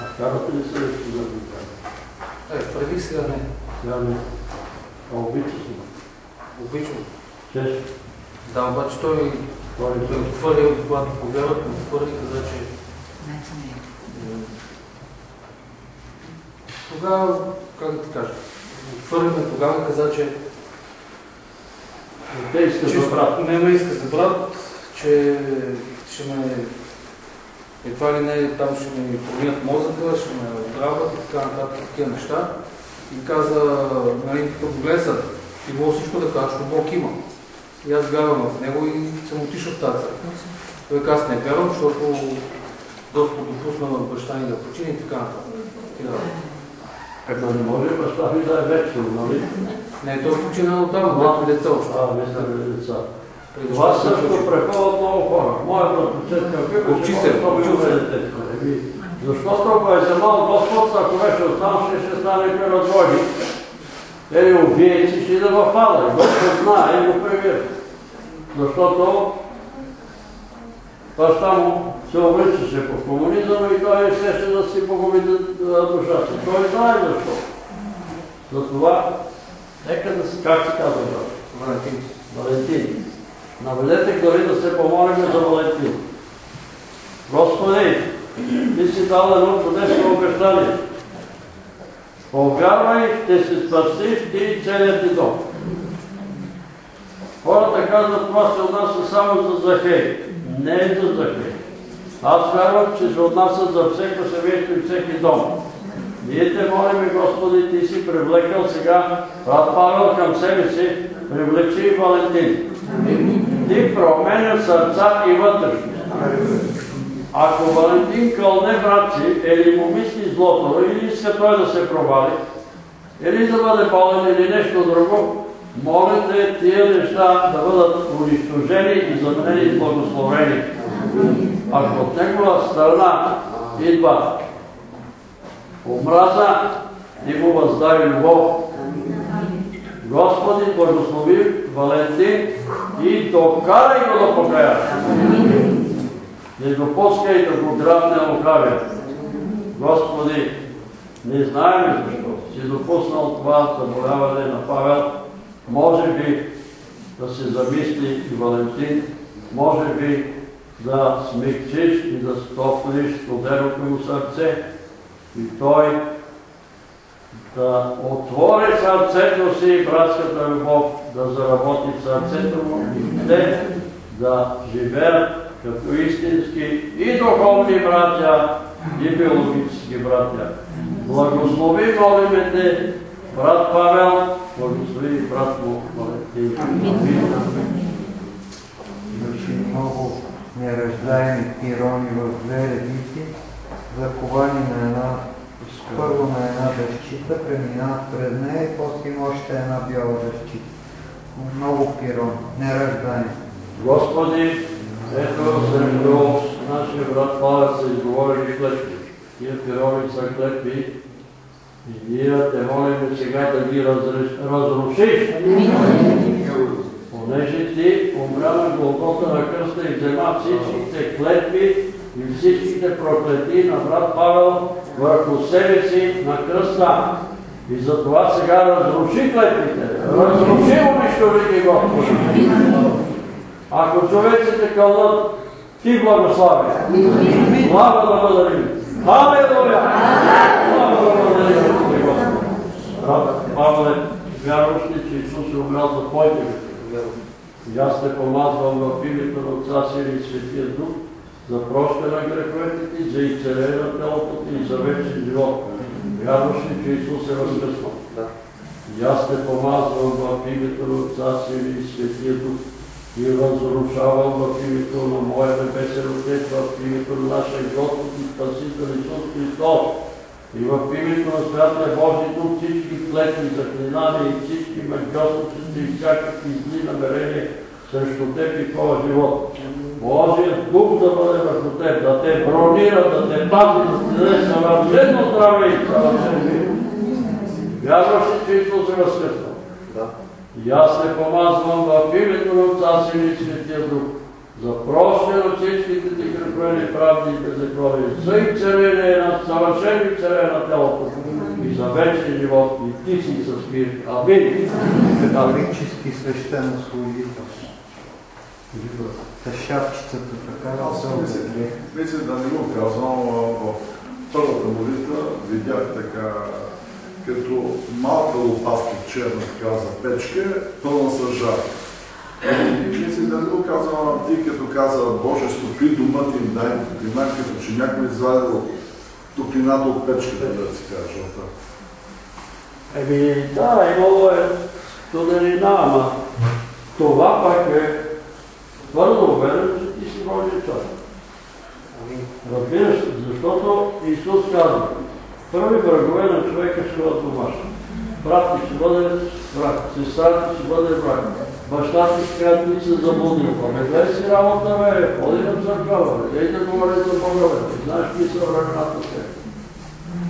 Speaker 1: А вярвате ли се нещо да ви кажа?
Speaker 4: Е, преди сега не.
Speaker 1: Сега не. А обичаш ли?
Speaker 4: Обичам.
Speaker 1: Често.
Speaker 4: Да, обаче той той
Speaker 1: се.
Speaker 4: отхвърли, когато повярват, му отхвърли, каза, че е, тогава, как да ти кажа, отхвърли ме тогава, каза, че
Speaker 1: Те искат
Speaker 4: че
Speaker 1: да брат.
Speaker 4: не ме иска за брат, че ще ме едва ли не там ще ми променят мозъка, ще ме отравят и така нататък, такива неща. И каза, нали, като го гледа, ти мога всичко да кажеш, но Бог има. И аз вярвам в него и съм отишъл в тази църква. Той каза, не вярвам, защото Господ допусна на баща ни да почине и така нататък. Работи.
Speaker 1: Едно не може баща ми да е вечно, нали?
Speaker 4: Не, той почина отдавна, когато деца още.
Speaker 1: А, мисля деца.
Speaker 4: Да се
Speaker 1: също преходят много хора. Моя братовчет какъв
Speaker 4: Учи се, учи се.
Speaker 1: Защото ако е вземал Господ, ако беше останал, ще ще стане разгоди. Или убиеци ще да в ада. И Господ знае и го превира. Защото баща му се обличаше по комунизъм и той щеше да си погуби душата. Той знае защо. Затова, нека да си, как се казва?
Speaker 4: Валентин.
Speaker 1: Валентин. Наведете дори да се помолим за Валентин. Господи, Ти си дал едно чудесно обещание. Повярвай, ще се спасиш ти и целият ти дом. Хората казват, това се отнася само за Захей. Не е за Захей. Аз вярвам, че се отнася за всеко семейство и всеки дом. Ние те молим, Господи, Ти си привлекал сега Павел към себе си, привлечи и Валентин. Ти променя сърца и вътрешност. Ако Валентин кълне брат си, или му мисли злото, или иска той да се провали, или да бъде болен, или нещо друго, молите тия неща да бъдат унищожени и заменени с благословени. Ако от негова страна идва омраза, му въздави любов. Господи, благослови Валентин и докарай го да покая. Не допускай да го грабне лукавия. Господи, не знаем защо си допуснал това заболяване на Павел. Може би да се замисли и Валентин, може би да смекчиш и да стоплиш студеното му сърце и той да отвори сърцето си и братската любов да заработи сърцето му и те да живеят като истински и духовни братя, и биологически братя. Благослови, молиме те, брат Павел, благослови брат му Валентин.
Speaker 2: Имаше много нераждаеми пирони в две редици, заковани на една, първо на една дъщица, преминават през нея и после има още една бяла дъщица. Много пирони, нераждаеми.
Speaker 1: Господи, ето срещу нашия брат Павел се изговорили клетки. Тия пирони са клетки и ние те молим сега да ги разреш- разрушиш. Понеже ти умря на Голгота на кръста и взема всичките клетви и всичките проклети на брат Павел върху себе си на кръста. И затова сега разруши клетвите. Разруши унищожи ги, Господи. Ако човеците кълнат, ти благослави. Слава да благодарим. Халелуя! Слава да благодарим. Брат Павле, вярваш ли, че Исус е умрял за твоите грехове? И аз те помазвам в името на Отца Сина и Светия Дух за прошка на греховете ти, за изцеление на телото ти и за вечен живот. Вярваш ли, че Исус е възкръснал? И аз те помазвам в името на Отца Сина и Светия Дух и разрушавам в името на моя небесен Отец, в името на нашия Господ и Спасител Исус Христос. И в името на Святия Божий Дух всички клетни заклинания и всички магиосници и всякакви зли намерения срещу теб и твоя живот. Божият Дух да бъде върху теб, да те бронира, да те пази, да ти даде съвършено здраве и съвършен мир. Вярваш че Исус е възкръснал? И аз те помазвам в името на Отца Сина и Светия Дух за прощане на всичките ти грехове, неправди и беззаконие, за изцеление на съвършено изцеление на телото и за вечен живот и ти си с мир. Амин.
Speaker 2: Католически свещено служител. Та шапчицата така да се обзегле.
Speaker 12: Мисля да не го казвам, в първата молитва видях така като малка лопатка черна така за печка, пълна с жар. И мисля да не го казвам, ти като каза Боже, стопи дома ти им дай топлина, като че някой извадил топлината от печката, да си каже.
Speaker 1: Еми, да, имало е студенина, ама това пак е твърдо уверен, че ти си Божия човек. Разбираш, защото Исус казва, първи врагове на човека ще бъдат домашни. Брат ти ще бъде враг, сестра ти ще бъде враг, баща ти ще каже, ти се заблудил. Ами си работа, бе, ходи на църква, бе, дей да говори за Бога, бе, знаеш какви са времената сега.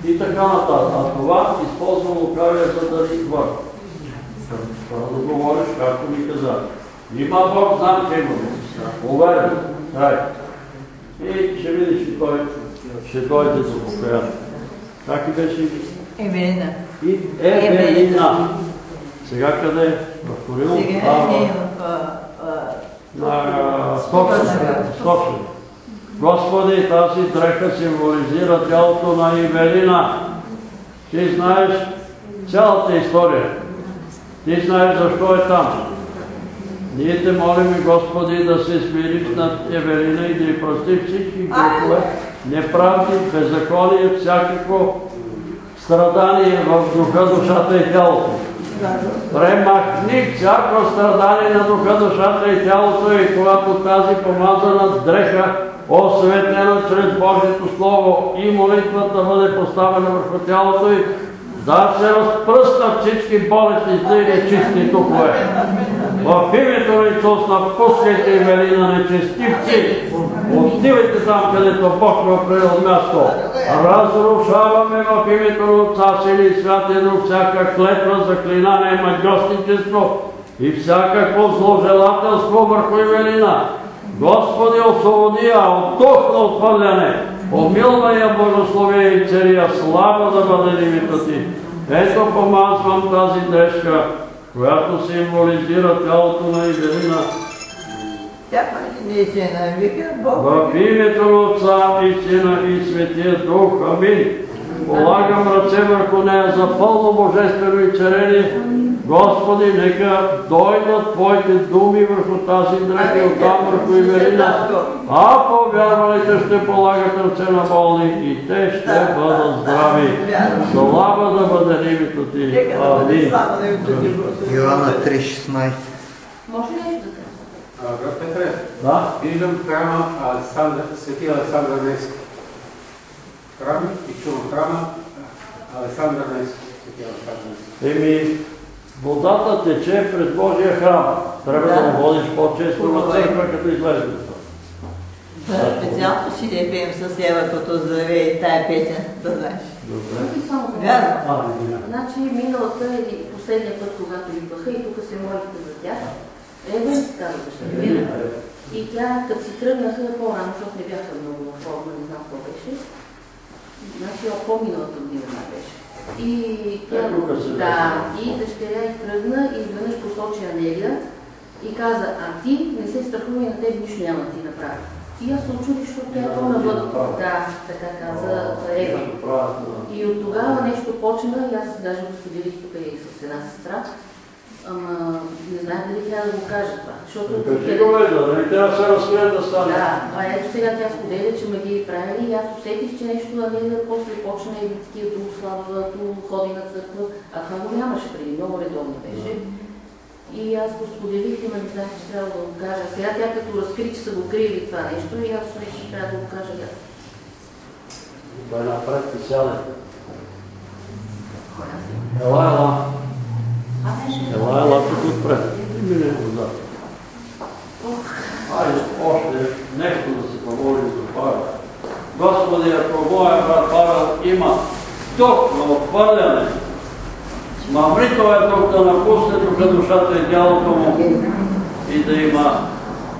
Speaker 1: И така нататък. А това използва лукавия, за да ни хвърля. Това да говориш, както ми каза. Има Бог, знам, че има Бог. Уверен. Дай. И ще видиш, че той ще дойде за покаяние. Как и беше?
Speaker 3: Евелина.
Speaker 1: И Евелина. Сега къде? е? В Корил?
Speaker 3: Сега е
Speaker 1: в-. Скопие. Господи, тази дреха символизира тялото на Ивелина. Ти знаеш цялата история. Ти знаеш защо е там. Ние те молим, Господи, да се смириш над Евелина и да й прости всички грехове, неправди, беззаконие, всякакво страдание в духа, душата и тялото. Премахни всяко страдание на духа, душата и тялото и когато тази помазана дреха, осветена чрез Божието Слово и молитвата бъде поставена върху тялото и да се разпръснат всички болести, зли и нечисти духове. В името на Исус напускайте имели на нечестивци. Отивайте там, където Бог ви определил място. Разрушаваме в името на Отца Сили и Святия Дух всяка клетва, заклинание, магиостничество и всякакво зложелателство върху Евелина. Господи, освободи я от дух на отхвърляне. Помилвай я, благослови и цари я, слава да бъде името ти. Ето помазвам тази дрежка, която символизира тялото на
Speaker 3: навика, Бог
Speaker 1: В името на Отца и Сина и Светия Дух. Амин. Полагам ръце върху нея за пълно божествено изцеление Господи, нека дойдат Твоите думи върху тази дреха и оттам върху Иверина. А повярвалите ще полагат ръце на болни и те ще бъдат здрави. Слава да бъде името Ти. Амин.
Speaker 2: Йоанна 3.16.
Speaker 5: Може ли
Speaker 4: Брат Петре,
Speaker 1: Да?
Speaker 4: виждам храма Александър, свети Александър Невски. Храм и чувам храма Александър Невски. Свети Александър Невски.
Speaker 1: Еми, водата тече пред Божия храм. Трябва да го водиш по-често на църква, като излезеш.
Speaker 3: Специално си не пеем с Ева, като здраве и тая песен, да знаеш.
Speaker 1: Добре.
Speaker 5: И само
Speaker 3: Вярно.
Speaker 5: Значи миналата или последния път, когато идваха и тук се молихте за тях, Ева се казваше. И тя, като си тръгнаха по-рано, защото не бяха много форма, не знам какво беше. Значи от по-миналата година беше. И тя,
Speaker 1: Е, се
Speaker 5: да, и дъщеря и тръгна и изведнъж посочи Анелия и каза, а ти не се страхувай на теб, нищо няма да ти направи. И аз се очудих, защото тя е пълна бъд. Да, така каза Ева. И от тогава нещо почна, и аз даже го споделих тук и с една сестра, ама не знаем дали трябва да го кажа това. Защото
Speaker 1: Кажи го, бе, да не трябва да се разкрие да стане.
Speaker 5: да, а ето сега тя споделя, че ме ги е правили и аз усетих, че нещо на нея после почна и такива до слава, ходи на църква, а това го нямаше преди, много редовно беше. И аз го споделих и ме не знаех, че трябва да го кажа. Сега тя като разкри, че са го крили това нещо и аз реших, трябва да го кажа аз.
Speaker 1: Дай напред и сяде. Ела, ела. Ела, ела тук отпред. И мине отзад. Айде, още нещо да се помолим за Павел. Господи, ако моя брат Павел има дух на отхвърляне, Мамрито е тук да напусне тук душата и тялото му и да има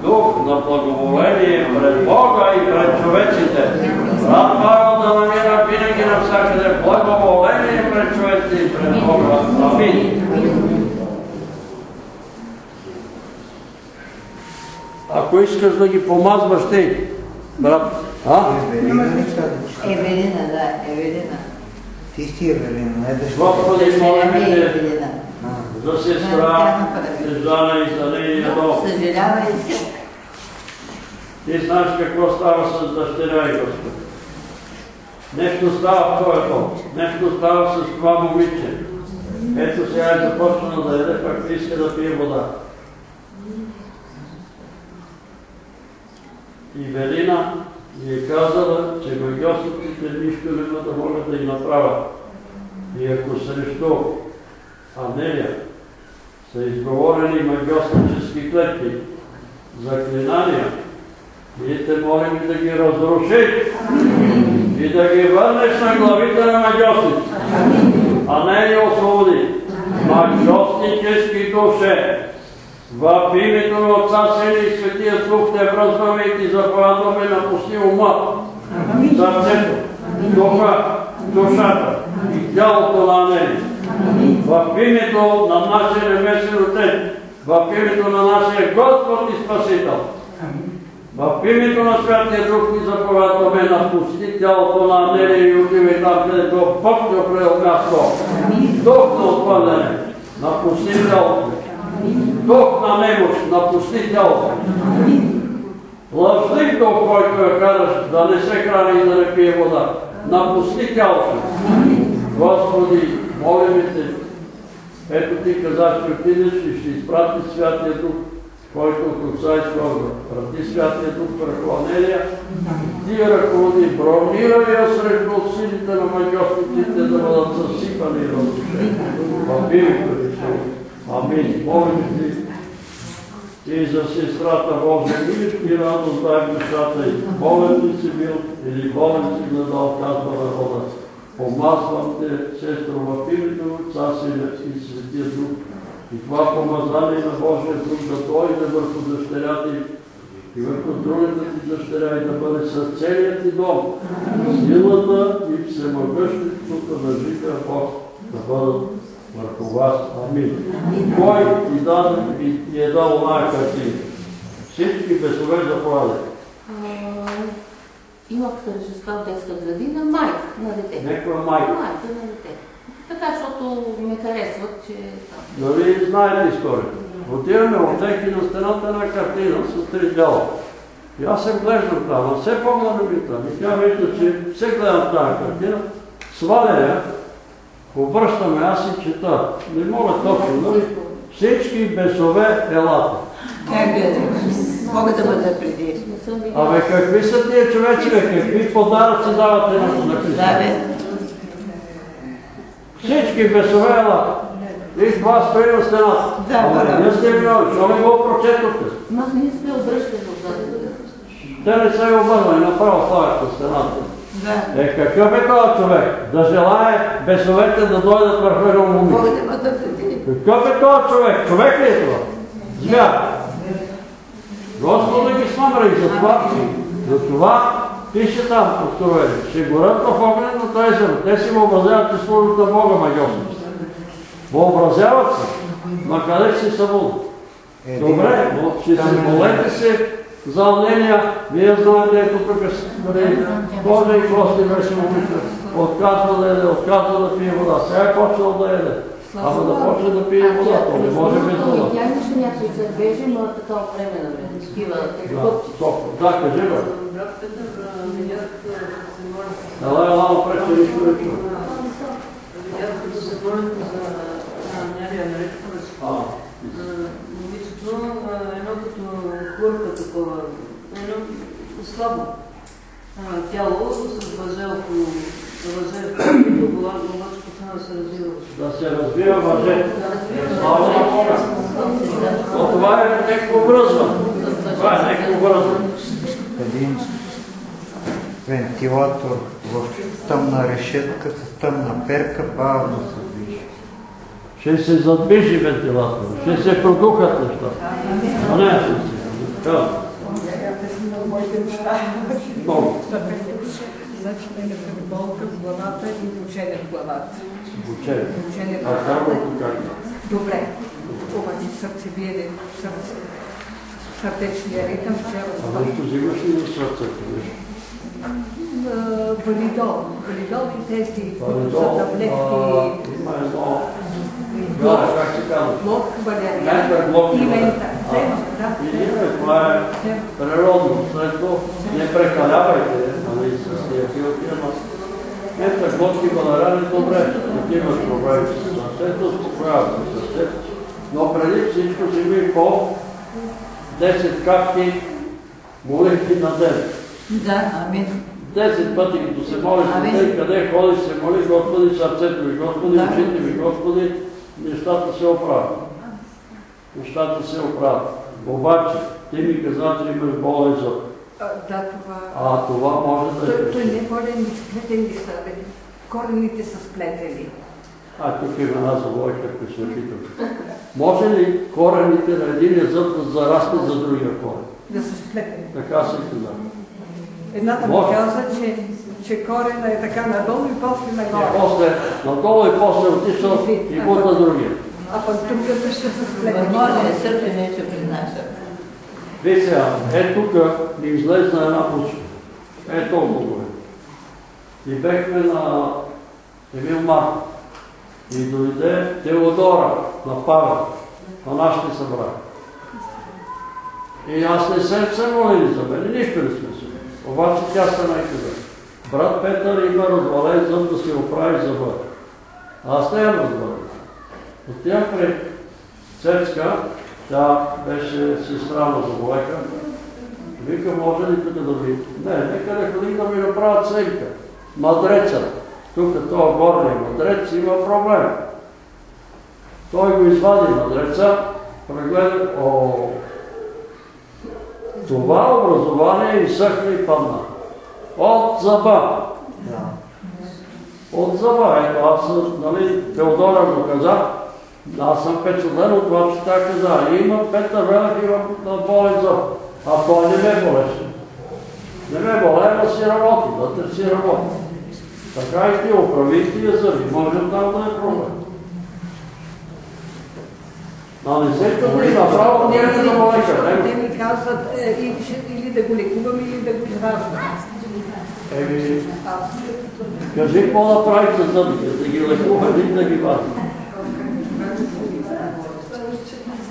Speaker 1: дух на благоволение пред Бога и пред човеците. Брат Павел да намира винаги навсякъде благоволение пред човеците и пред Бога. Амин. Ако искаш да ги помазваш ти, брат, а?
Speaker 2: Евелина
Speaker 3: да, Евелина.
Speaker 2: Ти си Евелина, не дъщеря.
Speaker 1: Господи, моля
Speaker 3: Не,
Speaker 1: те
Speaker 3: Евелина.
Speaker 1: за сестра, Снежана и за нейния дом.
Speaker 3: Съжалява и се.
Speaker 1: Ти знаеш какво става с дъщеря и Господ. Нещо става в този дом. Нещо става с това момиче. Ето сега е започнал да яде, пак не иска да пие вода. И Велина ми е казала, че магиосниците нищо няма да могат да ги направят. И ако срещу Анелия са изговорени магиоснически клетки, заклинания, ние те молим да ги разрушиш и да ги върнеш на главите на магиосници, а не ги освободи. Магиоснически душе, в името на Отца, Сина и Светия Дух те връзваме и ти заповядваме напусни ума, сърцето, духа, душата и тялото на Анели. В името на нашия небесен Отец, в името на нашия Господ и Спасител, в името на Святия Дух ни заповядваме напусти тялото на Анелия и отивай там, където Бог те определил място. Дух на отпадане, напусти тялото. Дух на немощ, напусти тялото. Лъжлив дух, който я караш да не се храни и да не пие вода, напусти тялото. Господи, молим те, ето ти казаш, че отидеш и ще изпрати Святия Дух, който от Отца изхожда. Прати Святия Дух Анелия, ти ръководи, бронирай я срещу силите на магиосниците да бъдат съсипани и разрушени. В името. Амин. Молим ти и за сестрата Божия мир и радост дай душата й. Болен ли си бил или болен си гледал, казва народа. Помазвам те, сестро, в името Отца, Сина и Светия Дух. И това помазание на Божия Дух да дойде върху дъщерята й и върху другата ти дъщеря и да бъде с целият ти дом. Силата и всемогъществото на живия Бог да бъдат върху вас. Амин. Кой ти даде и ти е дал оная картина? Всички бесове заповядат.
Speaker 5: Имах тържества в детска градина, майка на дете.
Speaker 1: Някаква майка.
Speaker 5: Майка на дете. Така, защото ме харесват, че там.
Speaker 1: Дали знаете историята? Отиваме в отек и на стената една картина с три дела. И аз се глеждам там, а все по-главно ми там. И тя вижда, че все гледам тази картина, сваля я, обръщаме аз и чета. Не мога точно, нали? Всички бесове елата.
Speaker 3: Мога да бъда преди.
Speaker 1: Абе, какви са тия човечи, бе? Какви подаръци давате на на Христа? Всички бесове елата. И това стои на стената.
Speaker 3: Да, да, да.
Speaker 1: не сте виновни, защо не го прочетохте?
Speaker 5: Ма ние сме обръщали отзад.
Speaker 1: Те не са и обърнали, направо слагат на стената.
Speaker 3: Да.
Speaker 1: Е, какъв е този човек? Да желае бесовете да дойдат върху едно
Speaker 3: преди.
Speaker 1: Какъв е този човек? Човек ли е това? Звяр. Господа ги смъмра и затова, за това пише там Откровение. Ще горят в огненото езеро. Те си въобразяват, че служат на Бога магиосници. Въобразяват се. Ма къде си са буди? Добре, но ще се молете се за Алнения. Вие знаете, ето тук нали, кожа и кости беше момиче. Отказва да яде, отказва да пие вода. Сега е почнал да яде. Ама да почне да пие вода, то не може без вода.
Speaker 5: Тя имаше някакви цървежи, но така от време на
Speaker 1: стоп. Да, кажи бе.
Speaker 13: Брат Петър, видях, се молят за...
Speaker 1: Ела, ела, напред, че нищо не чува.
Speaker 13: Видях, като се молят за Нярия наречено
Speaker 1: А,
Speaker 13: момичето, едно като хлърка такова, слабо тяло с въже около въже в кръвното, глава, обаче почна да се развива.
Speaker 1: да се развива мъже. Слава на. Но това е някакво връзване. Това е някакво връзване.
Speaker 2: Вентилатор в тъмна решетка с тъмна перка бавно се движи.
Speaker 1: Ще се задвижи вентилатор, ще се продухат нещата. А не, ще се. Да. Много.
Speaker 10: Значи болка в главата и влучение в главата.
Speaker 1: Обучение.
Speaker 10: Влучение в
Speaker 1: А
Speaker 10: главата. Добре. Обаче сърцебиене, сърце, сърдечния ритъм вчера
Speaker 1: А нещо взимаш ли на сърцето?
Speaker 10: А, Валидол. Валидол и тези, които са таблетки.
Speaker 1: има едно... Да, как се казва?
Speaker 10: Блок И
Speaker 1: това е природно. След не прекалявайте, нали, с тия филки, ама ето глотки валериани добре, такива проблеми с сърцето, спокояват се сърцето. Но преди всичко си ми по 10 капки молитви на ден.
Speaker 3: Да, амин.
Speaker 1: 10 пъти, като се молиш ден, къде ходиш, се моли, Господи, сърцето ми, Господи,
Speaker 3: Да.
Speaker 1: очите ми, Господи, нещата се оправят. Нещата се оправят. Обаче, ти ми каза, че имаш болен зъб.
Speaker 10: Да, това...
Speaker 1: А това може да е.
Speaker 10: Той, той не е болен, ни сплетени са. бе. Корените са сплетени.
Speaker 1: А тук има една завойка, ако се питам. Може ли корените на единия зъб да зараснат за другия корен?
Speaker 10: Да са сплетени.
Speaker 1: Така се казва.
Speaker 10: Едната ми
Speaker 1: Може.
Speaker 10: каза, че, че корена е така надолу и после
Speaker 1: И
Speaker 10: нагоре.
Speaker 1: после надолу и после отишъл и бута другия.
Speaker 10: А пък другата ще са сплетени.
Speaker 3: Възможно е сърце нещо признаша.
Speaker 1: Виж сега, е тук ни излезна една бучка. Е толкова е. И бехме на Емил Марко. И дойде Теодора на Павел, на нашите събрания. И аз не се молили за мен, нищо не сме се. Обаче тя стана и каза, брат Петър има развален зъб да си оправи зъба. Аз не имам развален. Отидах при Цецка, тя беше сестра на заболека. Вика, може ли тук да ви... Не, нека да ходим да ми направят сенка. Мадреца. Тук това горния мадрец има проблем. Той го извади мадреца, прегледа, о, това образование изсъхна и падна. От зъба. От зъба. Ето аз, нали, Теодора го каза, аз съм впечатлен от това, че тя каза. Има Петър Велев, има болен зъб. А той не ме болеше. Не ме боле, да си работи, да търси работа. Така и ти оправи тия зъби. Може там да е проблем. А не се чуди, направо няма да болека.
Speaker 10: Те ми казват е, или, да го лекувам, или да го изваждам.
Speaker 1: Еми, кажи какво направи с зъбите, да ги лекува или да ги вади.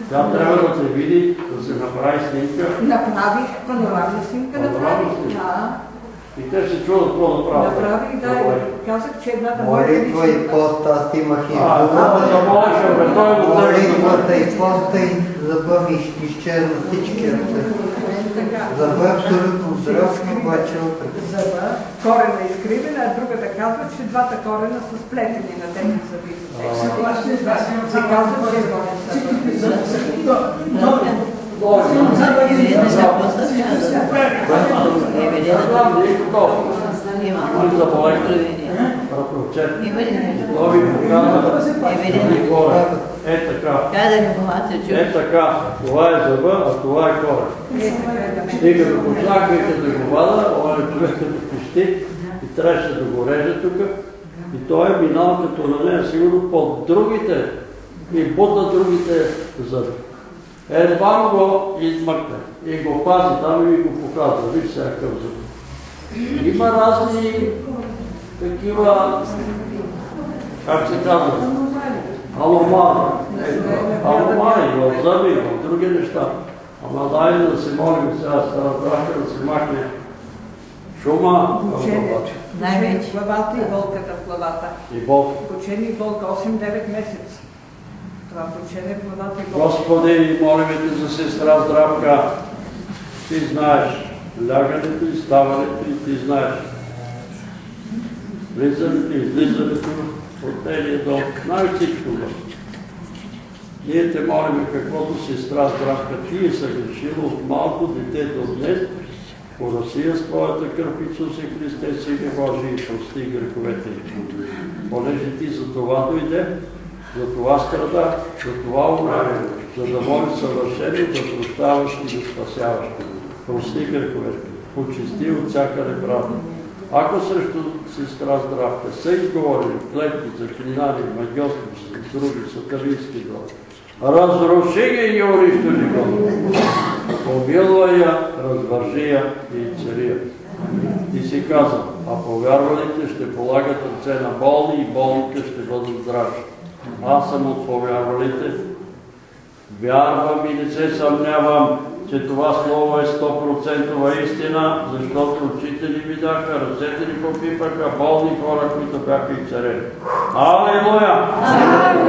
Speaker 1: Тя трябва да се види, да се направи снимка
Speaker 10: Направих панорамна снимка, направих. Да.
Speaker 1: И те се чудят какво да правят.
Speaker 10: Направих, да, казах, че едната моя
Speaker 2: Молитва и пост, аз имах и
Speaker 1: А, това да молиш, бе, той го
Speaker 2: Молитвата и поста и ще изчезна всички е абсолютно здрав, обаче
Speaker 10: зъба, корена е изкривена, а другата казва, че двата корена са сплетени на тези зъби. Се казва, че е.
Speaker 1: Е така. Е така. Това е зъба, а това е корен. И като почнахме да го вада, он е човек като пищи и трябваше да го реже тук. И той е минал като на нея сигурно под другите и бута другите зъби. Едва го измъкне и го пази там и го показва. Виж сега какъв зъб. Има разни такива, как се казва, аломали. Аломали, в зъби, в други неща. Ама дай да се молим сега с Таратраха да се махне шума в главата.
Speaker 10: Най-вече. Главата и болката в главата.
Speaker 1: И болка.
Speaker 10: Почени и болка 8-9 месеца. Това почене в главата и болка.
Speaker 1: Господи, молим те за сестра Здравка. Ти знаеш лягането и ставането и ти знаеш влизането и излизането от нейния дом. Знае всичко. Ние те молим каквото сестра Здравка ти е съгрешила от малко дете до днес, по Русия с Твоята кръв Исусе Христе, Сине Божий, и прости греховете. Понеже ти за това дойде, за това страда, за това умря, за да можеш съвършено да прощаваш и да спасяваш. Прости греховете, почисти от всяка неправда. Ако срещу сестра здравка са изговорили клетки, заклинани, магиоски, други, сатанински дела, разруши ги и унищожи го. Помилвай я, развържи я и цари я. И си каза, а повярвалите ще полагат ръце на болни и болните ще бъдат здрави. Аз съм от повярвалите. Вярвам и не се съмнявам, че това слово е 100% истина, защото очите ни видяха, ръцете ни попипаха, болни хора, които бяха и царени. Алелуя!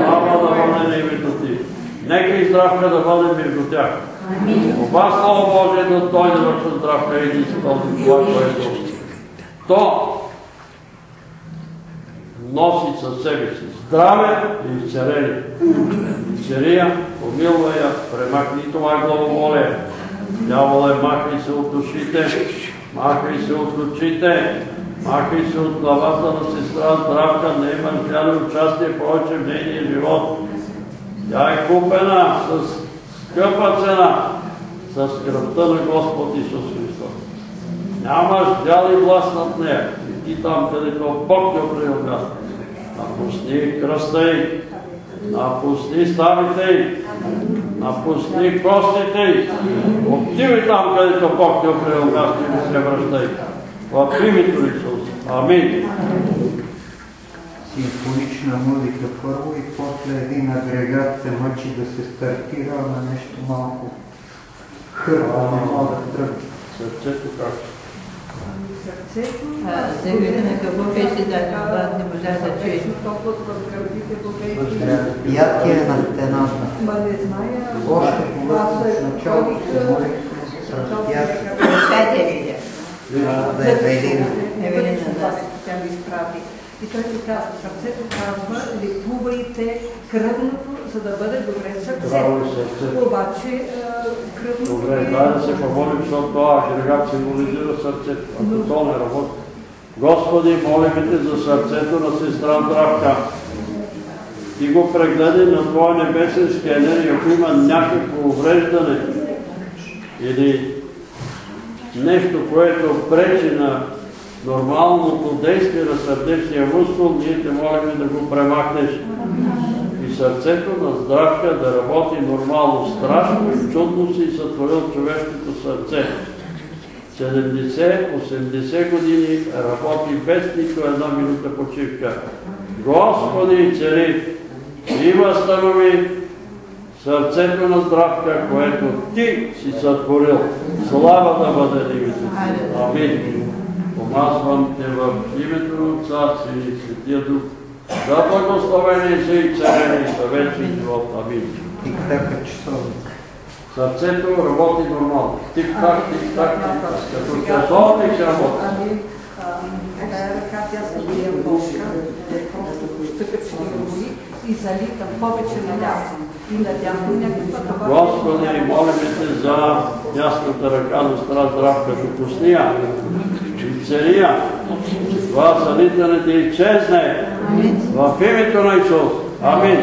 Speaker 1: Слава да бъде на името ти. Нека и здравка да бъде между тях. Това Слово Божие да дойде върху здравка и да изпълни това, което то носи със себе си здраве и изцеление. Изцелия, помилвай я, премахни това главомолие. Дяволе, махай се от душите, махай се от очите, махай се от главата на сестра Здравка, не има тя участие повече в нейния живот. Тя е купена с скъпа цена, с кръвта на Господ Исус Христос. Нямаш дял и власт над нея. И ти там, където Бог те определил място. Напусни кръста й, напусни ставите й, напусни костите й. Отивай там, където Бог те определил място и не се връщай. В името Исус. Амин.
Speaker 2: Симфонична музика първо и после един агрегат се мъчи да се стартира на нещо малко. Кърва не мога да тръгне.
Speaker 1: Сърцето как?
Speaker 10: Сърцето...
Speaker 3: А, да видим какво беше да брат не можа да чуе.
Speaker 2: Приятие на стената.
Speaker 10: Ма не зная...
Speaker 2: Още когато в началото се
Speaker 10: ходих,
Speaker 2: молих,
Speaker 10: София,
Speaker 3: Петя видя.
Speaker 2: да е Велина.
Speaker 10: Евелина, да, тя ми изпрати. И той ти казва, сърцето казва, лекувайте кръвното, за да бъде добре
Speaker 1: е
Speaker 10: сърцето. Обаче е, кръвното
Speaker 1: Добре, дай да се помолим, защото това агрегат символизира сърцето. Ако то не работи. Господи, молим те за сърцето на сестра Здравка. Ти го прегледай на Твоя небесен скенер и ако има някакво увреждане или нещо, което пречи на нормалното действие на сърдечния мускул, ние те молим да го премахнеш. Сърцето на здравка да работи нормално. Страшно и чудно си сътворил човешкото сърце. 70-80 години работи без нито една минута почивка. Господи, цари, и възстанови сърцето на здравка, което Ти си сътворил. Слава да бъде Ти. Амин. Помазвам Те в името на Отца, Син и Светия Дух. Да благословени си и царени и вечен живот. Амин.
Speaker 2: Тик-така часовник.
Speaker 1: Сърцето работи нормално. Тик-так, тик-так, тик-так. Като часовник работи.
Speaker 10: А, тая ръка, тя се бия бошка, просто се ми боли и залитам повече наляво. И надясно някаква това.
Speaker 1: Господи, молим Те за ясната ръка на стара здравка до косния и цария. Това залитане да изчезне в името на Исус. Амин.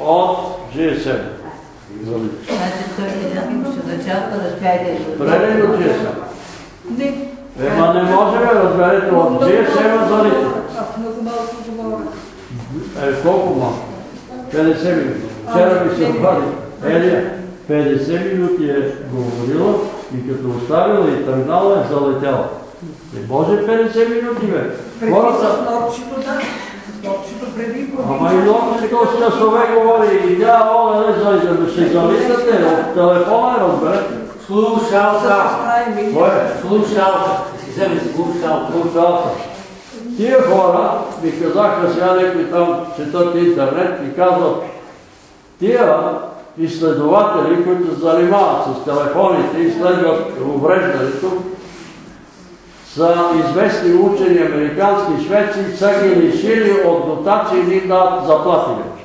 Speaker 1: От GSM. Преди до GSM. Ема не може да разберете от GSM залит.
Speaker 10: Аз много.
Speaker 1: Е, колко малко? 50 минути. Вчера ми се обади. Елия, 50 минути е говорила и като оставила и тръгнала е залетяла. Не може 50 минути, бе. Хората...
Speaker 10: с норчето, да. С норчето преди
Speaker 1: Ама и много с часове говори и тя, оле, не за да ще залитате от телефона, разберете.
Speaker 14: Слушалка.
Speaker 1: Кой е?
Speaker 14: Слушалка. Си вземе слушалка.
Speaker 1: Слушалка. Тия хора ми казаха сега някой там четат интернет и казват, тия изследователи, които се занимават с телефоните и изследват увреждането, са известни учени американски и шведски, са ги лишили от дотации и не им дават заплати вече.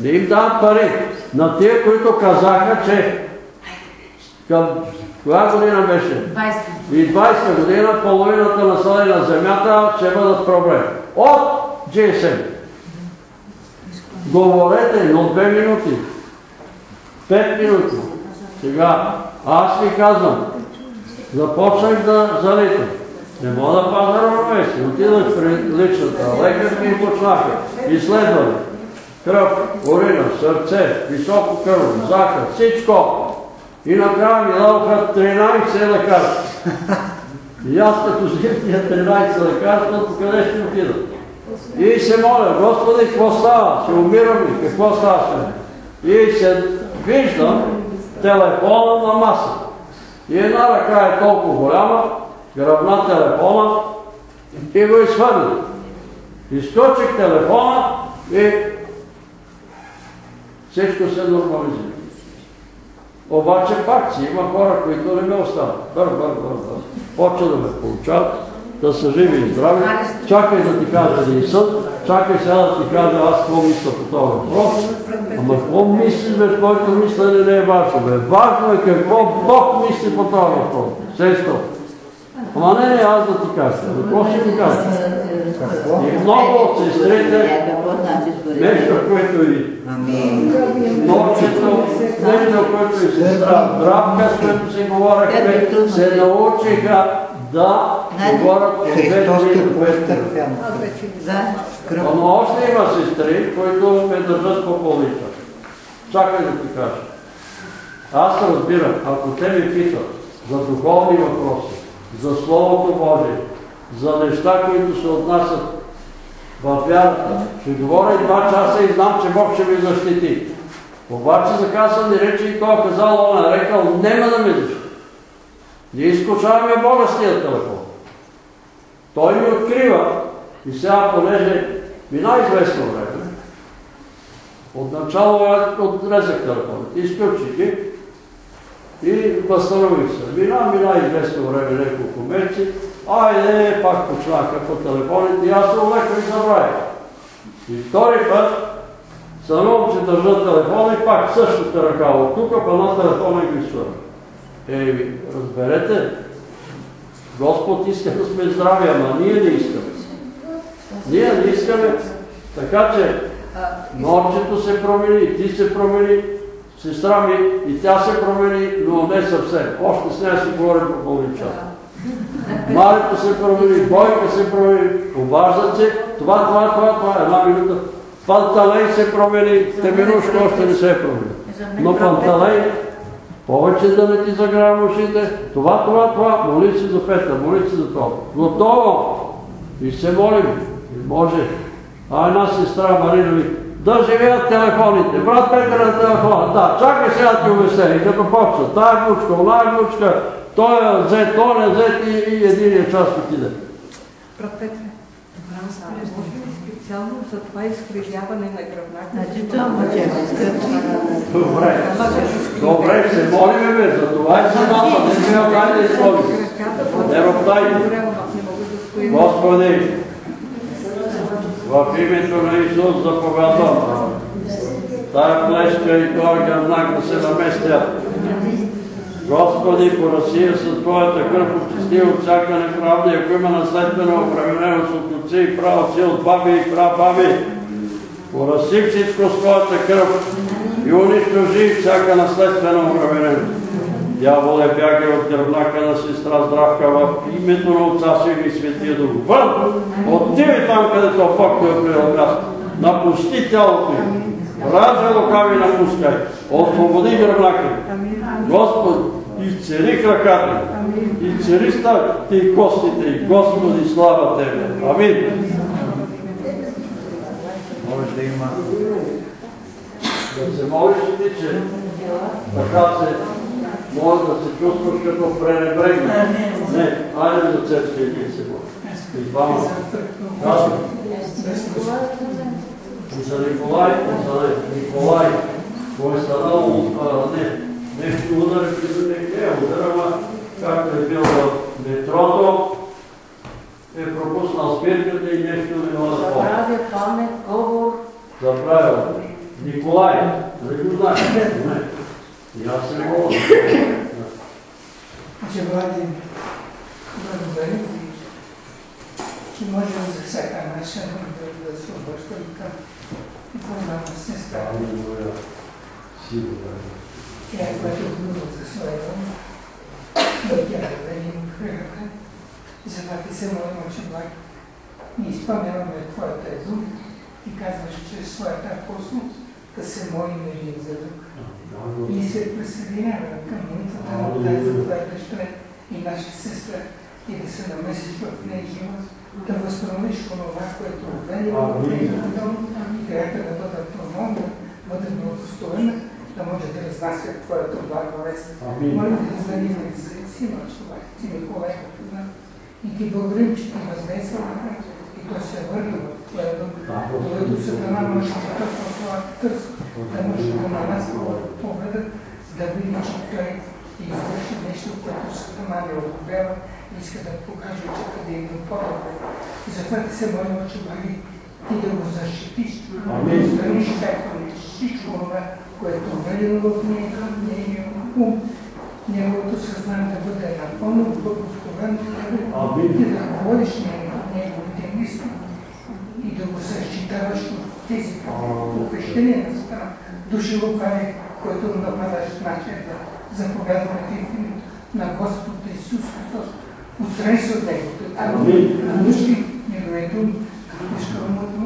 Speaker 1: Не им дават пари. На тия, които казаха, че към коя година беше?
Speaker 5: 20.
Speaker 1: И 20 година половината население на Земята ще бъдат проблем. От GSM. Говорете, но две минути. Пет минути. Сега, аз ви казвам, започнах да залитам. Не мога да пазя равновесие. Отидах при личната лекарка и почнаха. Изследване. Кръв, урина, сърце, високо кръв, захар, всичко. И накрая ми дадоха 13 лекарства. И аз като взех тия 13 лекарства, къде ще отида? И се моля, Господи, какво става? Ще умирам ли? Какво става мен? И се виждам телефона на маса. И една ръка е толкова голяма, гръбна телефона и го изхвърли. Изкочих телефона и всичко се нормализира. Обаче пак си има хора, които не ме остават. Бър, бър, бър, бър. Почва да ме получават, да са живи и здрави. Чакай да ти кажа един съд, чакай сега да ти кажа аз какво мисля по този въпрос. Ама какво мислиш, бе, който мислене не е важно, бе. Важно е какво Бог мисли по този въпрос. Сестро. Ама не, не, аз да ти кажа. Какво ще ти кажа? И много от сестрите, нещо, което и нощето, нещо, което и сестра Здравка, с което си говорихме, се научиха да говорят две
Speaker 2: Христос те поизтърпян.
Speaker 1: Но още има сестри, които ме държат по полица. Чакай да ти кажа. Аз разбирам, ако те ми питат за духовни въпроси, за Словото Божие, за неща, които се отнасят в вярата, ще говоря и два часа и знам, че Бог ще ми защити. Обаче за каза ни рече и той е казал, он е рекал, нема да ме защити. Ние изкушаваме Бога с тия телефон. Той ми открива и сега, понеже мина известно време, отначало отрезах телефоните, изключих ги и възстанових се. Мина, мина известно време, няколко месеци, айде, пак почнаха по телефоните и аз се олеко и забравих. И втори път Самом, че държа телефона и пак същата ръка от тук, па на телефона и ги свърна. Ей, разберете, Господ иска да сме здрави, ама ние не искаме. Ние не искаме. Така че норчето се промени, ти се промени, сестра ми и тя се промени, но не съвсем. Още с нея си говорим по половин час. Марито се промени, Бойка се промени, обаждат се, това, това, това, това, една минута. Панталей се промени, Теминушка още не се е промени. Но Панталей, Повече да не ти загрявам ушите. Това, това, това. Моли се за Петър, моли се за това. Готово. И се молим. И може. А една сестра Марина ми, да живеят телефоните. Брат Петър на телефона. Да, чакай сега ти обясня. И като почва, тая внучка, оная внучка, той е взет, той не взет и, и единия част отиде.
Speaker 10: Брат ли специално за това изкривяване на гръбнака?
Speaker 3: Значи това мъче
Speaker 1: Добре. Добре, се молиме бе, за това и за мама. Не сме отдай да изходим. Не роптай. Господи, в името на Исус заповядвам. Тая плешка и този гръбнак да се наместят. Господи, по Русия с Твоята кръв очисти от всяка неправда, и ако има наследствено обремененост от отци и правоци, от баби и прабаби, пораси всичко с Твоята кръв и унищожи всяка наследствена обремененост. Дявол е бягай от гръбнака на сестра Здравка в името на Отца Сина и Светия Дух. Вън! Отиви там, където Бог е приел място. Напусти тялото им. Ража лукави напускай. Освободи гръбнака. Господ, изцели краката. Изцели ставите и костите. И Господи, слава Тебе. Амин.
Speaker 2: Може да има
Speaker 1: Да се молиш ти, че така се може да се чувстваш като пренебрегнат. Не, айде за църкви един се моли. И. И за Николай, и за Николай, кой е станал, не, нещо удари при за не е удар, ама както е бил в метрото, е пропуснал спирката и нещо не мога да помня.
Speaker 5: Забравя памет, говор.
Speaker 1: Забравил. Николай, нали го знаеш? Не. И аз не мога.
Speaker 15: че Владим благодарим ви, че можем за всяка наша нужда да се обръщам към голяма сестра.
Speaker 1: Аллилуйя. Сигурно.
Speaker 15: Тя е която гнува за своя но тя е да ни храната. Затова ти се молим, че благ. Ние изпълняваме Твоята дух и казваш, че своята апостол да се молим един за друг. И се присъединяваме към молитвата на тази твоя дъщеря и наша сестра и да се намесиш в нея живот, да възстановиш онова, което е венило в нейния дом и която да помогна, благословена, да може да разнася Твоята благо вест. Моля да за ние за сина човек, ти Николай, и ти благодарим, че ти въздейства на нас и той се върна в Твоя дом, докато Сатана може да търсва това търс, да може да на нас погледат, да види, че той извърши нещо, което Сатана не одобрява и иска да покаже, че къде е по-добре. И затова ти се молим, че Боги, ти да го защитиш, да изграниш както всичко това, което е вредено в него, нейния ум, неговото съзнание да бъде напълно благословено и да водиш неговите мисли и да го защитаваш от тези повещения на страна. Който нападаш в нашия да заповядваме името на Господ Исус Христос. Отстрани се от него. Души неговето изкърмото,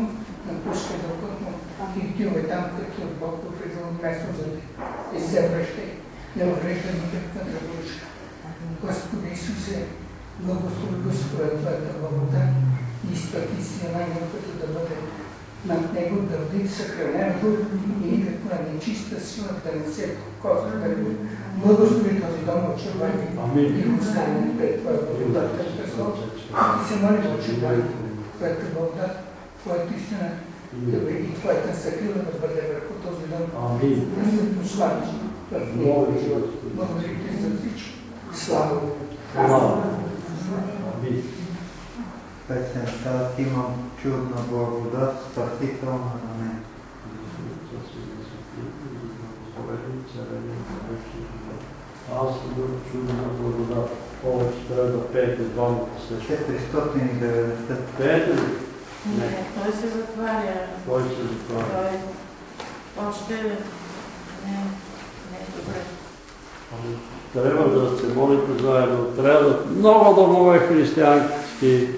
Speaker 15: напуска дългът му и отиваме там, като Бог те. И се връщай. Не уврежда никаква дръбушка. Господи Исусе, благослови го според Твоята благота и изпрати си на като да бъде над него да бъде съхранено и никаква нечиста сила да не се козва да го благослови този дом от човека и го стане пред Твоя благодат като Христос. И се моли за човек, Твоята благодат, Твоята истина, да бъде и Твоята закрила да бъде върху този дом. Да прославиш в него. Благодаря ти за всичко. Слава!
Speaker 2: песента Имам чудна благодат, спасителна на мен.
Speaker 1: Аз съм чудна благодат. Повече трябва да пеете двамата също.
Speaker 2: 490.
Speaker 1: Пеете ли?
Speaker 6: Не, той се затваря.
Speaker 1: Кой се затваря?
Speaker 6: Той още не, не е добре.
Speaker 1: Трябва да се молите заедно. Трябва. Много домове християнски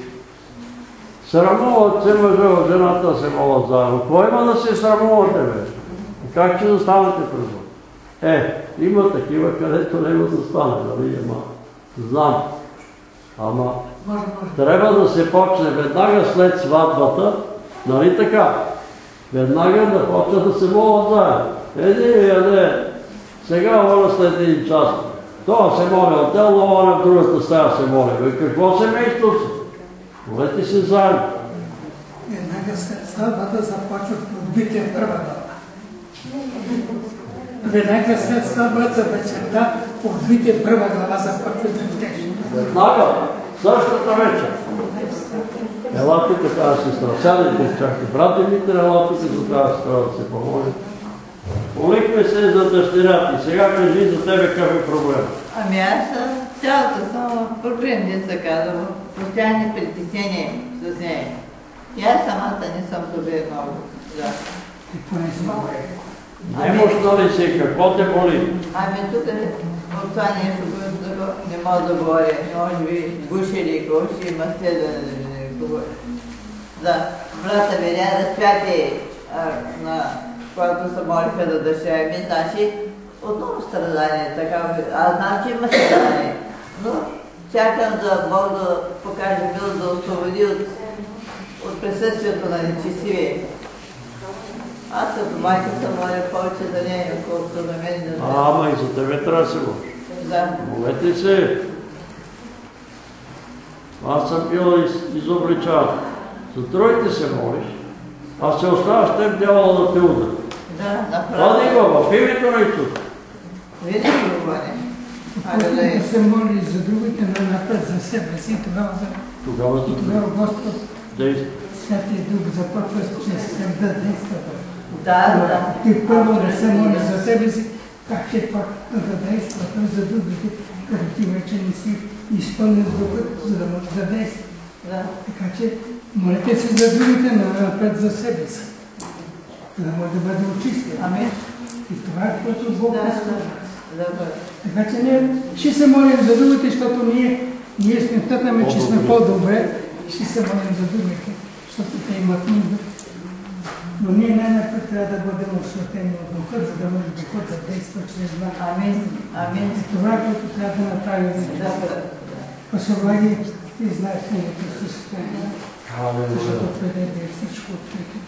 Speaker 1: срамуват се мъжа от жената се молят заедно. Кой има да се срамувате, бе? Как ще застанете Бог? Е, Има такива, където няма да стане, нали? Ама, знам. Ама,
Speaker 15: Може, може.
Speaker 1: трябва да се почне веднага след сватбата, нали така? Веднага да почне да се молят заедно. Еди, еде, сега моля след един час. Това се моли отделно, моля в другата стая се моли. Бе, какво семейство си? Молете се заедно.
Speaker 15: Веднага след сватбата започва подбитие първа глава. Веднага след сватбата вечерта подбитие първа глава започва да четеш.
Speaker 1: Веднага, същата вечер. Ела тук тази сестра, сядайте, чакайте. Брат Димитър, ела тук за тази сестра да се помоли. Молихме се за дъщеря ти. Сега кажи за тебе какъв е проблем.
Speaker 3: Ами аз съм цялата само проблем, не се казва, постоянни притеснения с нея. И аз самата не съм добре много. Да.
Speaker 15: Не?
Speaker 1: Немощна ли си? Какво те боли?
Speaker 3: Ами тук е от това нещо, което не мога да говоря. Може би гуши или какво ще има след да говоря. Да, брата видя разпятие а, на когато се молиха да дъщеря ми, значи отново страдание, така, аз знам, че има страдание, но чакам да Бог да покаже мил да освободи от, присъствието на нечестивие. Аз като майка се моля повече за нея, отколкото за мен да
Speaker 1: А, ама и за тебе трябва да се.
Speaker 3: Да.
Speaker 1: Молете се. Аз съм бил из, изобличаван. За тройте се молиш, а се оставаш теб дявола да те удари.
Speaker 3: Да,
Speaker 1: Това да има
Speaker 3: направо.
Speaker 1: в името на Исус.
Speaker 3: Винаги говоря.
Speaker 15: Когато да се моли за другите, но напред за себе си, тогава за...
Speaker 1: Тогава за
Speaker 15: И тогава Господ,
Speaker 1: Действа.
Speaker 15: Святия Дух започва чрез сърда действа.
Speaker 3: Да, да.
Speaker 15: Ти първо да се моли за себе си, как ще пак да действа той за другите, като ти вече не си изпълнил духът, за да може да действа.
Speaker 3: Да.
Speaker 15: Така че молете се за другите, но напред за себе си. За да може да бъде очистен.
Speaker 3: Амин.
Speaker 15: И това е което Бог
Speaker 3: Да, да. Да,
Speaker 15: Така че ние ще се молим за другите, защото ние, ние сме тъкнаме, че сме по-добре. Ще се молим за другите, защото те имат нужда. Но ние най-напред трябва да бъдем осветени от Духа, за да може Духът да действа чрез нас.
Speaker 3: Амин. Амин.
Speaker 15: И това, е което трябва да направим.
Speaker 3: Да, да.
Speaker 15: Посъвлаги, ти знаеш моето състояние. Защото преди е всичко открито.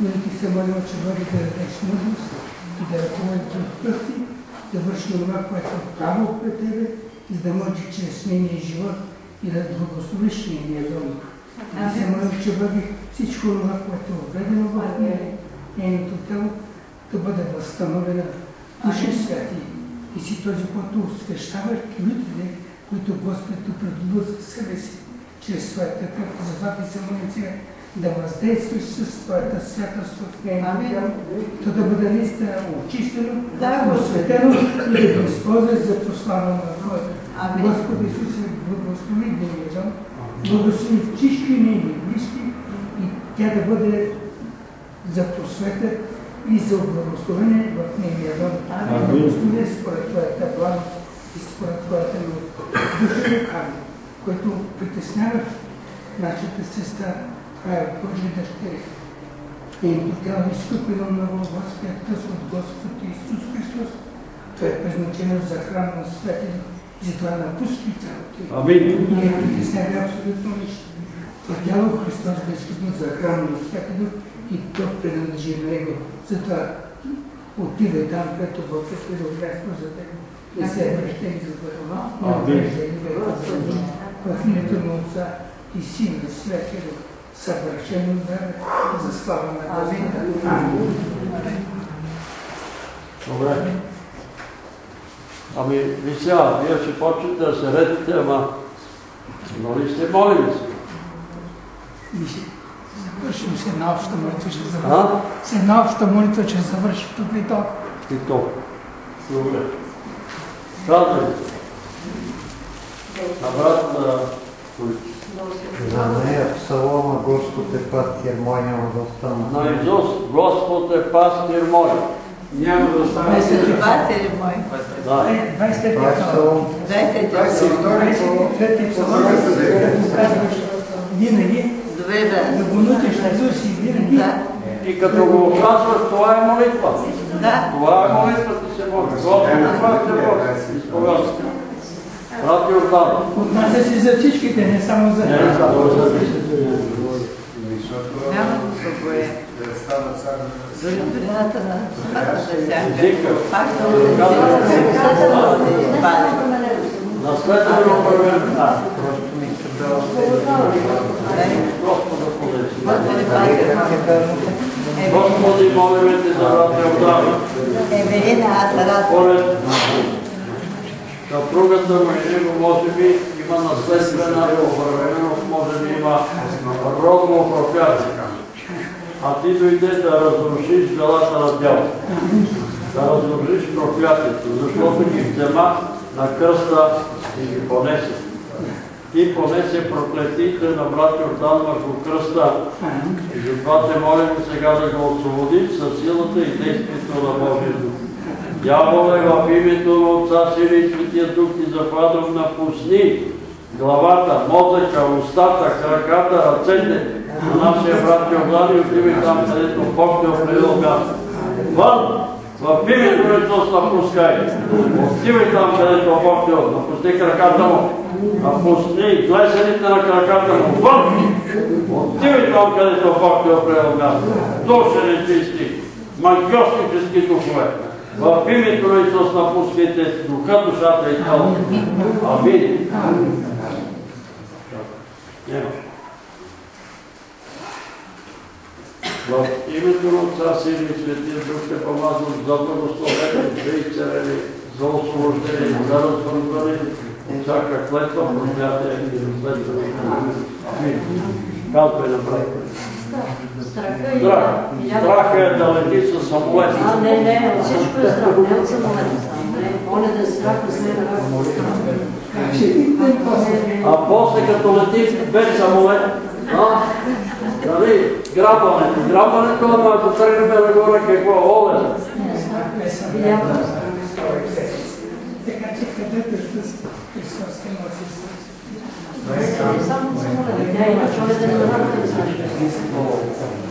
Speaker 15: Ние ти се молим, че бъде да дадеш мъдрост и да ръководиш от пъти, да върши това, което е право пред тебе, за да може чрез нейния живот и да благословиш нейния дом. И се молим, че бъде всичко това, което е обредено в нея, нейното тело, да бъде възстановено в Душа Святи. И си този, който освещаваш людите, които Господ за себе си, чрез своята кръв. Затова ти се молим сега да въздействаш с твоята святост в нейното тяло, то да бъде наистина очистено,
Speaker 3: Да,
Speaker 15: осветено и да го използваш за прослава на Твоята.
Speaker 3: Амин.
Speaker 15: Господи Исусе, благослови нейния дом, благослови всички нейни близки и тя да бъде за просвета и за благословение в нейния дом.
Speaker 3: Амин.
Speaker 15: Благослови според Твоята благост и според Твоята милост. Души Ами, който притеснява нашата сестра, това е Божия дъщеря. И тя е изкупила много Господия кръст от Господ Исус Христос. Това е предназначено за храм на светени, затова напуски тялото.
Speaker 1: Амин.
Speaker 15: Не е притеснява абсолютно нищо. Това тяло Христос бе изкупил за храм на светени и то принадлежи на Него. Затова отивай там, където Бог е предогледство за теб. Не се връщай за това. Не
Speaker 1: Амин.
Speaker 15: връщай в името на Отца и Сина и Святия Дух, съвършено време за слава на. Амин.
Speaker 1: Добре. Ами, ви сега, вие ще почнете да се редите, ама нали сте молили се?
Speaker 15: Завършим се една обща молитва, ще
Speaker 1: А?
Speaker 15: завършим. С една обща молитва ще завършим тук и толкова.
Speaker 1: И то. Добре. Казвай. На брат на
Speaker 2: За нея псалома Господ е пастир мой, няма да остана.
Speaker 1: на Исус, Господ е пастир мой.
Speaker 4: Няма да остане.
Speaker 3: Ме се добавите ли мой?
Speaker 1: Да.
Speaker 15: Е, 23
Speaker 2: Това е псалом.
Speaker 3: Дайте ти.
Speaker 15: 23 псалом, да го казваш винаги,
Speaker 3: да.
Speaker 15: да го нутиш на Исус и винаги.
Speaker 1: И като го казваш, това е молитва.
Speaker 3: Да.
Speaker 1: Това е молитвата се моли. Господи, това се моли. Изповядайте. Брат Йордан.
Speaker 15: Отнася се за всичките, не само за
Speaker 1: Не, за
Speaker 3: Няма да се боя. Дори долината на
Speaker 1: първен. Господи, молиме Те за брат Йордан.
Speaker 3: Евелина Атарас.
Speaker 1: Според съпругата му и него, може би има наследствена оправеност, може би има родно проклятие. А ти дойде да разрушиш делата на тялото. Да разрушиш проклятието, защото ги взема на кръста и ги понесе. Ти понесе проклетите на брат Йордан върху кръста. И затова те молим сега да го освободиш със силата и действието на Божия Дух. Дяволе, в името на Отца, Сина и Светия Дух ти западам напусни главата, мозъка, устата, краката, ръцете на нашия брат Йордан и отивай там, където Бог те определил място. Вън! В името Исус напускай! Отивай там, където Бог те напусни краката му. Напусни глесените на краката му. Вън! Отивай там, където Бог те определил място. Душа нечисти, магиоснически духове. В името на Исус напускайте духа, душата и тялото. Амин. Няма. В името на Отца, Сина и Светия Дух те помазвам за благословение, за изцеление, за освобождение, за развързване, от всяка клетва, проклятие и разследване. Амин. Казвай направо. Страх. Страх е да лети с самолет.
Speaker 16: А, не, не, всичко е страх, не от самолета само. Не, моля да е страх от след
Speaker 1: А после като лети без самолет, а, нали, грабването. Грабването, ама ако тръгнем нагоре, какво е олен?
Speaker 15: Така че където Христос те носи
Speaker 16: Само самолет. Тя има човек да не работа да знаеш.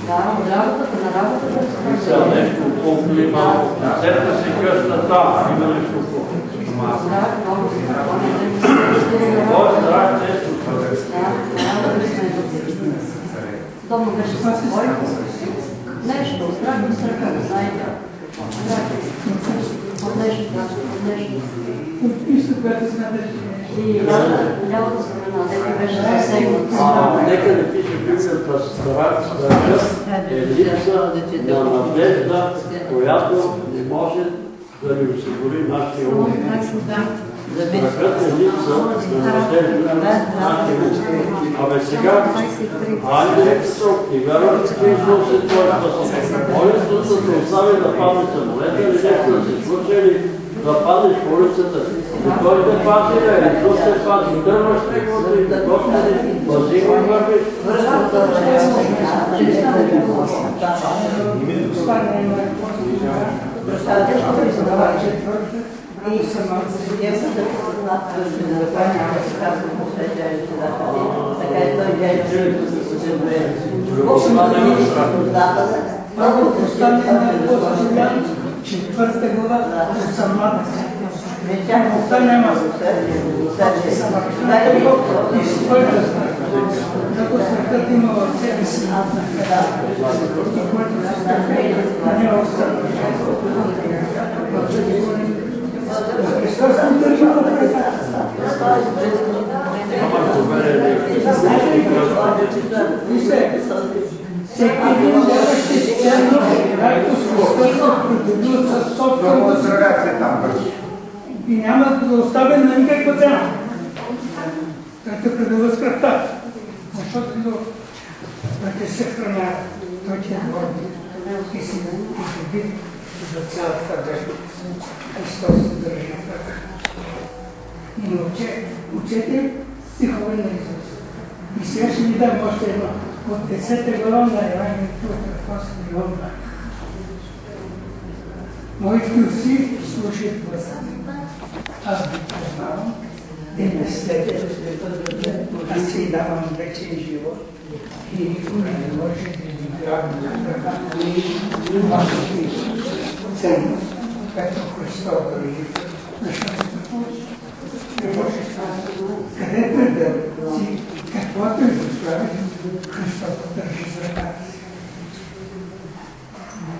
Speaker 16: Да, от работата на работата.
Speaker 1: Сега нещо по-климално. Сета си къща там, има нещо по
Speaker 16: Страх, много страх.
Speaker 1: Кой е страх, често
Speaker 16: Дома беше спокойно. Нещо, страх от страха, знаете. От нещо, от нещо.
Speaker 15: Нищо, което смяташ,
Speaker 16: И лявата страна, дето беше засегнат.
Speaker 1: А, нека не пише страх, страхът е липса на надежда, която не може да ни осигури нашия ум. Абе сега, са и вярват, че Исус е Твой спасител. Молитвата да остави да падне самолета или нещо да се случи или да паднеш по улицата. И той те пази, бе, Исус те пази. Дърваш неговото и Господи, пази го и вървиш.
Speaker 15: Четвърта глава, 18. Любовта няма. И спойка. Ако страхът има в себе си, което се страхува, не остава. И няма да оставя на никаква цена. Както придобил с кръвта. Защото да те съхранява, той ти е горди и си изгуби за цялата държа. Христос се държи в ръка. И учете, учете стихове на Исус. И сега ще ви дам още едно. От 10 глава на Евангелието от Апостол Йоанн. Моите уси слушат гласа. Аз ви познавам, те ме следят, аз си давам вечен живот и никога не може да ви грабне от ръка. Вашето ценност, която Христос държи. Защото не може където е да си, каквото и да прави, Христос държи за ръката си.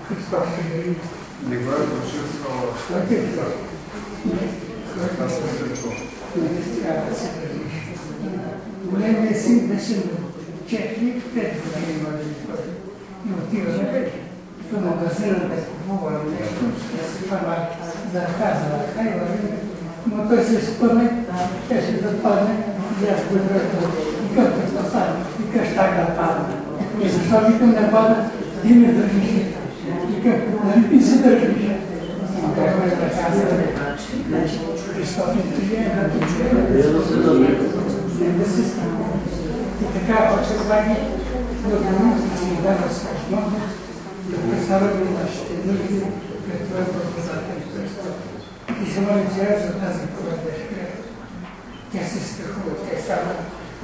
Speaker 15: Христос е държи.
Speaker 12: Не го е прочувствал.
Speaker 15: Който е това.
Speaker 12: Аз съм се чул.
Speaker 15: Не трябва да се държиш. Големият син беше на 4-5 години може да и отива на пет. В магазина да и. Но той се спъне, ще да падне, и аз го дръжа. И какво стане? И къща да падне. И защо викам да падна? Ти ме държиш. Викам, нали ти се държиш? Не като. Не. И така, влаги, да помогнете си да възможност да представяме нашите нужди пред Твоя благодатен Христос. И се молим сега за тази поръдешка. Тя се страхува, тя само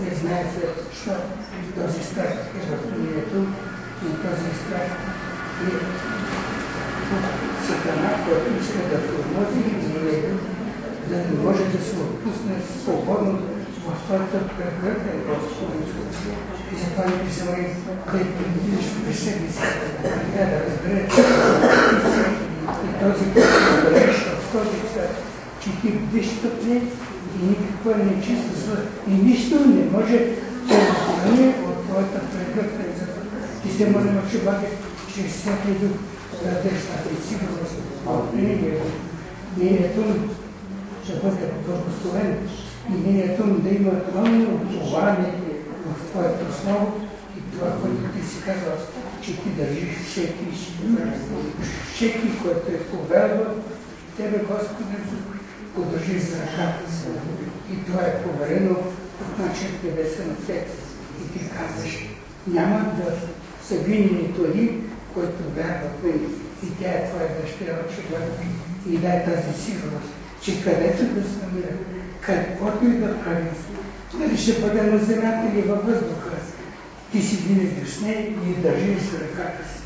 Speaker 15: не знае защо този страх е в нението, но този страх е сатана, който иска да тормози изменението, да не може да се отпусне свободно в твоята прегръден Господинство. И затова ни призовем да я придвижиш при себе си, да да разбере, че и този, който разбереш в този свят, че ти бдиш тъпне и никаква нечиста зла. И нищо не може да разграни от твоята прегръдна. Ти се молим, че Бога, чрез Святия Дух, да дадеш тази сигурност от нението. Нението ще бъде и нението да има пълно упование в Твоето Слово и това, което Ти си казал, че Ти държиш всеки, всеки, който е повярвал Тебе, Господи, го държиш за ръката си. И това е поверено от нашия Небесен Отец. И Ти казваш, няма да са винени този, който вярва в мен. И тя е Твоя дъщеря, очевидно. И дай тази сигурност, че където да се намира, каквото и да прави, дали ще бъде на земята или във въздуха, ти си винаги с нея и държиш ръката си.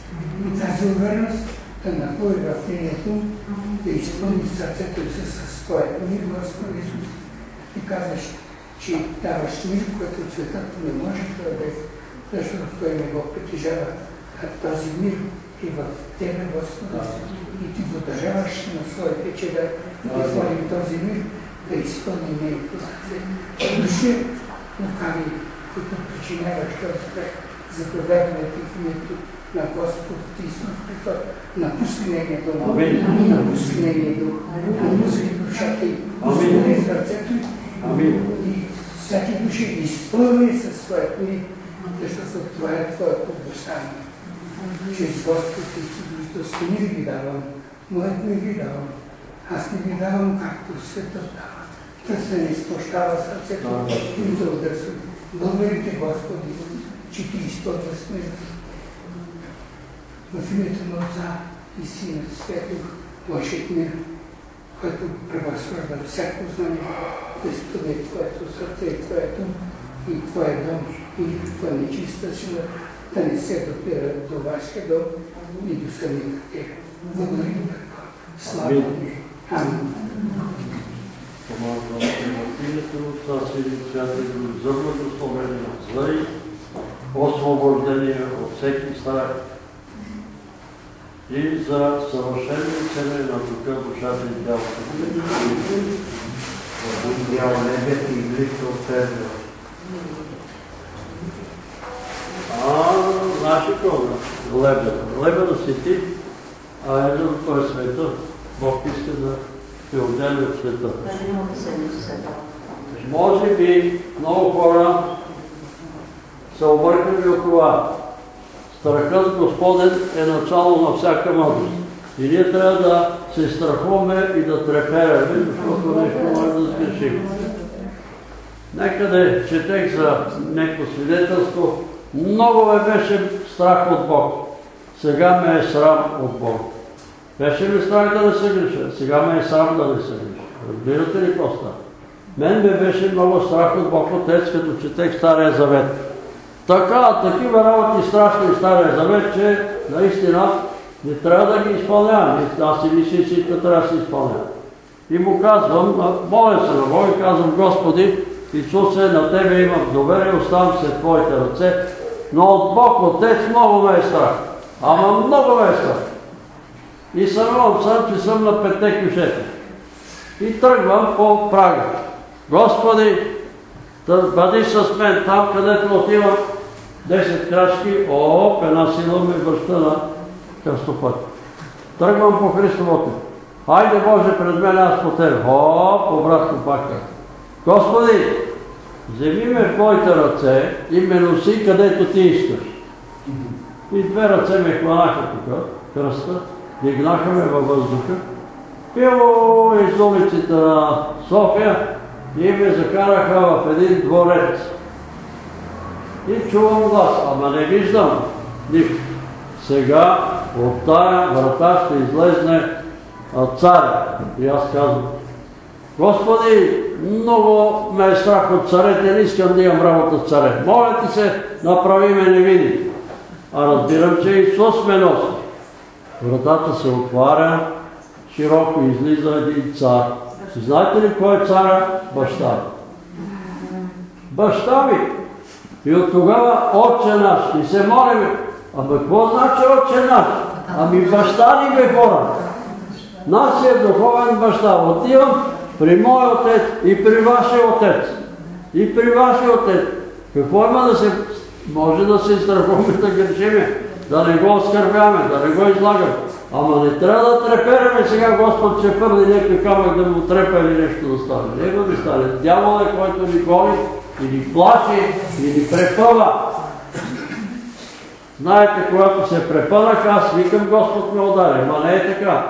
Speaker 15: И тази увереност да напои в нението, да изпълни сърцето си с твоето мир, Господи Исус. И казваш, че даваш мир, което светът не може да даде, защото той не го притежава. А този мир е в Тебе, Господи, и ти го държаваш на своите чеда и хвалим този мир, да изпълни нейното сърце. Души лукави, които причиняваш този грех, заповядвайте в името на Господ Исус Христос, напусти нейния дом, напусти нейния дух, напусти душата и изпълни сърцето и всяки души изпълни със своето ми, защото това е Твоето обещание. Чрез Господ Исус Христос мир ви давам, моят ми ви давам. Аз не ви давам както светът дава. Да се изпощава сърцето и да удърсва. Благодарите Господи, че Ти изпълва смърт. В името на Отца и Сина Светло, Вашият мир, който превъзхожда всяко знание, да изпълни Твоето сърце и Твоето и Твоя дом и никаква нечиста сила да не се допира до Вашия дом и до самите. Благодарим Слава. Амин.
Speaker 1: Помагам на името Отца и Святия Дух за и освобождение от всеки страх и за съвършено целе на духа, душата и тялото.
Speaker 2: Бял небето и близко от тебе.
Speaker 1: А, значи кога? Лебеда. Лебеда си ти, а един този света, Бог иска да те отдели от света. Може би много хора са объркали от това. Страхът Господен е начало на всяка мъдрост. И ние трябва да се страхуваме и да треперяме, защото нещо може да сгрешим. Некъде четех за някакво свидетелство. Много ме беше страх от Бог. Сега ме е срам от Бог. Беше ми страх да не се греша. Сега ме е срам да не се греша. Разбирате ли какво става? Мен ме беше много страх от Бог Отец, като четех Стария Завет. Така, такива работи страшни в Стария Завет, че наистина Не трябва да ги изпълнявам. Аз си мисля, че всичко трябва да се изпълнява. И му казвам, моля се на Бога, казвам, Господи, Исусе, на Тебе имам доверие, оставам се в Твоите ръце, но от Бог Отец много ме е страх. Ама много ме е страх. И сънувам съм, че съм на петте кюшета. И тръгвам по прага. Господи, да бъди с мен там, където отивам 10 крачки, оп, една сила ме връща на кръстопът. Тръгвам по Христовото. Хайде Боже пред мен, аз по Тебе. Оп, обратно пак Господи, вземи ме в Твоите ръце и ме носи където Ти искаш. И две ръце ме хванаха тук, кръста, дигнаха ме във въздуха. Пило из улиците на София и ме закараха в един дворец. И чувам глас, ама не виждам нищо. Сега от тая врата ще излезне царя. И аз казвам, Господи, много ме е страх от царете, не искам да имам работа с царе. Моля ти се, направи ме невидим. А разбирам, че Исус ме носи. Вратата се отваря, широко излиза един цар. Знаете ли кой е царя? Баща ви. Баща ви. И от тогава Отче наш. И се молим. Ама какво значи Отче наш? Ами баща ни бе хора. Нашия духовен баща. Отивам при моя отец и при вашия отец. И при вашия отец. Какво има да се... Може да се страхуваме да грешиме, да не го оскърбяваме, да не го излагаме. Ама не трябва да трепереме сега Господ, че хвърли някой камък да му трепа или нещо да стане. Него да стане. Дявол е, който ни гони, или плаши, или препъва. Знаете, когато се препънах, аз викам Господ ме удари. Ма не е така.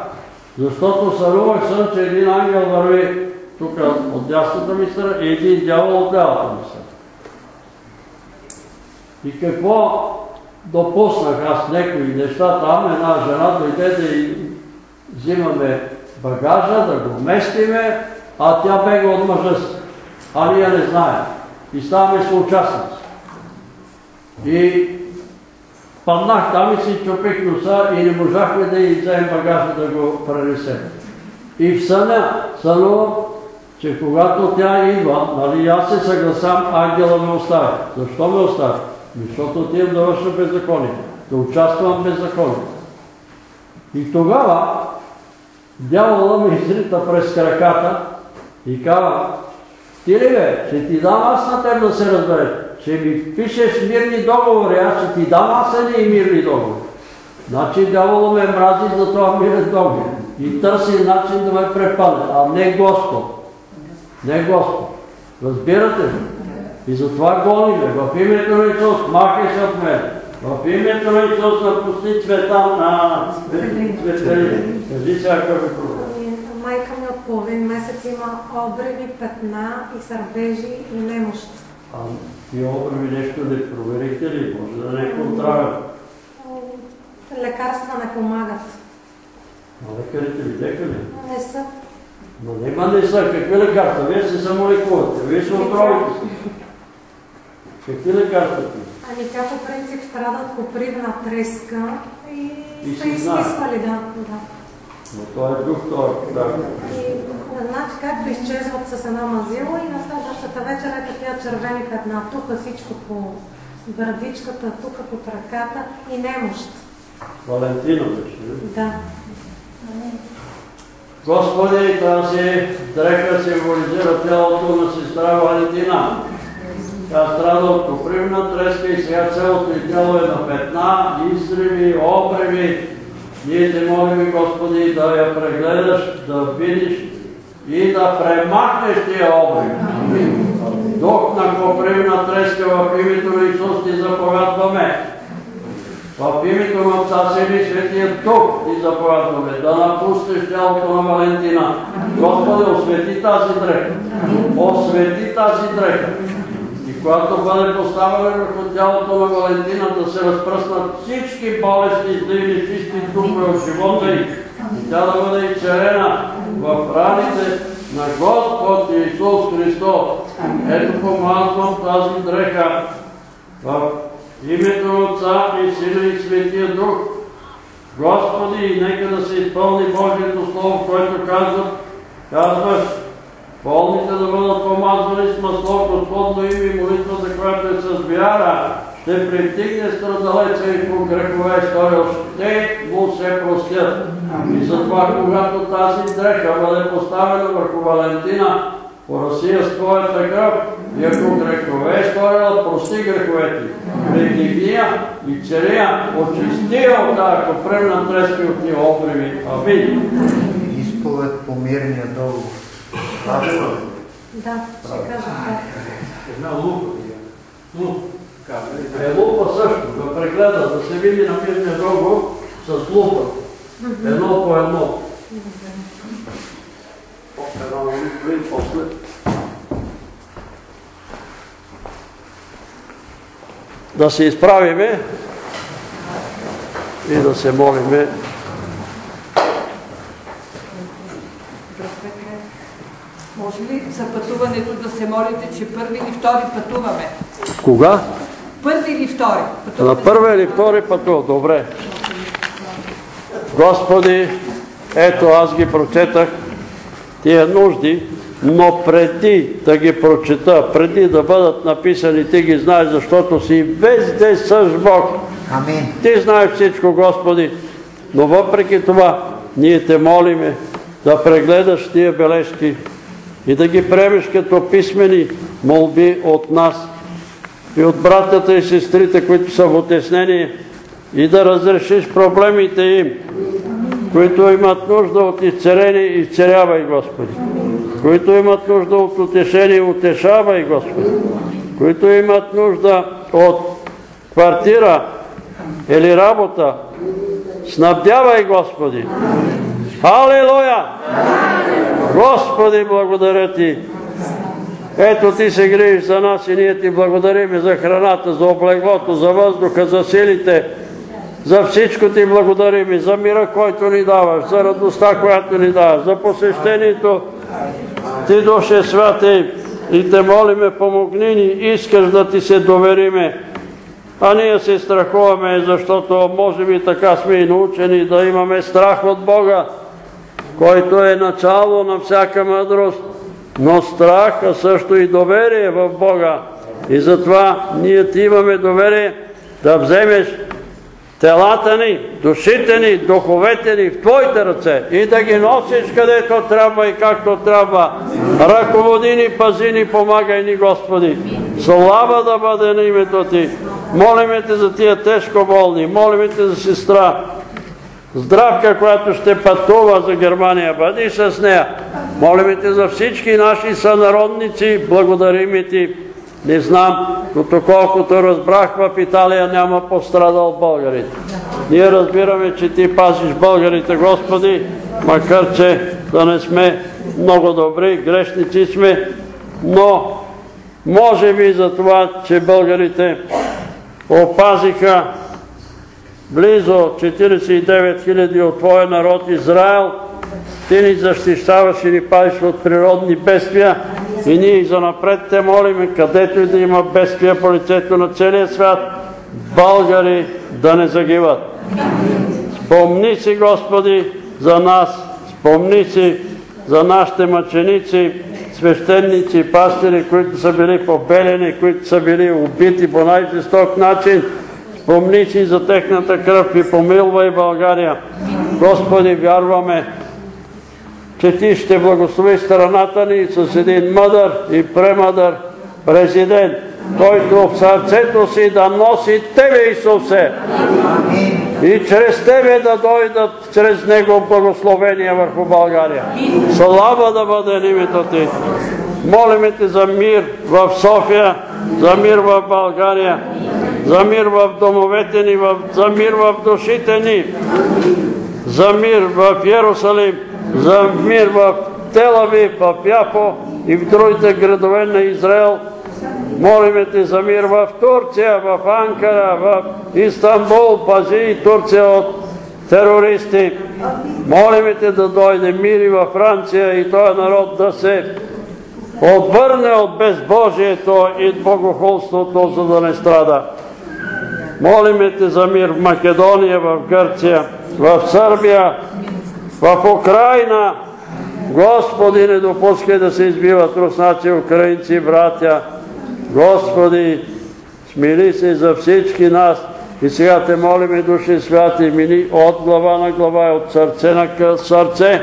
Speaker 1: Защото сънувах съм, че един ангел върви тук от дясната ми страна и един дявол от лявата ми страна. И какво допуснах аз някои неща там, една жена дойде да взимаме багажа, да го местиме, а тя бега от мъжа си. А ние не знаем. И ставаме съучастници. И паднах там и си чупих носа и не можахме да й вземем багажа да го пренесем. И в съня сънувам, че когато тя идва, нали аз се съгласам, ангела ме оставя. Защо ме оставя? Защото отивам да върша беззаконие, да участвам в беззаконие. И тогава дявола ме изрита през краката и казва, ти ли бе, ще ти дам аз на теб да се разбере, ще ми пишеш мирни договори, аз ще ти дам аз едни мирни договори. Значи дявола ме мрази за това мирен договор и търси начин да ме препъне, а не Господ. Не Господ. Разбирате ли? И затова гониме. В името на Исус, махай се от мен. В името на Исус напусти цвета на цветелини. Кажи е проблем.
Speaker 17: Майка ми от половин месец има обреви, петна и сърбежи и немощ.
Speaker 1: А тия обреви нещо не проверихте ли? Може да не е контравен.
Speaker 17: Лекарства не помагат.
Speaker 1: А лекарите видяха ли?
Speaker 17: Не са.
Speaker 1: Но нема не са. Какви лекарства? Вие се самолекувате. Вие се отровите. Какви лекарства ти?
Speaker 17: Ами тя по принцип страда от копривна треска и,
Speaker 1: И
Speaker 17: са изписвали, да. да.
Speaker 1: Но той е дух, той е да.
Speaker 17: И значи както изчезват с една мазила и на следващата вечер е такива червени петна. Тук всичко по брадичката, тук по краката и немощ.
Speaker 1: Валентина беше.
Speaker 17: Да.
Speaker 1: Господи, тази дреха символизира тялото на сестра Валентина. Тя страда от копривна треска и сега цялото й тяло е на петна, изриви, обреви. Ние те молим, Господи, да я прегледаш, да видиш и да премахнеш тия обреви. Дух на копривна треска в името на Исус ти заповядваме. В името на Отца Сини Светия Дух ти заповядваме да напуснеш тялото на Валентина. Господи, освети тази дреха. Освети тази дреха. Когато бъде поставена върху тялото на Валентина да се разпръснат всички болести, зли и нечисти духове от живота и тя да бъде изцелена в раните на Господ Исус Христос. Ето помазвам тази дреха. В името на Отца и Сина и Светия Дух. Господи, нека да се изпълни Божието Слово, което казва, казваш, болните да бъдат помазвани с масло, Господно име и молитвата, която е с вяра, ще притигне страдалеца и по грехове сторил, ще му се простят. И затова, когато тази дреха бъде поставена върху Валентина, по Русия с твоя такъв, и ако грехове е сторила, прости греховете. Придигния и целия, очисти от тази копремна трески от тия обриви. Амин.
Speaker 2: Изповед по мирния договор.
Speaker 17: Да, ще кажа.
Speaker 4: Една лупа. Лупа.
Speaker 1: Е лупа също, да прегледа, да се види на мирния договор с лупа. Едно по едно. Едно и после. Да се изправиме и да се молиме.
Speaker 10: Може ли за пътуването да се молите, че първи или втори пътуваме?
Speaker 1: Кога?
Speaker 10: Първи или втори?
Speaker 1: На първа или втори пътува. Добре. Господи, ето аз ги прочетах тия нужди, но преди да ги прочета, преди да бъдат написани, ти ги знаеш, защото си везде с Бог.
Speaker 2: Амин.
Speaker 1: Ти знаеш всичко, Господи, но въпреки това ние те молиме да прегледаш тия бележки и да ги приемеш като писмени молби от нас и от братята и сестрите, които са в отеснение и да разрешиш проблемите им, които имат нужда от изцеление, изцелявай, Господи. Които имат нужда от утешение, утешавай, Господи. Които имат нужда от квартира или работа, снабдявай, Господи. Халилуя! Господи, благодаря Ти. Ето Ти се грижиш за нас и ние Ти благодарим за храната, за облеглото, за въздуха, за силите. За всичко Ти благодарим и за мира, който ни даваш, за радостта, която ни даваш, за посещението Ти, Душе Святей, и Те молиме, помогни ни, искаш да Ти се довериме. А ние се страхуваме, защото може би така сме и научени да имаме страх от Бога, който е начало на всяка мъдрост, но страх, а също и доверие в Бога. И затова ние ти имаме доверие да вземеш телата ни, душите ни, духовете ни в Твоите ръце и да ги носиш където трябва и както трябва. Ръководи ни, пази ни, помагай ни, Господи. Слава да бъде на името Ти. Молиме Те за тия тежко болни, молиме Те за сестра, Здравка, която ще пътува за Германия, бъди с нея. Молиме Те за всички наши сънародници, благодарим Ти. Не знам, но колкото разбрах, в Италия няма пострадал българите. Ние разбираме, че Ти пазиш българите, Господи, макар че да не сме много добри, грешници сме, но може би за това, че българите опазиха близо 49 000 от Твоя народ Израел, Ти ни защищаваш и ни пазиш от природни бедствия и ние и за напред Те молиме, където и да има бедствия по лицето на целия свят, българи да не загиват. Спомни си, Господи, за нас, спомни си за нашите мъченици, свещеници, пастири, които са били побелени, които са били убити по най-жесток начин, Помни си за техната кръв и помилвай България. Господи, вярваме, че Ти ще благослови страната ни с един мъдър и премъдър президент, който в сърцето си да носи Тебе, Исусе. И чрез Тебе да дойдат чрез Него благословения върху България. Слава да бъде името Ти. Молиме Те за мир в София, за мир в България, за мир в домовете ни, за мир в душите ни, за мир в Иерусалим, за мир в Телави, в Яфо и в другите градове на Израел. Молиме Те за мир в Турция, в Анкара, в Истанбул, пази Турция от терористи. Молиме Те да дойде мир и във Франция и този народ да се отвърне от безбожието и богохулството, за да не страда. Молиме Те за мир в Македония, в Гърция, в Сърбия, в Украина. Господи, не допускай да се избиват руснаци, украинци, братя. Господи, смили се за всички нас. И сега те молиме, души святи, мини от глава на глава и от сърце на сърце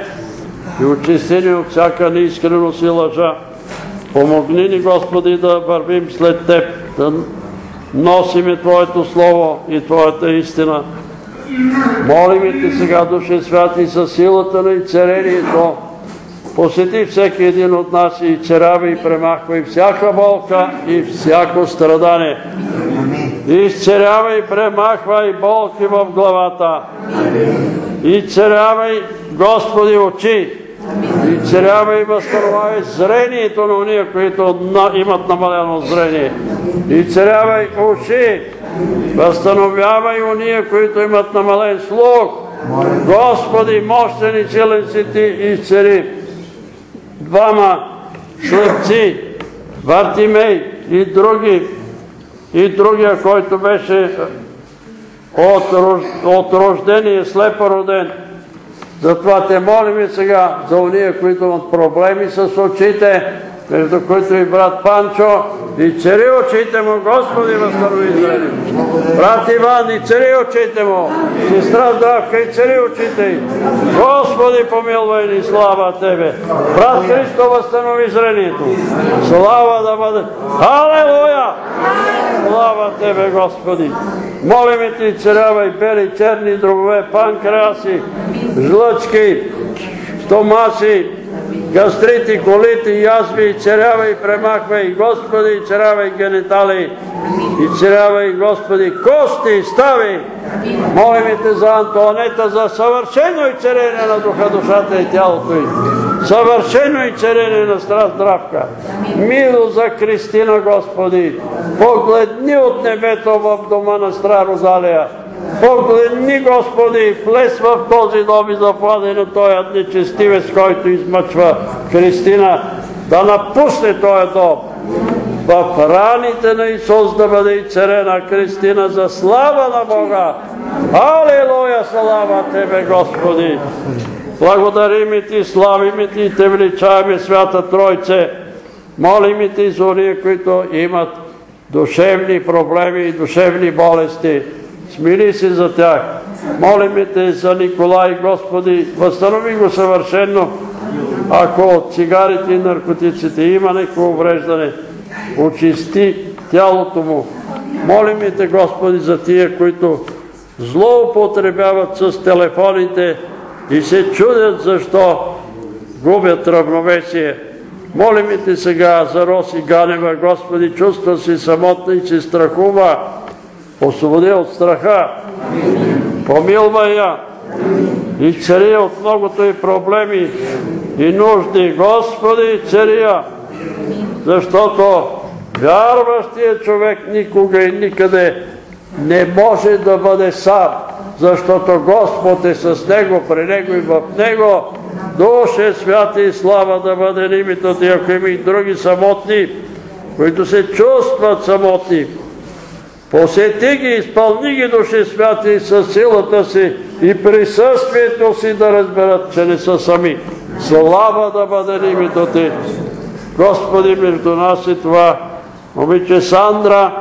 Speaker 1: и очисти ни от всяка неискреност и лъжа. Помогни ни, Господи, да вървим след Теб, носиме Твоето Слово и Твоята истина. Молиме Те сега, Душе Святи, със силата на изцерението, посети всеки един от нас и царява и премахва всяка болка и всяко страдание. Изцерявай, премахвай болки в главата. Изцерявай, Господи, очи. Изцерявай и възстановявай зрението на уния, които имат намалено зрение. Изцерявай уши. Възстановявай уния, които имат намален слух. Господи, мощен и силен си Ти, изцери двама слепци, Вартимей и други, и другия, който беше от, рождение слепо роден. Затова те молим и сега за уния, които имат проблеми с очите, между които и брат Панчо, и цари очите му, Господи, възстанови зрение. Брат Иван, и цари очите му, сестра Здравка, и цари очите й. Господи, помилвай ни, слава Тебе. Брат Христо, възстанови зрението. Слава да бъде. Алелуя! Слава Тебе, Господи. Молиме Ти, царявай бели, черни дробове, панкреаси, жлъчки, стомаси, гастрити, колити, язви, царявай, премахвай, Господи, царявай генитали, и царявай, Господи, кости, стави. Молиме Те за Антуанета, за съвършено и царение на духа, душата и тялото й. Съвършено и царение на страст здравка. Мило за Кристина, Господи. Погледни от небето в дома на Стра Розалия. Погледни, Господи, влез в този дом и заплади на този нечестивец, който измъчва Христина, да напусне този дом. В раните на Исус да бъде и царена Христина за слава на Бога. Алилуя, слава Тебе, Господи! Благодарим Ти, славим Ти и Те величаваме, Свята Тройце. Молим Ти за уния, които имат душевни проблеми и душевни болести. Смили се за тях. Молиме Те за Николай, Господи, възстанови го съвършенно. Ако от цигарите и наркотиците има някакво увреждане, очисти тялото му. Молиме Те, Господи, за тия, които злоупотребяват с телефоните и се чудят защо губят равновесие. Молиме Те сега за Роси Ганева, Господи, чувства си самотна и се страхува освободи от страха, помилвай я и цари от многото и проблеми и нужди. Господи, цари я, защото вярващия човек никога и никъде не може да бъде сам, защото Господ е с него, при него и в него. Душе, святи и слава да бъде името ти, ако има и други самотни, които се чувстват самотни. Посети ги, изпълни ги души святи със силата си и присъствието си да разберат, че не са сами. Слава да бъде името Ти. Господи, между нас и това, момиче Сандра,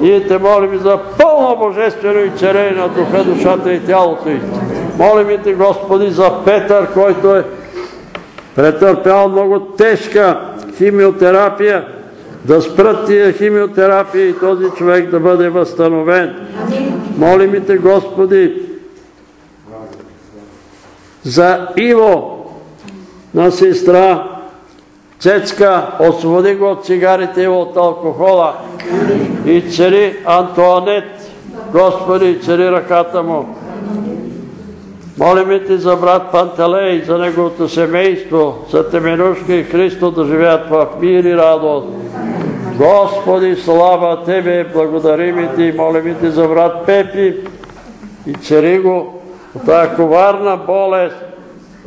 Speaker 1: ние Те молим за пълно божествено и царение на духа, душата и тялото й. Молим Те, Господи, за Петър, който е претърпял много тежка химиотерапия, да спрат тия химиотерапия и този човек да бъде възстановен. Молим Те, Господи, за Иво на сестра Цецка, освободи го от цигарите и от алкохола и цари Антуанет, Господи, цари ръката му. Молим Те за брат Пантелей, за неговото семейство, за Теменушка и Христо да живеят в мир и радост. Господи, слава Тебе, благодарим Ти, молим Ти за брат Пепи и цари го от тази коварна болест,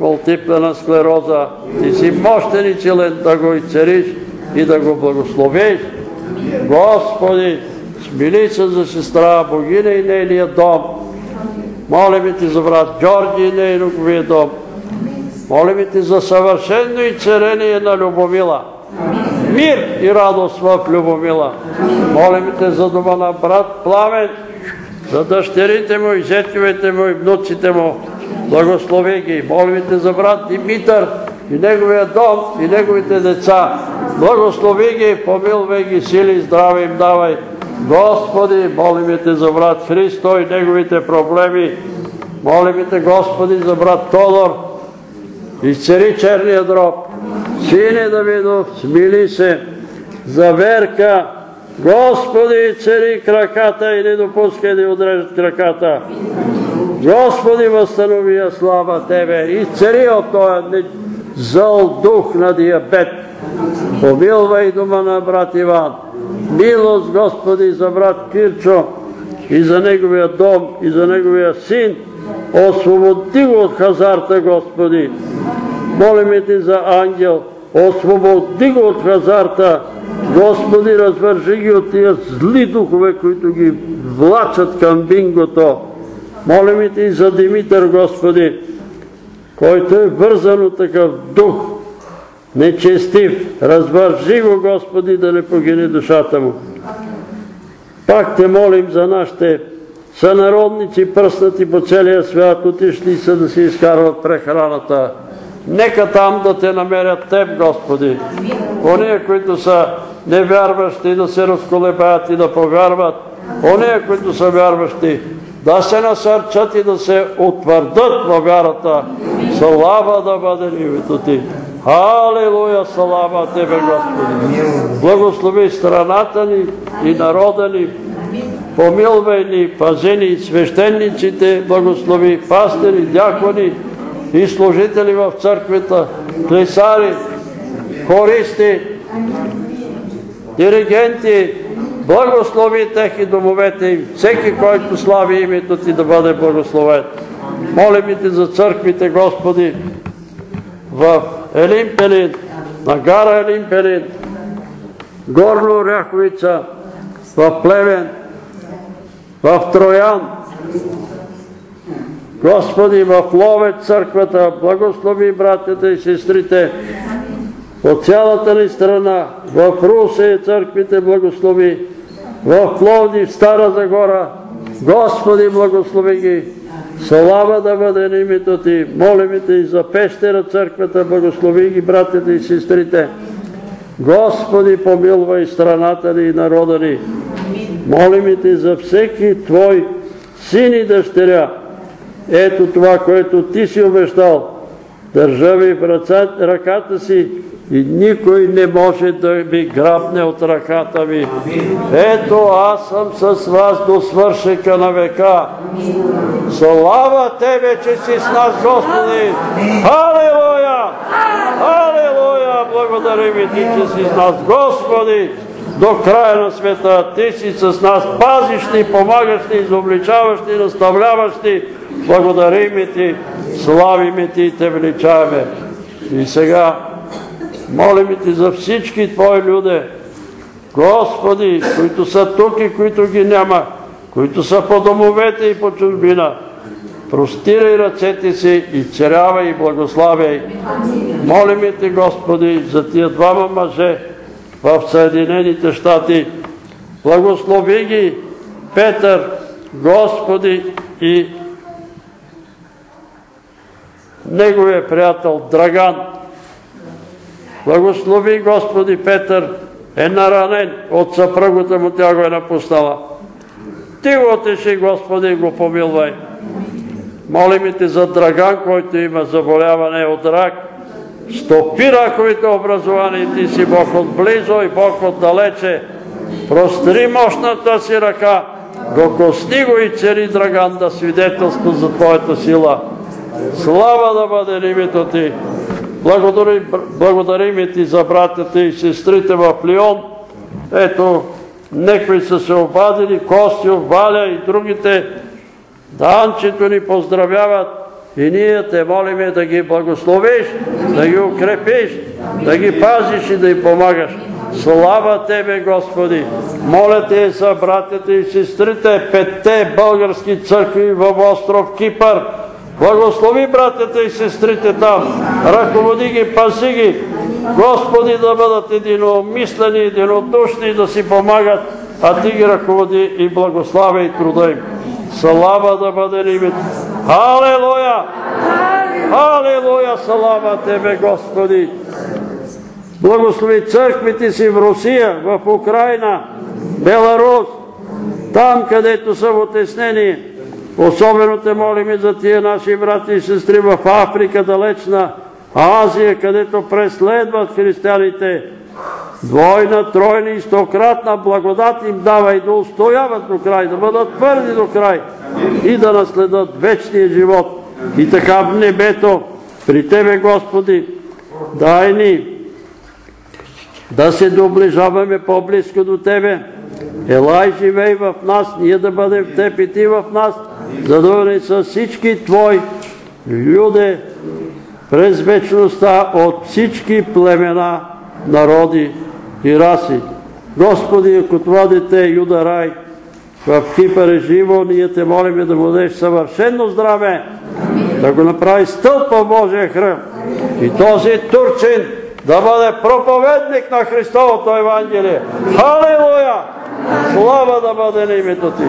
Speaker 1: мултиплена склероза. Ти си мощен и силен да го изцериш и да го благословиш. Господи, Смили се за сестра Богина и нейния дом. Молим ти за брат Георги и нейния дом. Молим ти за съвършено и царение на Любомила. Мир и радост в Любомила. Молим те за дома на брат Пламен, за дъщерите му и зетовете му и внуците му. Благослови ги. Молим те за брат Димитър и неговия дом и неговите деца. Благослови ги, помилвай ги, сили и здраве им давай. Господи, молим те за брат Христо и неговите проблеми. Молим те, Господи, за брат Тодор. Изцери черния дроб. Сине Давидов, смили се за верка. Господи, цари краката и не допускай да отрежат краката. Господи, възстанови я слава Тебе и цари от този зъл дух на диабет. Помилвай дома на брат Иван. Милост, Господи, за брат Кирчо и за неговия дом и за неговия син. Освободи го от хазарта, Господи. Молим Ти за ангел. Освободи го от хазарта. Господи, развържи ги от тия зли духове, които ги влачат към бингото. Молим Ти за Димитър, Господи, който е вързан от такъв дух, нечестив. Развържи го, Господи, да не погине душата му. Пак те молим за нашите сънародници, пръснати по целия свят, отишли са да си изкарват прехраната. Нека там да те намерят Теб, Господи. Ония, които са невярващи, да се разколебаят и да повярват. Ония, които са вярващи, да се насърчат и да се утвърдат във вярата. Слава да бъде името Ти. Халилуя, слава Тебе, Господи. Благослови страната ни и народа ни. Помилвай ни, пази ни свещениците, благослови пастири, дякони и служители в църквата, клесари, хористи, диригенти, благослови тех и домовете им. Всеки, който слави името Ти да бъде благословен. Молим Ти за църквите, Господи, в Елимпелин, на гара Елимпелин, Горно Оряховица, в Плевен, в Троян, Господи, в Ловец църквата, благослови братята и сестрите от цялата ни страна, в Русе църквите благослови, в Пловдив, Стара Загора, Господи, благослови ги, слава да бъде на името Ти, молим Те и за Пещера църквата, благослови ги братята и сестрите, Господи, помилвай страната ни и народа ни, молим Те за всеки Твой син и дъщеря, ето това, което Ти си обещал. Държа ви в ръката си и никой не може да ми грабне от ръката ви. Ето аз съм с вас до свършека на века. Слава Тебе, че си с нас, Господи! Халилуя! Халилуя! Благодарим Ти, че си с нас, Господи! До края на света Ти си с нас, пазиш ни, помагаш ни, изобличаваш ни, наставляваш ни, Благодарим Ти, славим Ти и Те величаваме. И сега молим Ти за всички Твои люди, Господи, които са тук и които ги няма, които са по домовете и по чужбина. Простирай ръцете си и царявай и благославяй. Молим Те, Господи, за тия двама мъже в Съединените щати. Благослови ги, Петър, Господи, и неговия приятел Драган. Благослови Господи Петър е наранен от съпругата му, тя го е напуснала. Ти го отеши, Господи, го помилвай. Молим те за Драган, който има заболяване от рак. Стопи раковите образования, ти си Бог отблизо и Бог отдалече. Простри мощната си ръка, докосни го и цари Драган да свидетелства за Твоята сила. Слава да бъде името Ти! Благодарим Ти за братята и сестрите в Лион. Ето, некои са се обадили, Костю, Валя и другите. Данчето ни поздравяват и ние те молиме да ги благословиш, да ги укрепиш, да ги пазиш и да им помагаш. Слава Тебе, Господи! Моля Те за братята и сестрите, петте български църкви в остров Кипър. Благослови братята и сестрите там. Ръководи ги, паси ги. Господи, да бъдат единомислени, единодушни, да си помагат, а Ти ги ръководи и благославяй труда им. Слава да бъде на името. Халелуя! Халелуя! Слава Тебе, Господи! Благослови църквите си в Русия, в Украина, Беларус, там, където са в отеснени. Особено те молим и за тия наши брати и сестри в Африка, далечна Азия, където преследват християните. Двойна, тройна и стократна благодат им дава и да устояват до край, да бъдат твърди до край и да наследат вечния живот. И така в небето, при Тебе, Господи, дай ни да се доближаваме по-близко до Тебе. Елай, живей в нас, ние да бъдем в Теб и Ти в нас, да бъдем с всички Твои люди през вечността от всички племена, народи и раси. Господи, ако това дете Юда Рай в Кипър е живо, ние те молиме да му дадеш съвършено здраве, да го направи стълб в Божия храм. И този турчин да бъде проповедник на Христовото Евангелие. Халилуя! Слава да бъде на името Ти!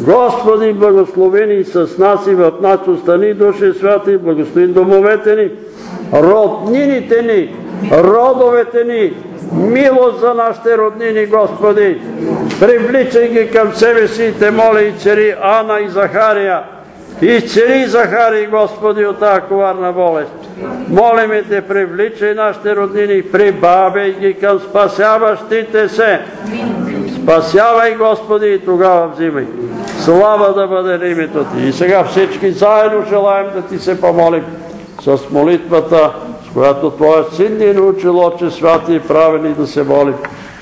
Speaker 1: Господи, благословени с нас и в нас остани, души святи, благослови домовете ни, роднините ни, родовете ни, милост за нашите роднини, Господи. Привличай ги към себе си и те моля и цари Ана и Захария. Изцели Захарий, Господи, от тази коварна болест. Молиме Те, привличай нашите роднини, прибавяй ги към спасяващите се. Спасявай, Господи, и тогава взимай. Слава да бъде на името Ти. И сега всички заедно желаем да Ти се помолим с молитвата, с която Твоят син ни е научил, Отче святи и правени да се молим.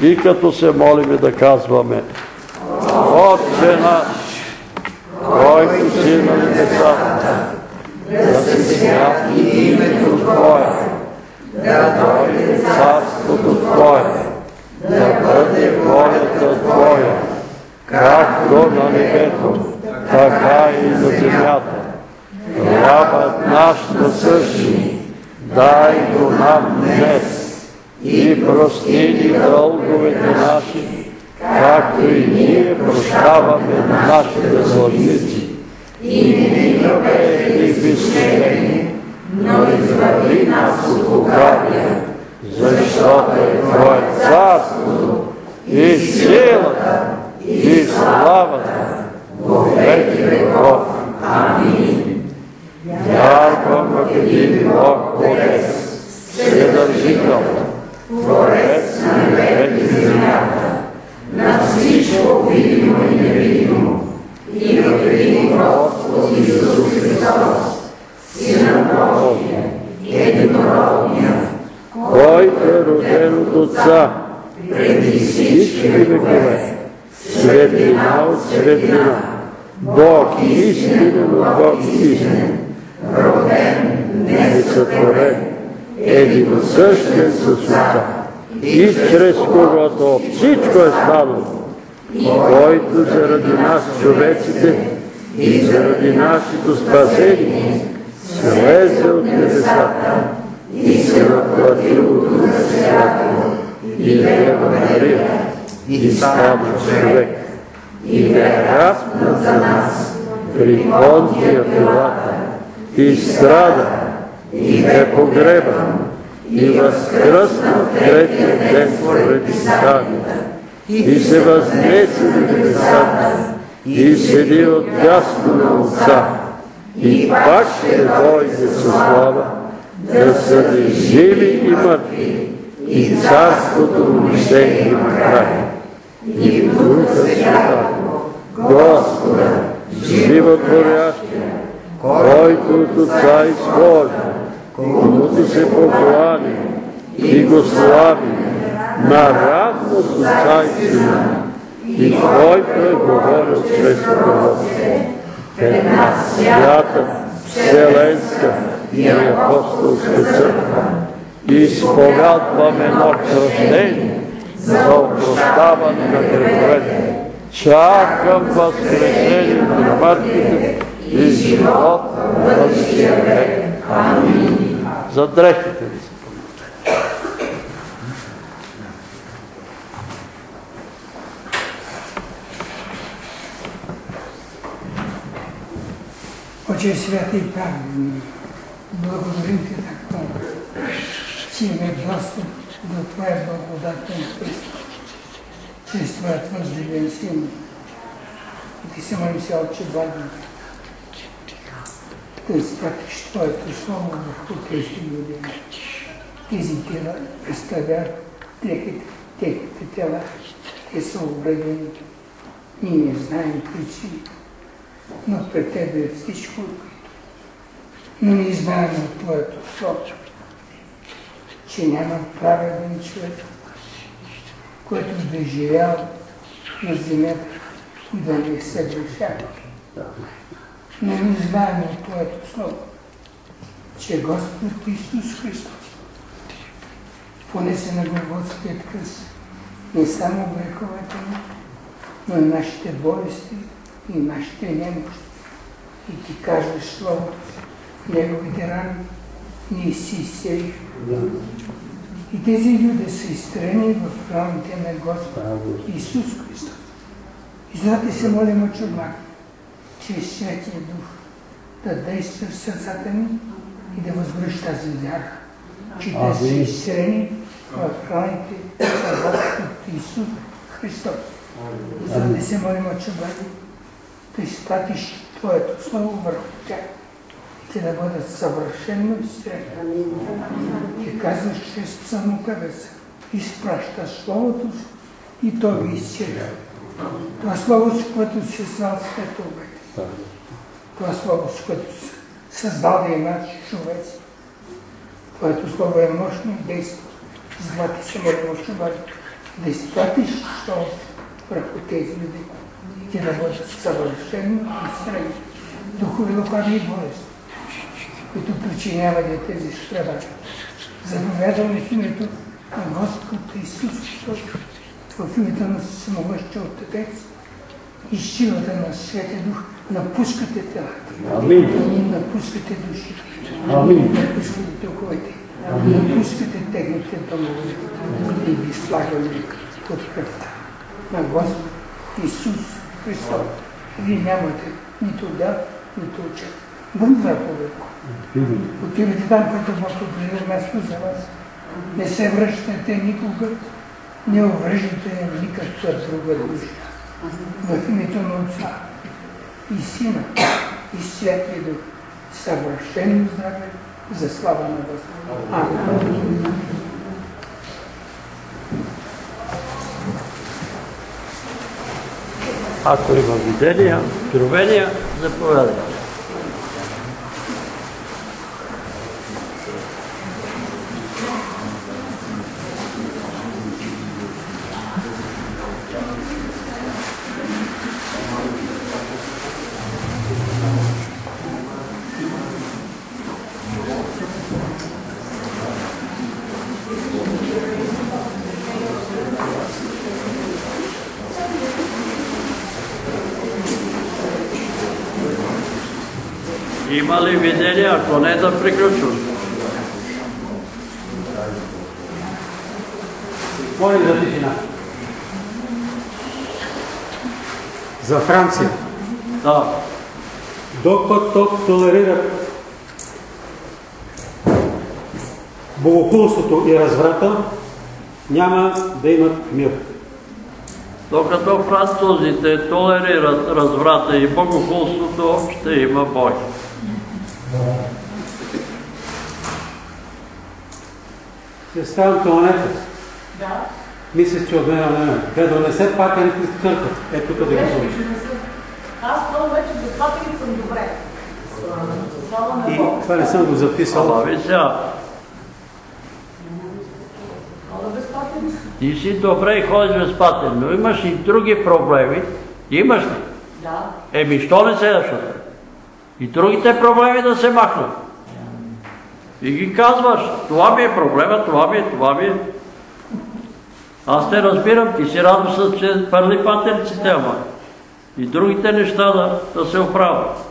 Speaker 1: И като се молиме да казваме Отче наш, който си на небесата, да се святи името Твое, да дойде царството Твое, да бъде волята Твоя, както на небето, така и на земята. Хлябът наш насъщни, дай го нам днес и прости ни дълговете наши, както и ние прощаваме на нашите длъжници. И ни въведи в изкушение, но избави нас от лукавия, защото е Твое царството и силата и славата во веки веков. Амин. Вярвам в един Бог Отец, Вседържител, Творец на небето и земята, на всичко видимо и невидимо, и в един Господ Исус Христос, Сина Божия, единородния, който е роден от Отца, преди всички векове, светлина от светлина, Бог истинен от Бог истинен, роден, несътворен, единосъщен с Отца, и чрез когото всичко е станало, който заради нас човеците и заради нашето спасение слезе от небесата и се въплати от Духа Святого и Дева Мария и стана човек. И бе разпнат за нас. При Понтия Пилата и страда и бе погребан и възкръсна в третия ден според Писанията и се възнесе на небесата и седи от дясно на Отца. И пак ще дойде със слава да съди живи и мъртви и царството му ще има край. И в Духа Святаго, Господа, животворящия, който от Отца изхожда, комуто се поклани и го слави наравно с Отца и Сина, и който е говорил чрез пророците една свята, вселенска и апостолска църква, изповядваме едно кръщение за опроставане на греховете. Чакам възкресението на мъртвите и живот в бъдещия век. Амин. За дрехите ви се
Speaker 15: Отче святий праведний, благодарим Ти така, че имаме достъп до Твоя благодатен Христ, чрез Твоя въздивен Син. Ти се молим се, Отче Благодатен, да изпратиш Твоето Слово върху тези люди. Тези тела представят техните, тела. Те са обредени. Ние не знаем причините но пред Тебе е всичко. Но ние знаем от Твоето Слово, че няма праведен човек, който да е живял на земята да не се грешава. Но ние знаем от Твоето Слово, че Господ Исус Христос понесе на Голготският кръст не само греховете ни, но и нашите болести, и нашите немощи. И ти казваш Словото неговите рани, ние си изцелих. И тези люди са изстрени в раните на Господ Исус Христос. И ти се молим от Чудмак, чрез Святия Дух да действа в сърцата ни и да възвръща тази вяра, че те са изстрени в раните на Господ Исус Христос. И ти се молим от Чудмак, да изпратиш Твоето Слово върху тях те да бъдат съвършено изцелени. Ти казваш чрез псалмопевеца, изпраща Словото си и то ви изцеля. Това Слово, с което си създал световете. Това Слово, с което създаде и наши човеци. Твоето Слово е мощно и действа. Затова ти се молим, да изпратиш Словото върху тези люди те да бъдат съвършено изстрани. Духови лукави и болести, които причиняват тези страдания. Заповядваме в името на Господ Исус Христос, в името на самовъща от Отец и силата на Святия Дух, напускате телата.
Speaker 1: Амин.
Speaker 15: Напускате души.
Speaker 1: Амин.
Speaker 15: Напускате духовете. Напускате техните домове и ви слагаме под кръвта на Господ Исус Христос. Вие нямате нито дял, нито учет. Бъм заповед. Отивате там, Бог определил място за вас. Не се връщате никога, не обреждате никаква друга душа. В името на Отца и Сина и Святия Дух. Съвършено здраве за слава на Господа. Амин.
Speaker 1: Ако има видения, откровения, заповядайте. Има ли ако не да приключвам?
Speaker 4: Моля за тишина. За Франция.
Speaker 1: Да.
Speaker 4: Докато толерират богохулството и разврата, няма да имат мир.
Speaker 1: Докато французите толерират разврата и богохулството, ще има бой.
Speaker 4: Сестра Антуанета.
Speaker 6: Да.
Speaker 4: Мисля, че от мен време. Да донесе патерите в църквата. Е, тук да сложиш.
Speaker 6: се- Аз много вече без патерите съм добре.
Speaker 4: И това не съм го записал.
Speaker 1: Ама ви сега,
Speaker 6: Мога без патерите.
Speaker 1: ти си добре и ходиш без патер, но имаш и други проблеми. Имаш ли?
Speaker 6: Да.
Speaker 1: Еми, що не седаш отре? И другите проблеми да се махнат. И ги казваш, това ми е проблема, това ми е, това ми е. Аз те разбирам, ти си радостта, че парли патериците, ама и другите неща да, да се оправят.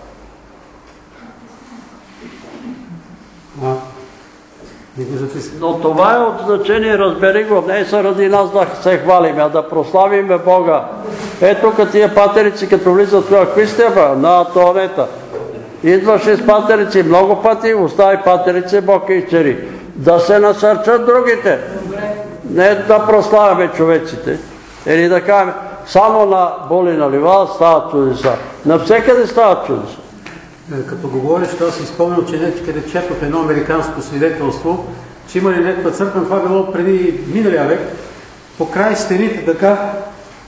Speaker 1: Но това е от значение, разбери го, не е заради нас да се хвалим, а да прославиме Бога. Ето като тия патерици, като влизат в какви сте бе, на туалета. Идваше с патерици много пъти, остави патерици, Бог е изцери. Да се насърчат другите. Не да прославяме човеците. Или да кажем, само на боли на ливада стават чудеса. Навсекъде стават чудеса.
Speaker 4: Е, Като го говориш, аз си спомням, че някъде четох едно американско свидетелство, че имали някаква църква, това било преди миналия век, по край стените така,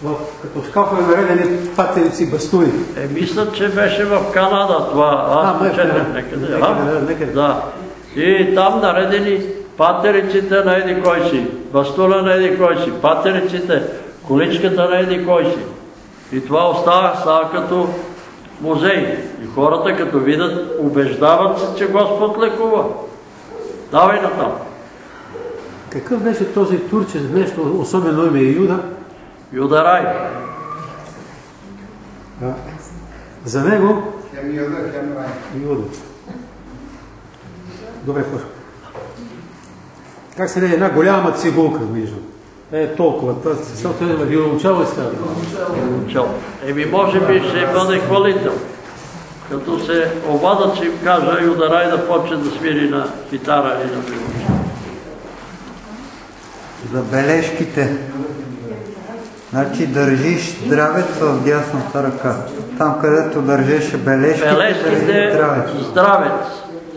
Speaker 4: в, като шкафове наредени патерици бастуни.
Speaker 1: Е, мисля, че беше в Канада това. Аз
Speaker 4: А, май, да.
Speaker 1: некъде.
Speaker 4: Некъде, да, некъде.
Speaker 1: Да. И там наредени патериците на еди кой си, бастуна на еди кой си, патериците, количката на еди кой си. И това остава, става като музей. И хората като видят, убеждават се, че Господ лекува. Давай натам.
Speaker 4: Какъв беше този турчен, нещо особено име е Юда?
Speaker 1: Юда Рай.
Speaker 4: А, За него
Speaker 11: Хем Юда, хем Рай.
Speaker 4: Юда. Добре, пър. Как се не една голяма цигулка, виждам. Е, толкова. Защото е виолончало и става.
Speaker 1: Чел. Еми, може би ще бъде хвалител. Като се обадат, ще им кажа и ударай да почне да свири на китара или на виолончел.
Speaker 2: Забележките. Значи държиш здравец в дясната ръка. Там, където държеше бележките,
Speaker 1: Бележките,
Speaker 2: здравец.
Speaker 1: здравец.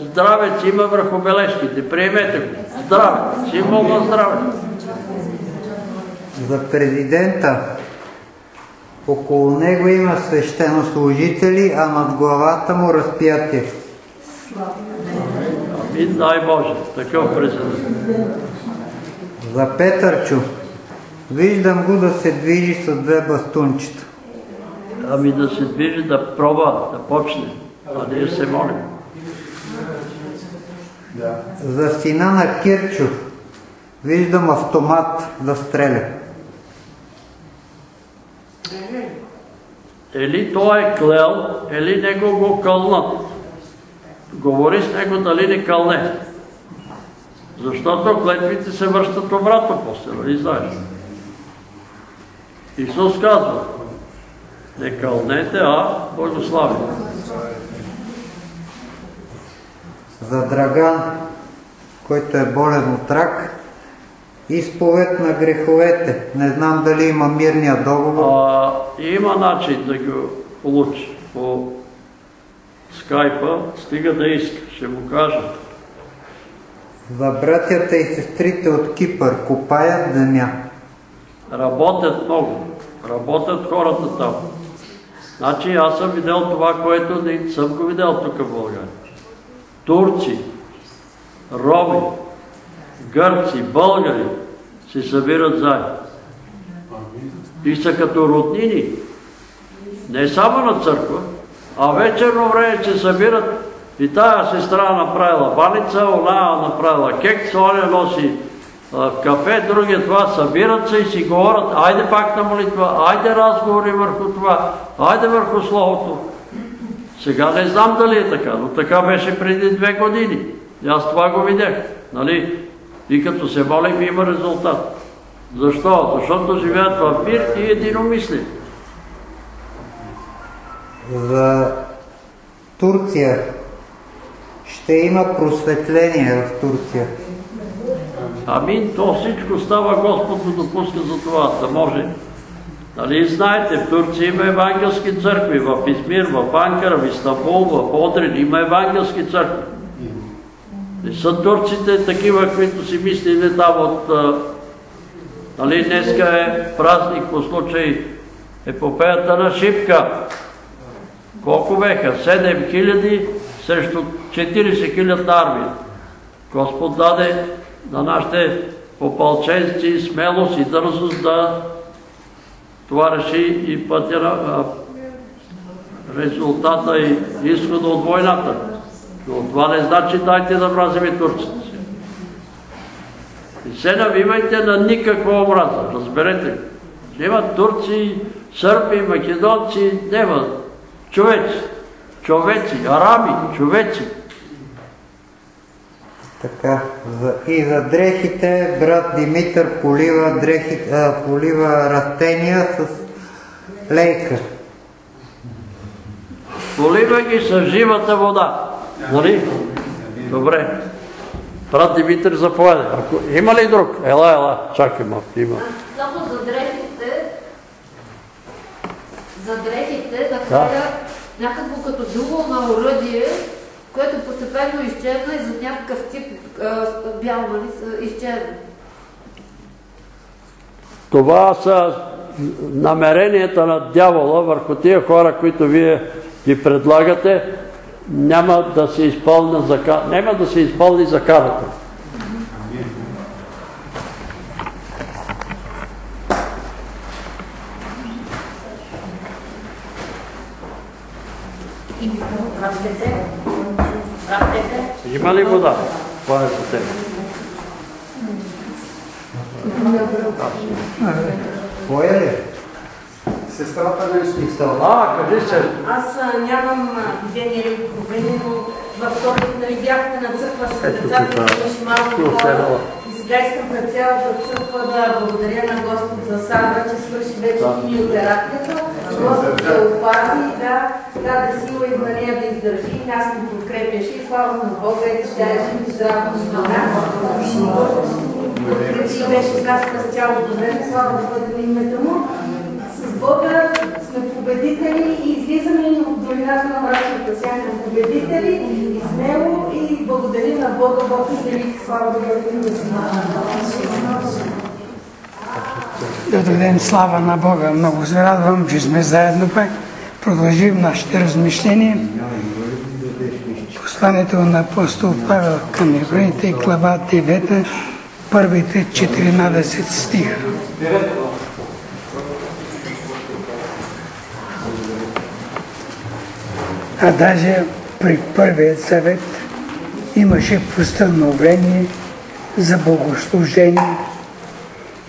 Speaker 1: Здравец има върху бележките. Приемете го. Здравец. Символ на здравец.
Speaker 2: За президента около него има свещенослужители, а над главата му разпятие.
Speaker 1: Амин, дай Боже. Такъв президент.
Speaker 2: За Петърчо виждам го да се движи с две бастунчета.
Speaker 1: Ами да се движи, да пробва, да почне. А ние се молим.
Speaker 2: За сина на Кирчо виждам автомат да стреля.
Speaker 1: Или той е клел, или него го кълнат. Говори с него дали не кълне. Защото клетвите се връщат обратно после, нали знаеш? Исус казва, не кълнете, а благослави.
Speaker 2: За Драган, който е болен от рак, изповед на греховете. Не знам дали има мирния договор.
Speaker 1: А, има начин да го получи по скайпа, стига да иска, ще му кажа.
Speaker 2: За братята и сестрите от Кипър копаят земя.
Speaker 1: Работят много. Работят хората там. Значи аз съм видел това, което не съм го видел тук в България. Турци, роми, гърци, българи се събират заедно. И са като роднини. Не само на църква, а вечерно време се събират и тая сестра направила баница, она направила кекс, оня носи кафе, другия това, събират се и си говорят, айде пак на молитва, айде разговори върху това, айде върху Словото. Сега не знам дали е така, но така беше преди две години. И аз това го видях. Нали? И като се молим, има резултат. Защо? Защото живеят в мир и единомисли.
Speaker 2: За Турция ще има просветление в Турция.
Speaker 1: Амин, то всичко става, Господ го допуска за това, да може. Нали знаете, в Турция има евангелски църкви, в Измир, в Анкара, в Истанбул, в Одрин има евангелски църкви. Не са турците такива, които си мислили там от... Нали, днеска е празник по случай епопеята на Шипка. Колко беха? 7 хиляди срещу 40 хилядна армия. Господ даде на нашите попълченци смелост и дързост да това реши и пътя резултата и изхода от войната. Но това не значи дайте да мразим и турците. И се навивайте на никаква омраза, разберете. Нема турци, сърби, македонци, нема. Човеци, човеци, араби, човеци.
Speaker 2: Така, за, и за дрехите брат Димитър полива, дрехи, а, полива растения с лейка.
Speaker 1: Полива ги с живата вода. Нали? Добре. Брат Димитър, заповядай. Ако... Има ли друг? Ела, ела, чакай малко. Има.
Speaker 5: Само за дрехите, за дрехите да хвърля някакво като друго на оръдие, което постепенно изчезна и за някакъв тип бял, нали, изчезна.
Speaker 1: Това са намеренията на дявола върху тия хора, които вие ги предлагате, няма да се изпълни зака... няма да се изпълни закарата. Има ли вода? Това е за теб.
Speaker 2: Твоя ли?
Speaker 11: Сестрата нещо
Speaker 2: искала.
Speaker 1: А, кажи се.
Speaker 10: Аз нямам а, видение или но във вторник нали бяхте на църква с децата, имаше малко хора. Сега искам пред цялата църква да благодаря на Господ за Сандра, че свърши вече химиотерапията. Господ да опази, да, даде сила и нея да издържи. Аз ме подкрепяше и слава на Бога, ето тя е жива и страна. Подкрепи и беше с нас през цялото време, слава да бъде на името му. С Бога сме победители и излизаме от долината на мрачната сянка победители и смело и благодарим на Бога, Бог ни дели слава да бъде на името
Speaker 15: Да дадем слава на Бога. Много се радвам, че сме заедно пак. Продължим нашите размишления. Посланието на апостол Павел към евреите, глава 9, първите 14 стиха. А даже при първият съвет имаше постановление за богослужение,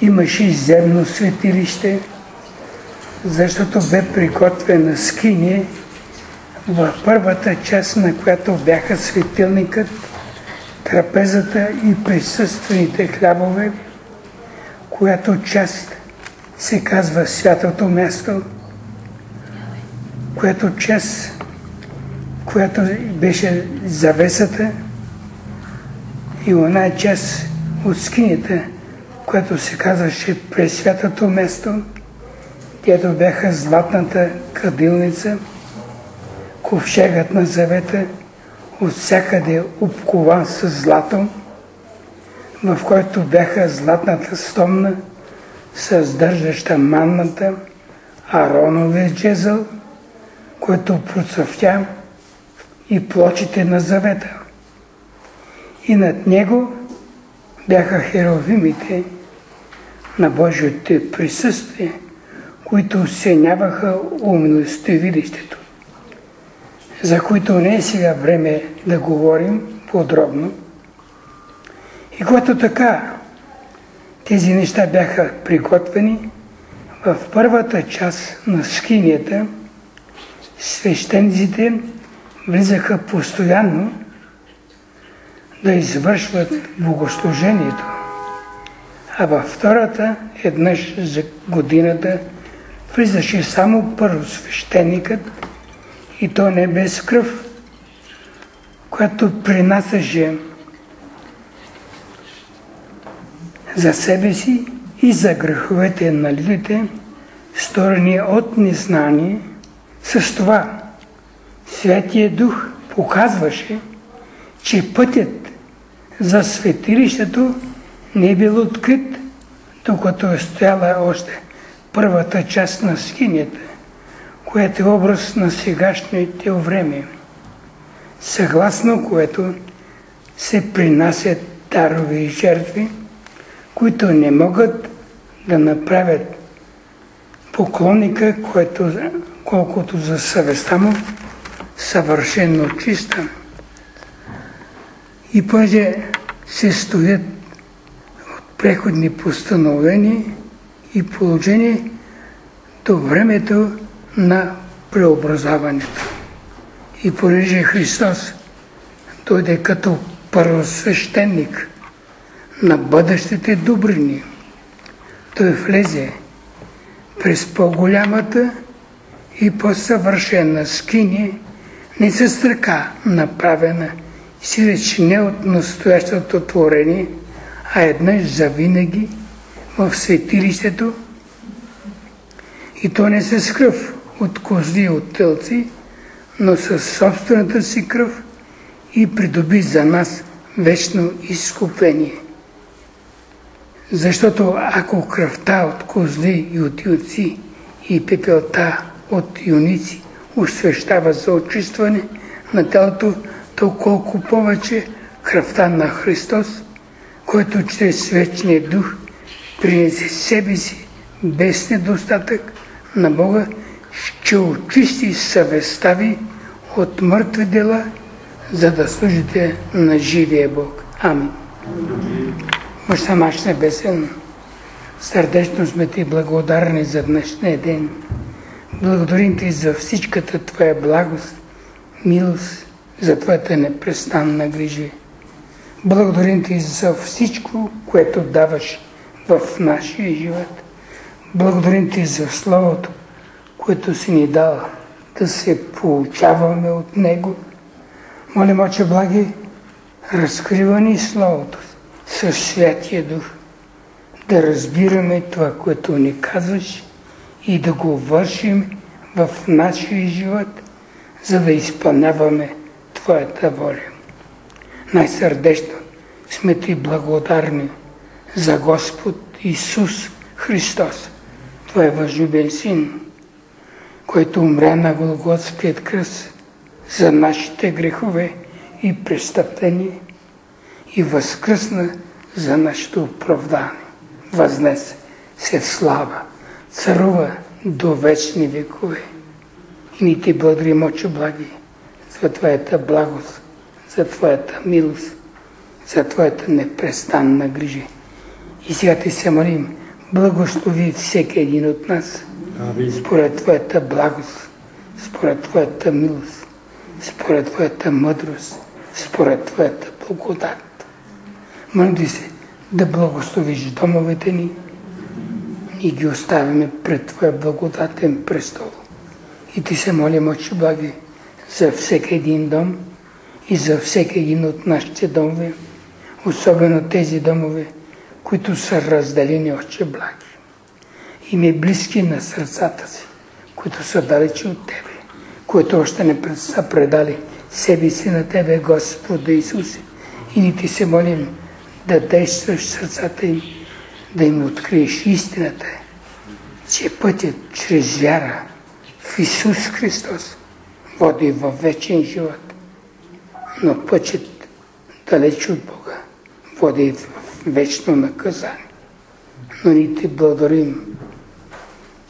Speaker 15: имаше земно светилище, защото бе приготвена скиния, в първата част на която бяха светилникът, трапезата и присъствените хлябове, която част се казва святото място, която част, която беше завесата и она част от скинята, която се казваше Пресвятото място, където бяха златната кадилница, ковчегът на завета, от всякъде обкован с злато, в който бяха златната стомна, съдържаща манната, Ароновия джезъл, който процъфтя и плочите на завета. И над него бяха херовимите на Божието присъствие, които осеняваха умностивилището, за които не е сега време да говорим подробно. И когато така тези неща бяха приготвени, в първата част на скинията свещениците влизаха постоянно да извършват богослужението, а във втората, еднъж за годината, влизаше само първосвещеникът и то не без кръв, която принасяше за себе си и за греховете на людите, сторени от незнание, с това Святия Дух показваше, че пътят за светилището не е бил открит, докато е стояла още първата част на скинията, която е образ на сегашните време, съгласно което се принасят дарове и жертви, които не могат да направят поклонника, който, колкото за съвестта му, съвършенно чиста. И понеже се стоят от преходни постановления и положения до времето на преобразаването. И понеже Христос дойде като първосвещеник на бъдещите добрини, той влезе през по-голямата и по-съвършена скини, не с ръка направена, си реч не от настоящото творение, а еднъж завинаги в светилището и то не с кръв от козли и от тълци, но със собствената си кръв и придоби за нас вечно изкупление. Защото ако кръвта от козли и от юци и пепелта от юници освещава за очистване на тялото, то колко повече кръвта на Христос, който чрез вечния дух принесе себе си без недостатък на Бога, ще очисти съвестта ви от мъртви дела, за да служите на живия Бог. Амин. Баща наш небесен, сърдечно сме ти благодарни за днешния ден. Благодарим ти за всичката Твоя благост, милост, за Твоята непрестанна грижа. Благодарим ти за всичко, което даваш в нашия живот. Благодарим ти за Словото, което си ни дал да се получаваме от Него. Молим, Отче Благи, разкрива ни Словото със Святия Дух, да разбираме това, което ни казваш и да го вършим в нашия живот, за да изпълняваме Твоята воля. Най-сърдечно сме Ти благодарни за Господ Исус Христос, Твой възлюбен Син, който умря на Голготският кръст за нашите грехове и престъпления и възкръсна за нашето оправдание. Възнесе се слава, царува до вечни векове. И ни ти благодарим, Очи благи, за Твоята благост, за Твоята милост, за Твоята непрестанна грижа. И сега ти се молим, благослови всеки един от нас, Амин. според Твоята благост, според Твоята милост, според Твоята мъдрост, според Твоята благодат. Молим ти се да благословиш домовете ни и ги оставяме пред Твоя благодатен престол. И ти се молим, Отче Благи, за всеки един дом и за всеки един от нашите домове, особено тези домове, които са разделени Отче Благи. И ми близки на сърцата си, които са далече от Тебе, които още не са предали себе си на Тебе, Господа Исусе. И ни ти се молим да действаш сърцата им, да им откриеш истината, че пътят чрез вяра в Исус Христос води във вечен живот, но пътят далеч от Бога води в вечно наказание. Но ни ти благодарим,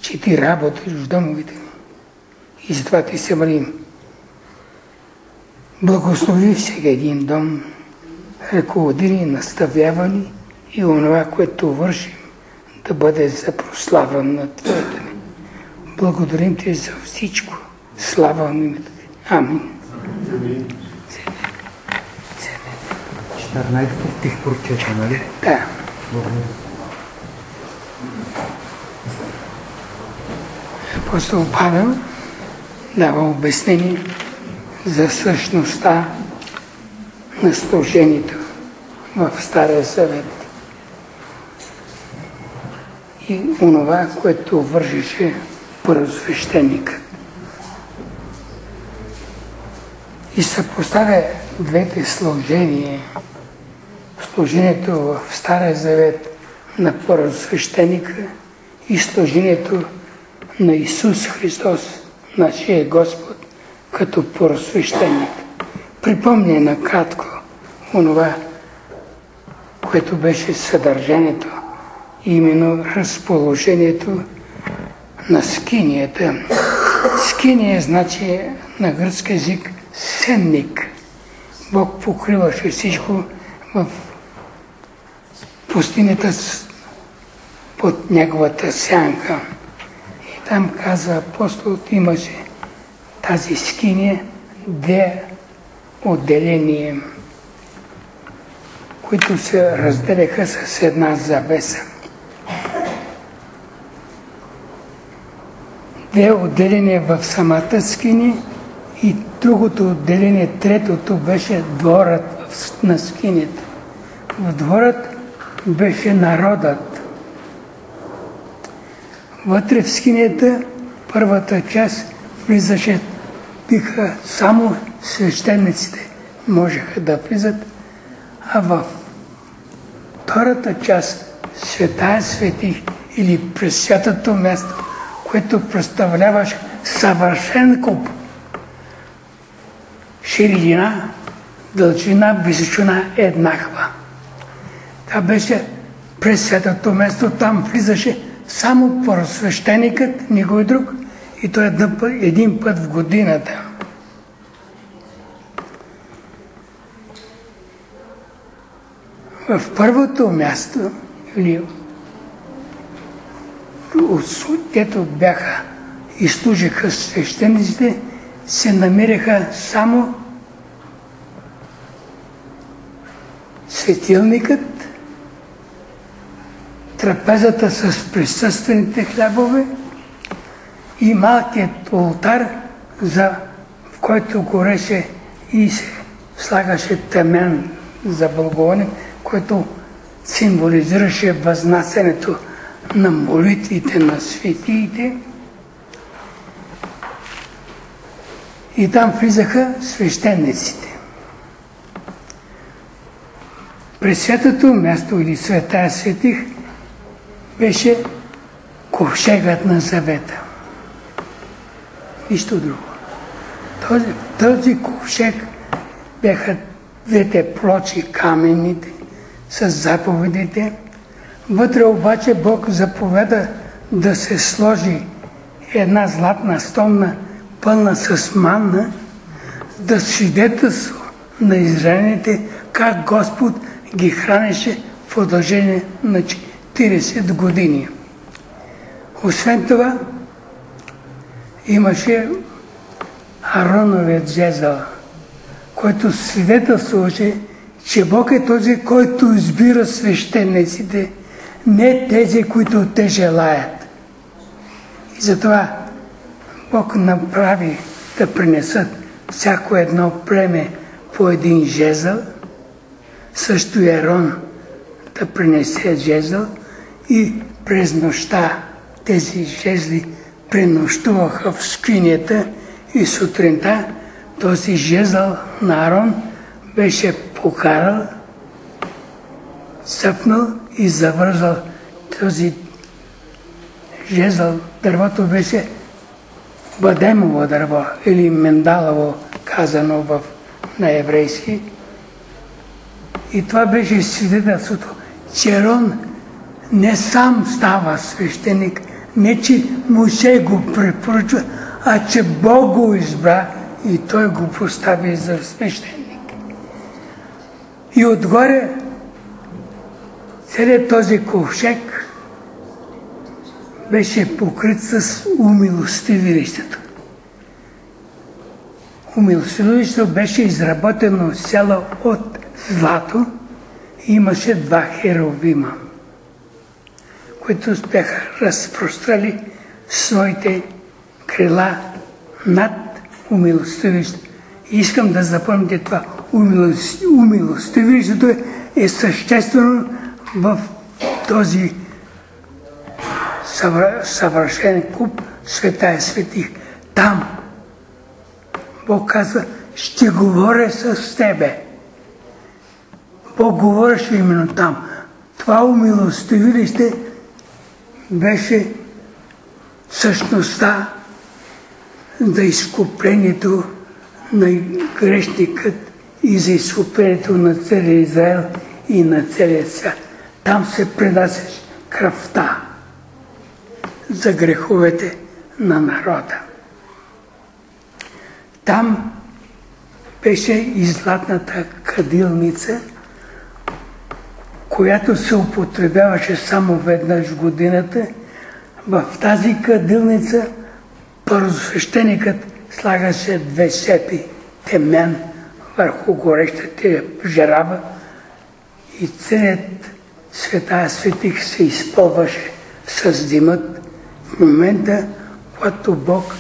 Speaker 15: че ти работиш в домовете ни. И затова ти се молим. Благослови всеки един дом, ръководи ни, наставява ни и онова, което вършим, да бъде за прослава на Твоето ми. Благодарим Ти за всичко. Слава името Ти. Амин.
Speaker 2: 14 стих прочета, нали?
Speaker 15: Да.
Speaker 2: Благодаря.
Speaker 15: Апостол Павел дава обяснение за същността на служението в Стария Завет. И онова, което вършеше първосвещеник. И съпоставя двете служения. Служението в Стария Завет на първосвещеника и служението на Исус Христос, нашия Господ, като първосвещеник. Припомня накратко онова, което беше съдържанието, именно разположението на скинията. Скиния значи на гръцки език сенник. Бог покриваше всичко в пустинята под неговата сянка. И там казва апостолът имаше тази скиния, две отделения, които се разделяха с една завеса. Две отделения в самата скини и другото отделение, третото, беше дворът на скинята. В дворът беше народът. Вътре в скинята, първата част, влизаше, биха само свещениците можеха да влизат, а в втората част, светая светих или през святото място, което представляваш съвършен куп, ширина, дължина, височина еднаква. Това беше през святото място, там влизаше само първосвещеникът, никой друг, и то един път в годината. В първото място, или дето бяха и служиха свещениците, се намираха само светилникът, трапезата с присъствените хлябове и малкият ултар, за, в който гореше и се слагаше темен за благовоне, който символизираше възнасенето на молитвите на светиите. И там влизаха свещениците. През святото място или света светих беше ковшегът на завета. Нищо друго. Този, този ковшег бяха двете плочи каменните с заповедите. Вътре обаче Бог заповеда да се сложи една златна стомна, пълна с манна, да свидетелства на израелите как Господ ги хранеше в продължение на 40 години. Освен това, имаше Ароновият жезъл, който свидетелстваше, че Бог е този, който избира свещениците, не тези, които те желаят. И затова Бог направи да принесат всяко едно племе по един жезъл, също и Ерон да принесе жезъл. И през нощта тези жезли пренощуваха в скинята. И сутринта този жезъл на Арон беше покарал, цъпнал и завързал този жезъл. Дървото беше бадемово дърво или мендалово, казано в, на еврейски. И това беше свидетелството, че Арон не сам става свещеник, не че Моше го препоръчва, а че Бог го избра и той го постави за свещеник. И отгоре целият този ковшек беше покрит с умилостивилището. Умилостивилището беше изработено цяло от злато и имаше два херовима, които бяха разпрострали своите крила над умилостивището. И искам да запомните това. Умилостивището е съществено в този съвършен куп света е светих. Там Бог казва, ще говоря с тебе. Бог говореше именно там. Това умилостивилище беше същността за изкуплението на грешникът и за изкуплението на целия Израел и на целия свят. Там се предасеш кръвта за греховете на народа. Там беше и златната кадилница, която се употребяваше само веднъж в годината, в тази кадилница първосвещеникът слагаше две сепи темен върху горещата жарава и целият света светих се изпълваше с димът в момента, когато Бог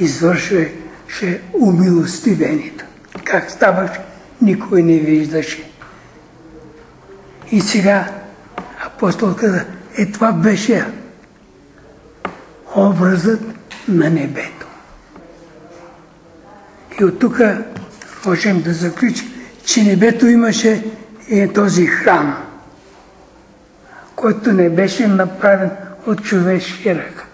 Speaker 15: извършваше умилостивението. Как ставаше, никой не виждаше. И сега апостол каза, е това беше образът на небето. И от тук можем да заключим, че небето имаше е този храм, който не беше направен от човешки ръка.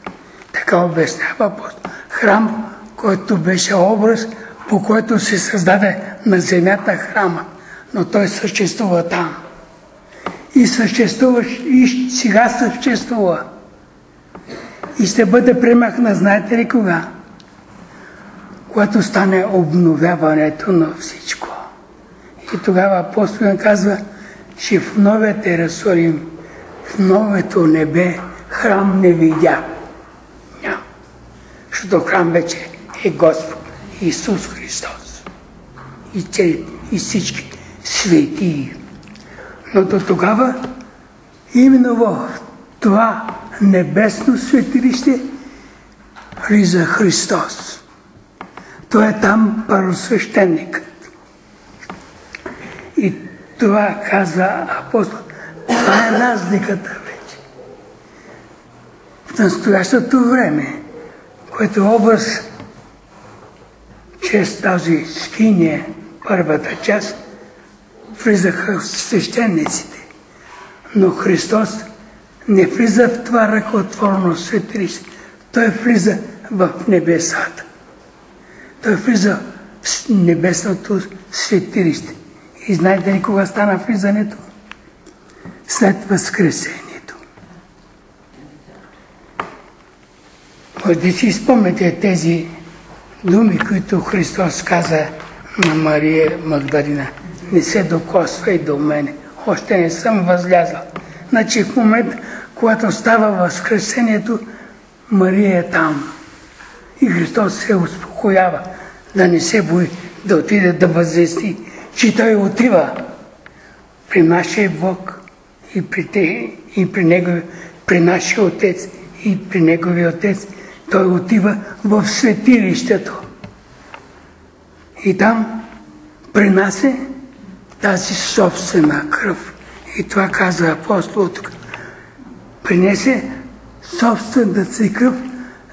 Speaker 15: Така обяснява апостол. Храм, който беше образ, по който се създаде на земята храма, но той съществува там. И съществува, и сега съществува. И ще бъде премахна, знаете ли кога? Когато стане обновяването на всичко. И тогава апостол казва, че в новият Ерасолим, в новето небе, храм не видя. Няма. Защото храм вече е Господ Исус Христос. И, те, и всички светии. Но до тогава, именно в това небесно светилище, влиза Христос. Той е там първосвещеникът. И това казва апостол. Това е разликата вече. В настоящото време, което е образ чрез тази скиния, първата част, влизаха свещениците. Но Христос не влиза в това ръкотворно светилище. Той влиза в небесата. Той влиза в небесното светилище. И знаете ли кога стана влизането? След Възкресението. Може да си спомните тези думи, които Христос каза на Мария Магдалина. Не се докосвай до мене. Още не съм възлязал. Значи в момент, когато става Възкресението, Мария е там. И Христос се успокоява да не се бои да отиде да възвести, че Той отива при нашия Бог и при, те, и при, него, при нашия Отец и при Неговия Отец. Той отива в светилището. И там принася тази собствена кръв. И това каза апостол тук. Принесе собствената си кръв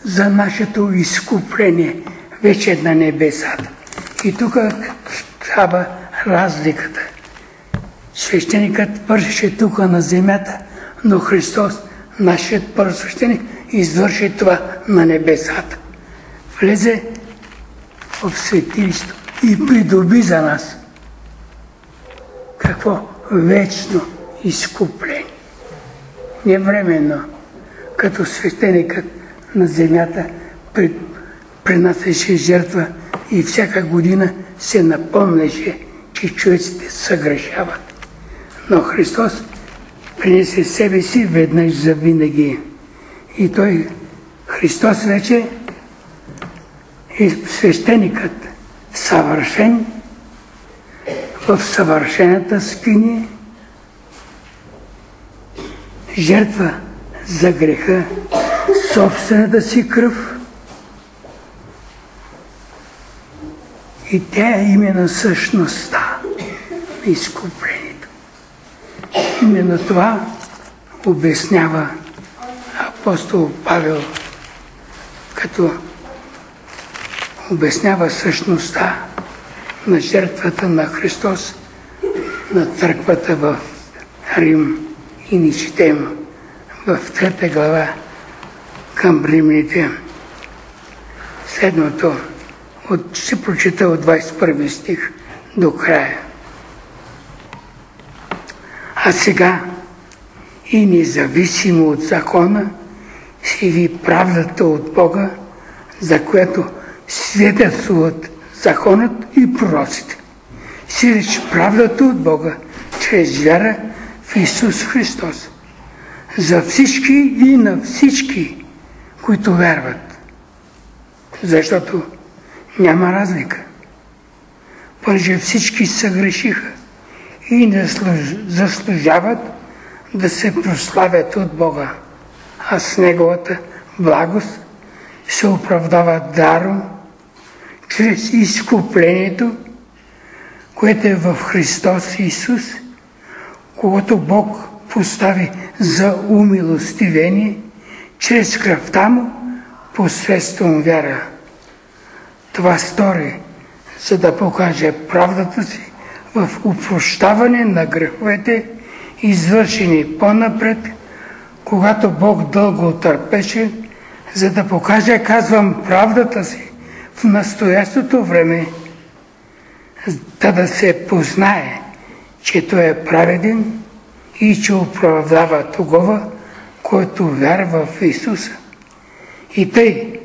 Speaker 15: за нашето изкупление вече на небесата. И тук става разликата. Свещеникът вършеше тук на земята, но Христос, нашият първосвещеник, извърши това на небесата. Влезе в светилището и придоби за нас какво? Вечно изкупление. Не временно, като свещеникът на земята принасяше жертва и всяка година се напомняше, че човеците съгрешават. Но Христос принесе себе си веднъж за винаги. И той, Христос вече е свещеникът, съвършен в съвършената скиния, жертва за греха, собствената си кръв. И тя е именно същността на изкуплението. Именно това обяснява апостол Павел, като обяснява същността на жертвата на Христос на църквата в Рим и ни четем в трета глава към римните. Седмото, от, ще прочита от 21 стих до края. А сега и независимо от закона си ви правдата от Бога, за която свидетелствуват законът и пророците. Сиреч правдата от Бога, чрез вяра в Исус Христос. За всички и на всички, които вярват. Защото няма разлика. Понеже всички съгрешиха и не заслужават да се прославят от Бога, а с Неговата благост се оправдава даром чрез изкуплението, което е в Христос Исус, когато Бог постави за умилостивение чрез кръвта му посредством вяра. Това стори, за да покаже правдата си в упрощаване на греховете, извършени по-напред, когато Бог дълго търпеше, за да покаже, казвам, правдата си в настоящото време, да да се познае, че Той е праведен и че оправдава тогова, който вярва в Исуса. И тъй,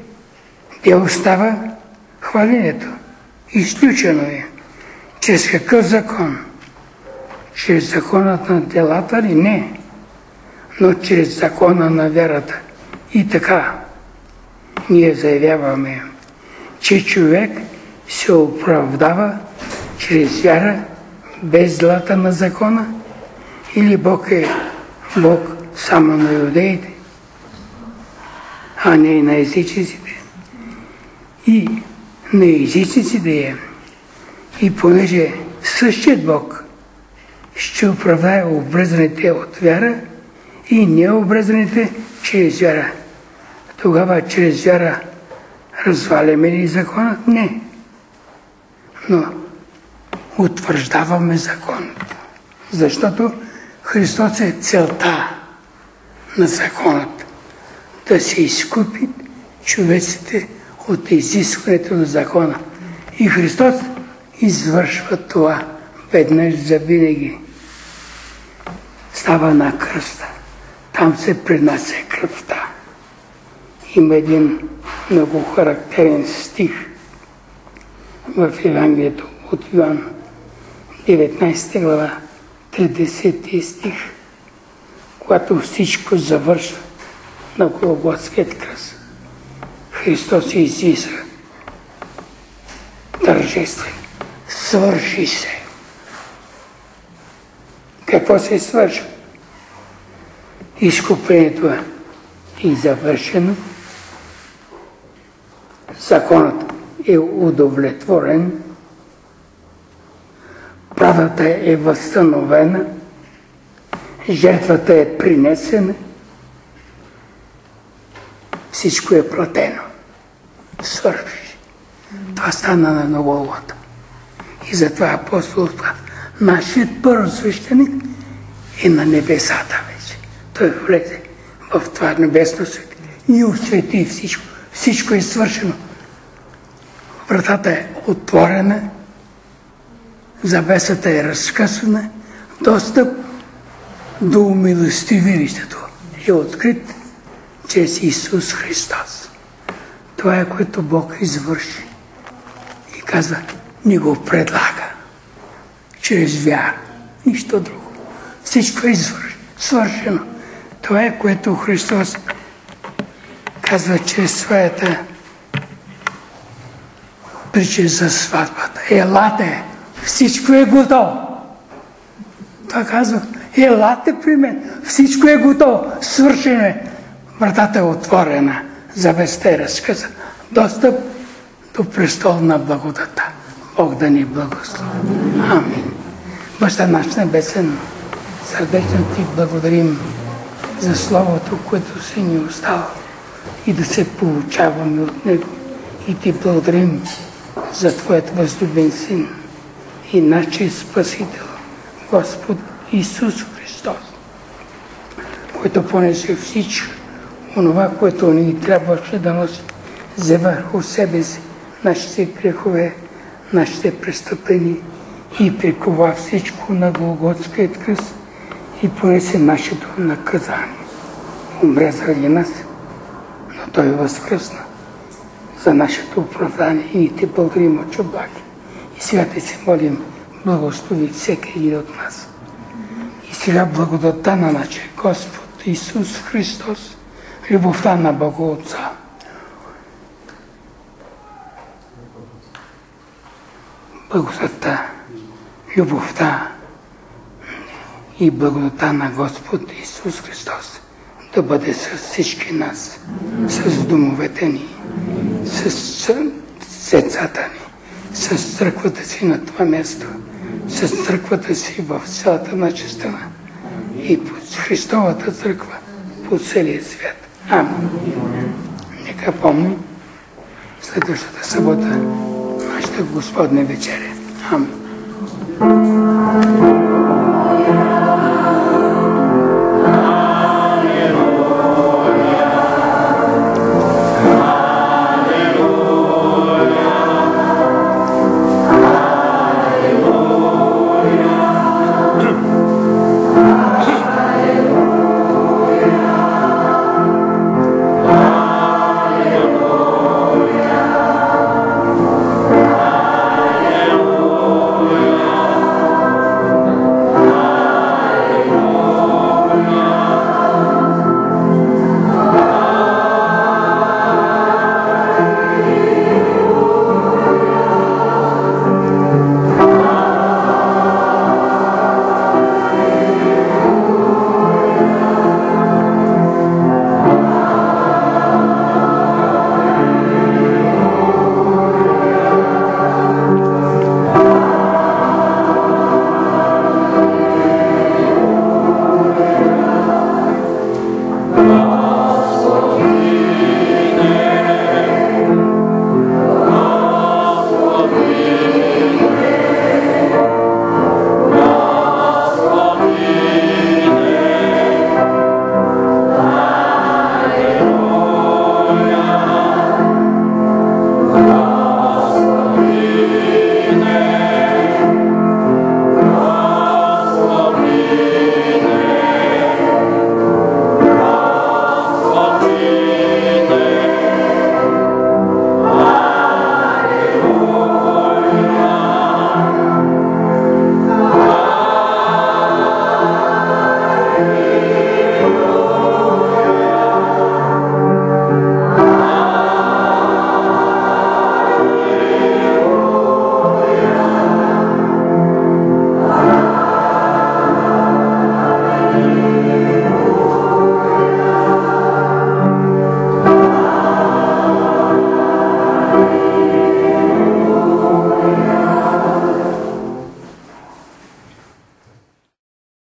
Speaker 15: де остава хвалението. Изключено е. Чрез какъв закон? Чрез законът на делата ли? Не. Но чрез закона на вярата. И така, ние заявяваме, че човек се оправдава чрез вяра без злата на закона или Бог е Бог само на юдеите, а не и на езичиците. И на езичиците е. И понеже същият Бог ще оправдае обрезаните от вяра и необрезаните чрез вяра. Тогава чрез вяра разваляме ли законът? Не. Но утвърждаваме законът. Защото Христос е целта на законът. Да се изкупи човеците от изискването на закона. И Христос извършва това веднъж за винаги. Става на кръста. Там се принася кръвта. Има един много характерен стих в Евангелието от Йоан, 19 глава, 30 стих, когато всичко завършва на Голготският кръст. Христос излиза тържествен. Свърши се. Какво се свършва? Изкуплението е и завършено. Законът е удовлетворен. Правата е възстановена. Жертвата е принесена. Всичко е платено. Свърши. Това стана на Голгота. И затова апостол нашият първосвещеник е на небесата вече. Той влезе в това небесно свет и освети всичко. Всичко е свършено. Вратата е отворена, завесата е разкъсана, достъп до умилостивилището е открит чрез Исус Христос. Това е което Бог извърши. И казва, ни го предлага. Чрез вяра. Нищо друго. Всичко е свършено. Това е което Христос казва чрез своята прича за сватбата. Елате, всичко е готово. Това казва, елате при мен, всичко е готово, свършено е. Вратата е отворена, завеста е разказа. Достъп до престол на благодата. Бог да ни благослови. Амин. Баща наш небесен, сърдечно ти благодарим за Словото, което си ни остава и да се получаваме от Него. И ти благодарим за Твоят възлюбен Син и нашия Спасител, Господ Исус Христос, който понесе всичко, онова, което ни трябваше да носи, взе върху себе си нашите грехове, нашите престъпления и прикова всичко на Голготският кръст и понесе нашето наказание. Умря заради нас, но Той възкръсна за нашето оправдание и те благодарим от чубаки. И сега те се молим, благослови всеки един от нас. И Сега благодатта на нашия Господ Исус Христос, любовта на Бога Отца, благодатта, любовта и благодатта на Господ Исус Христос да бъде с всички нас, с домовете ни, с децата ни, с църквата си на това място, с църквата си в цялата наша страна и по Христовата църква по целия свят. Амин. Нека помним следващата събота нашата Господня вечеря. Амин.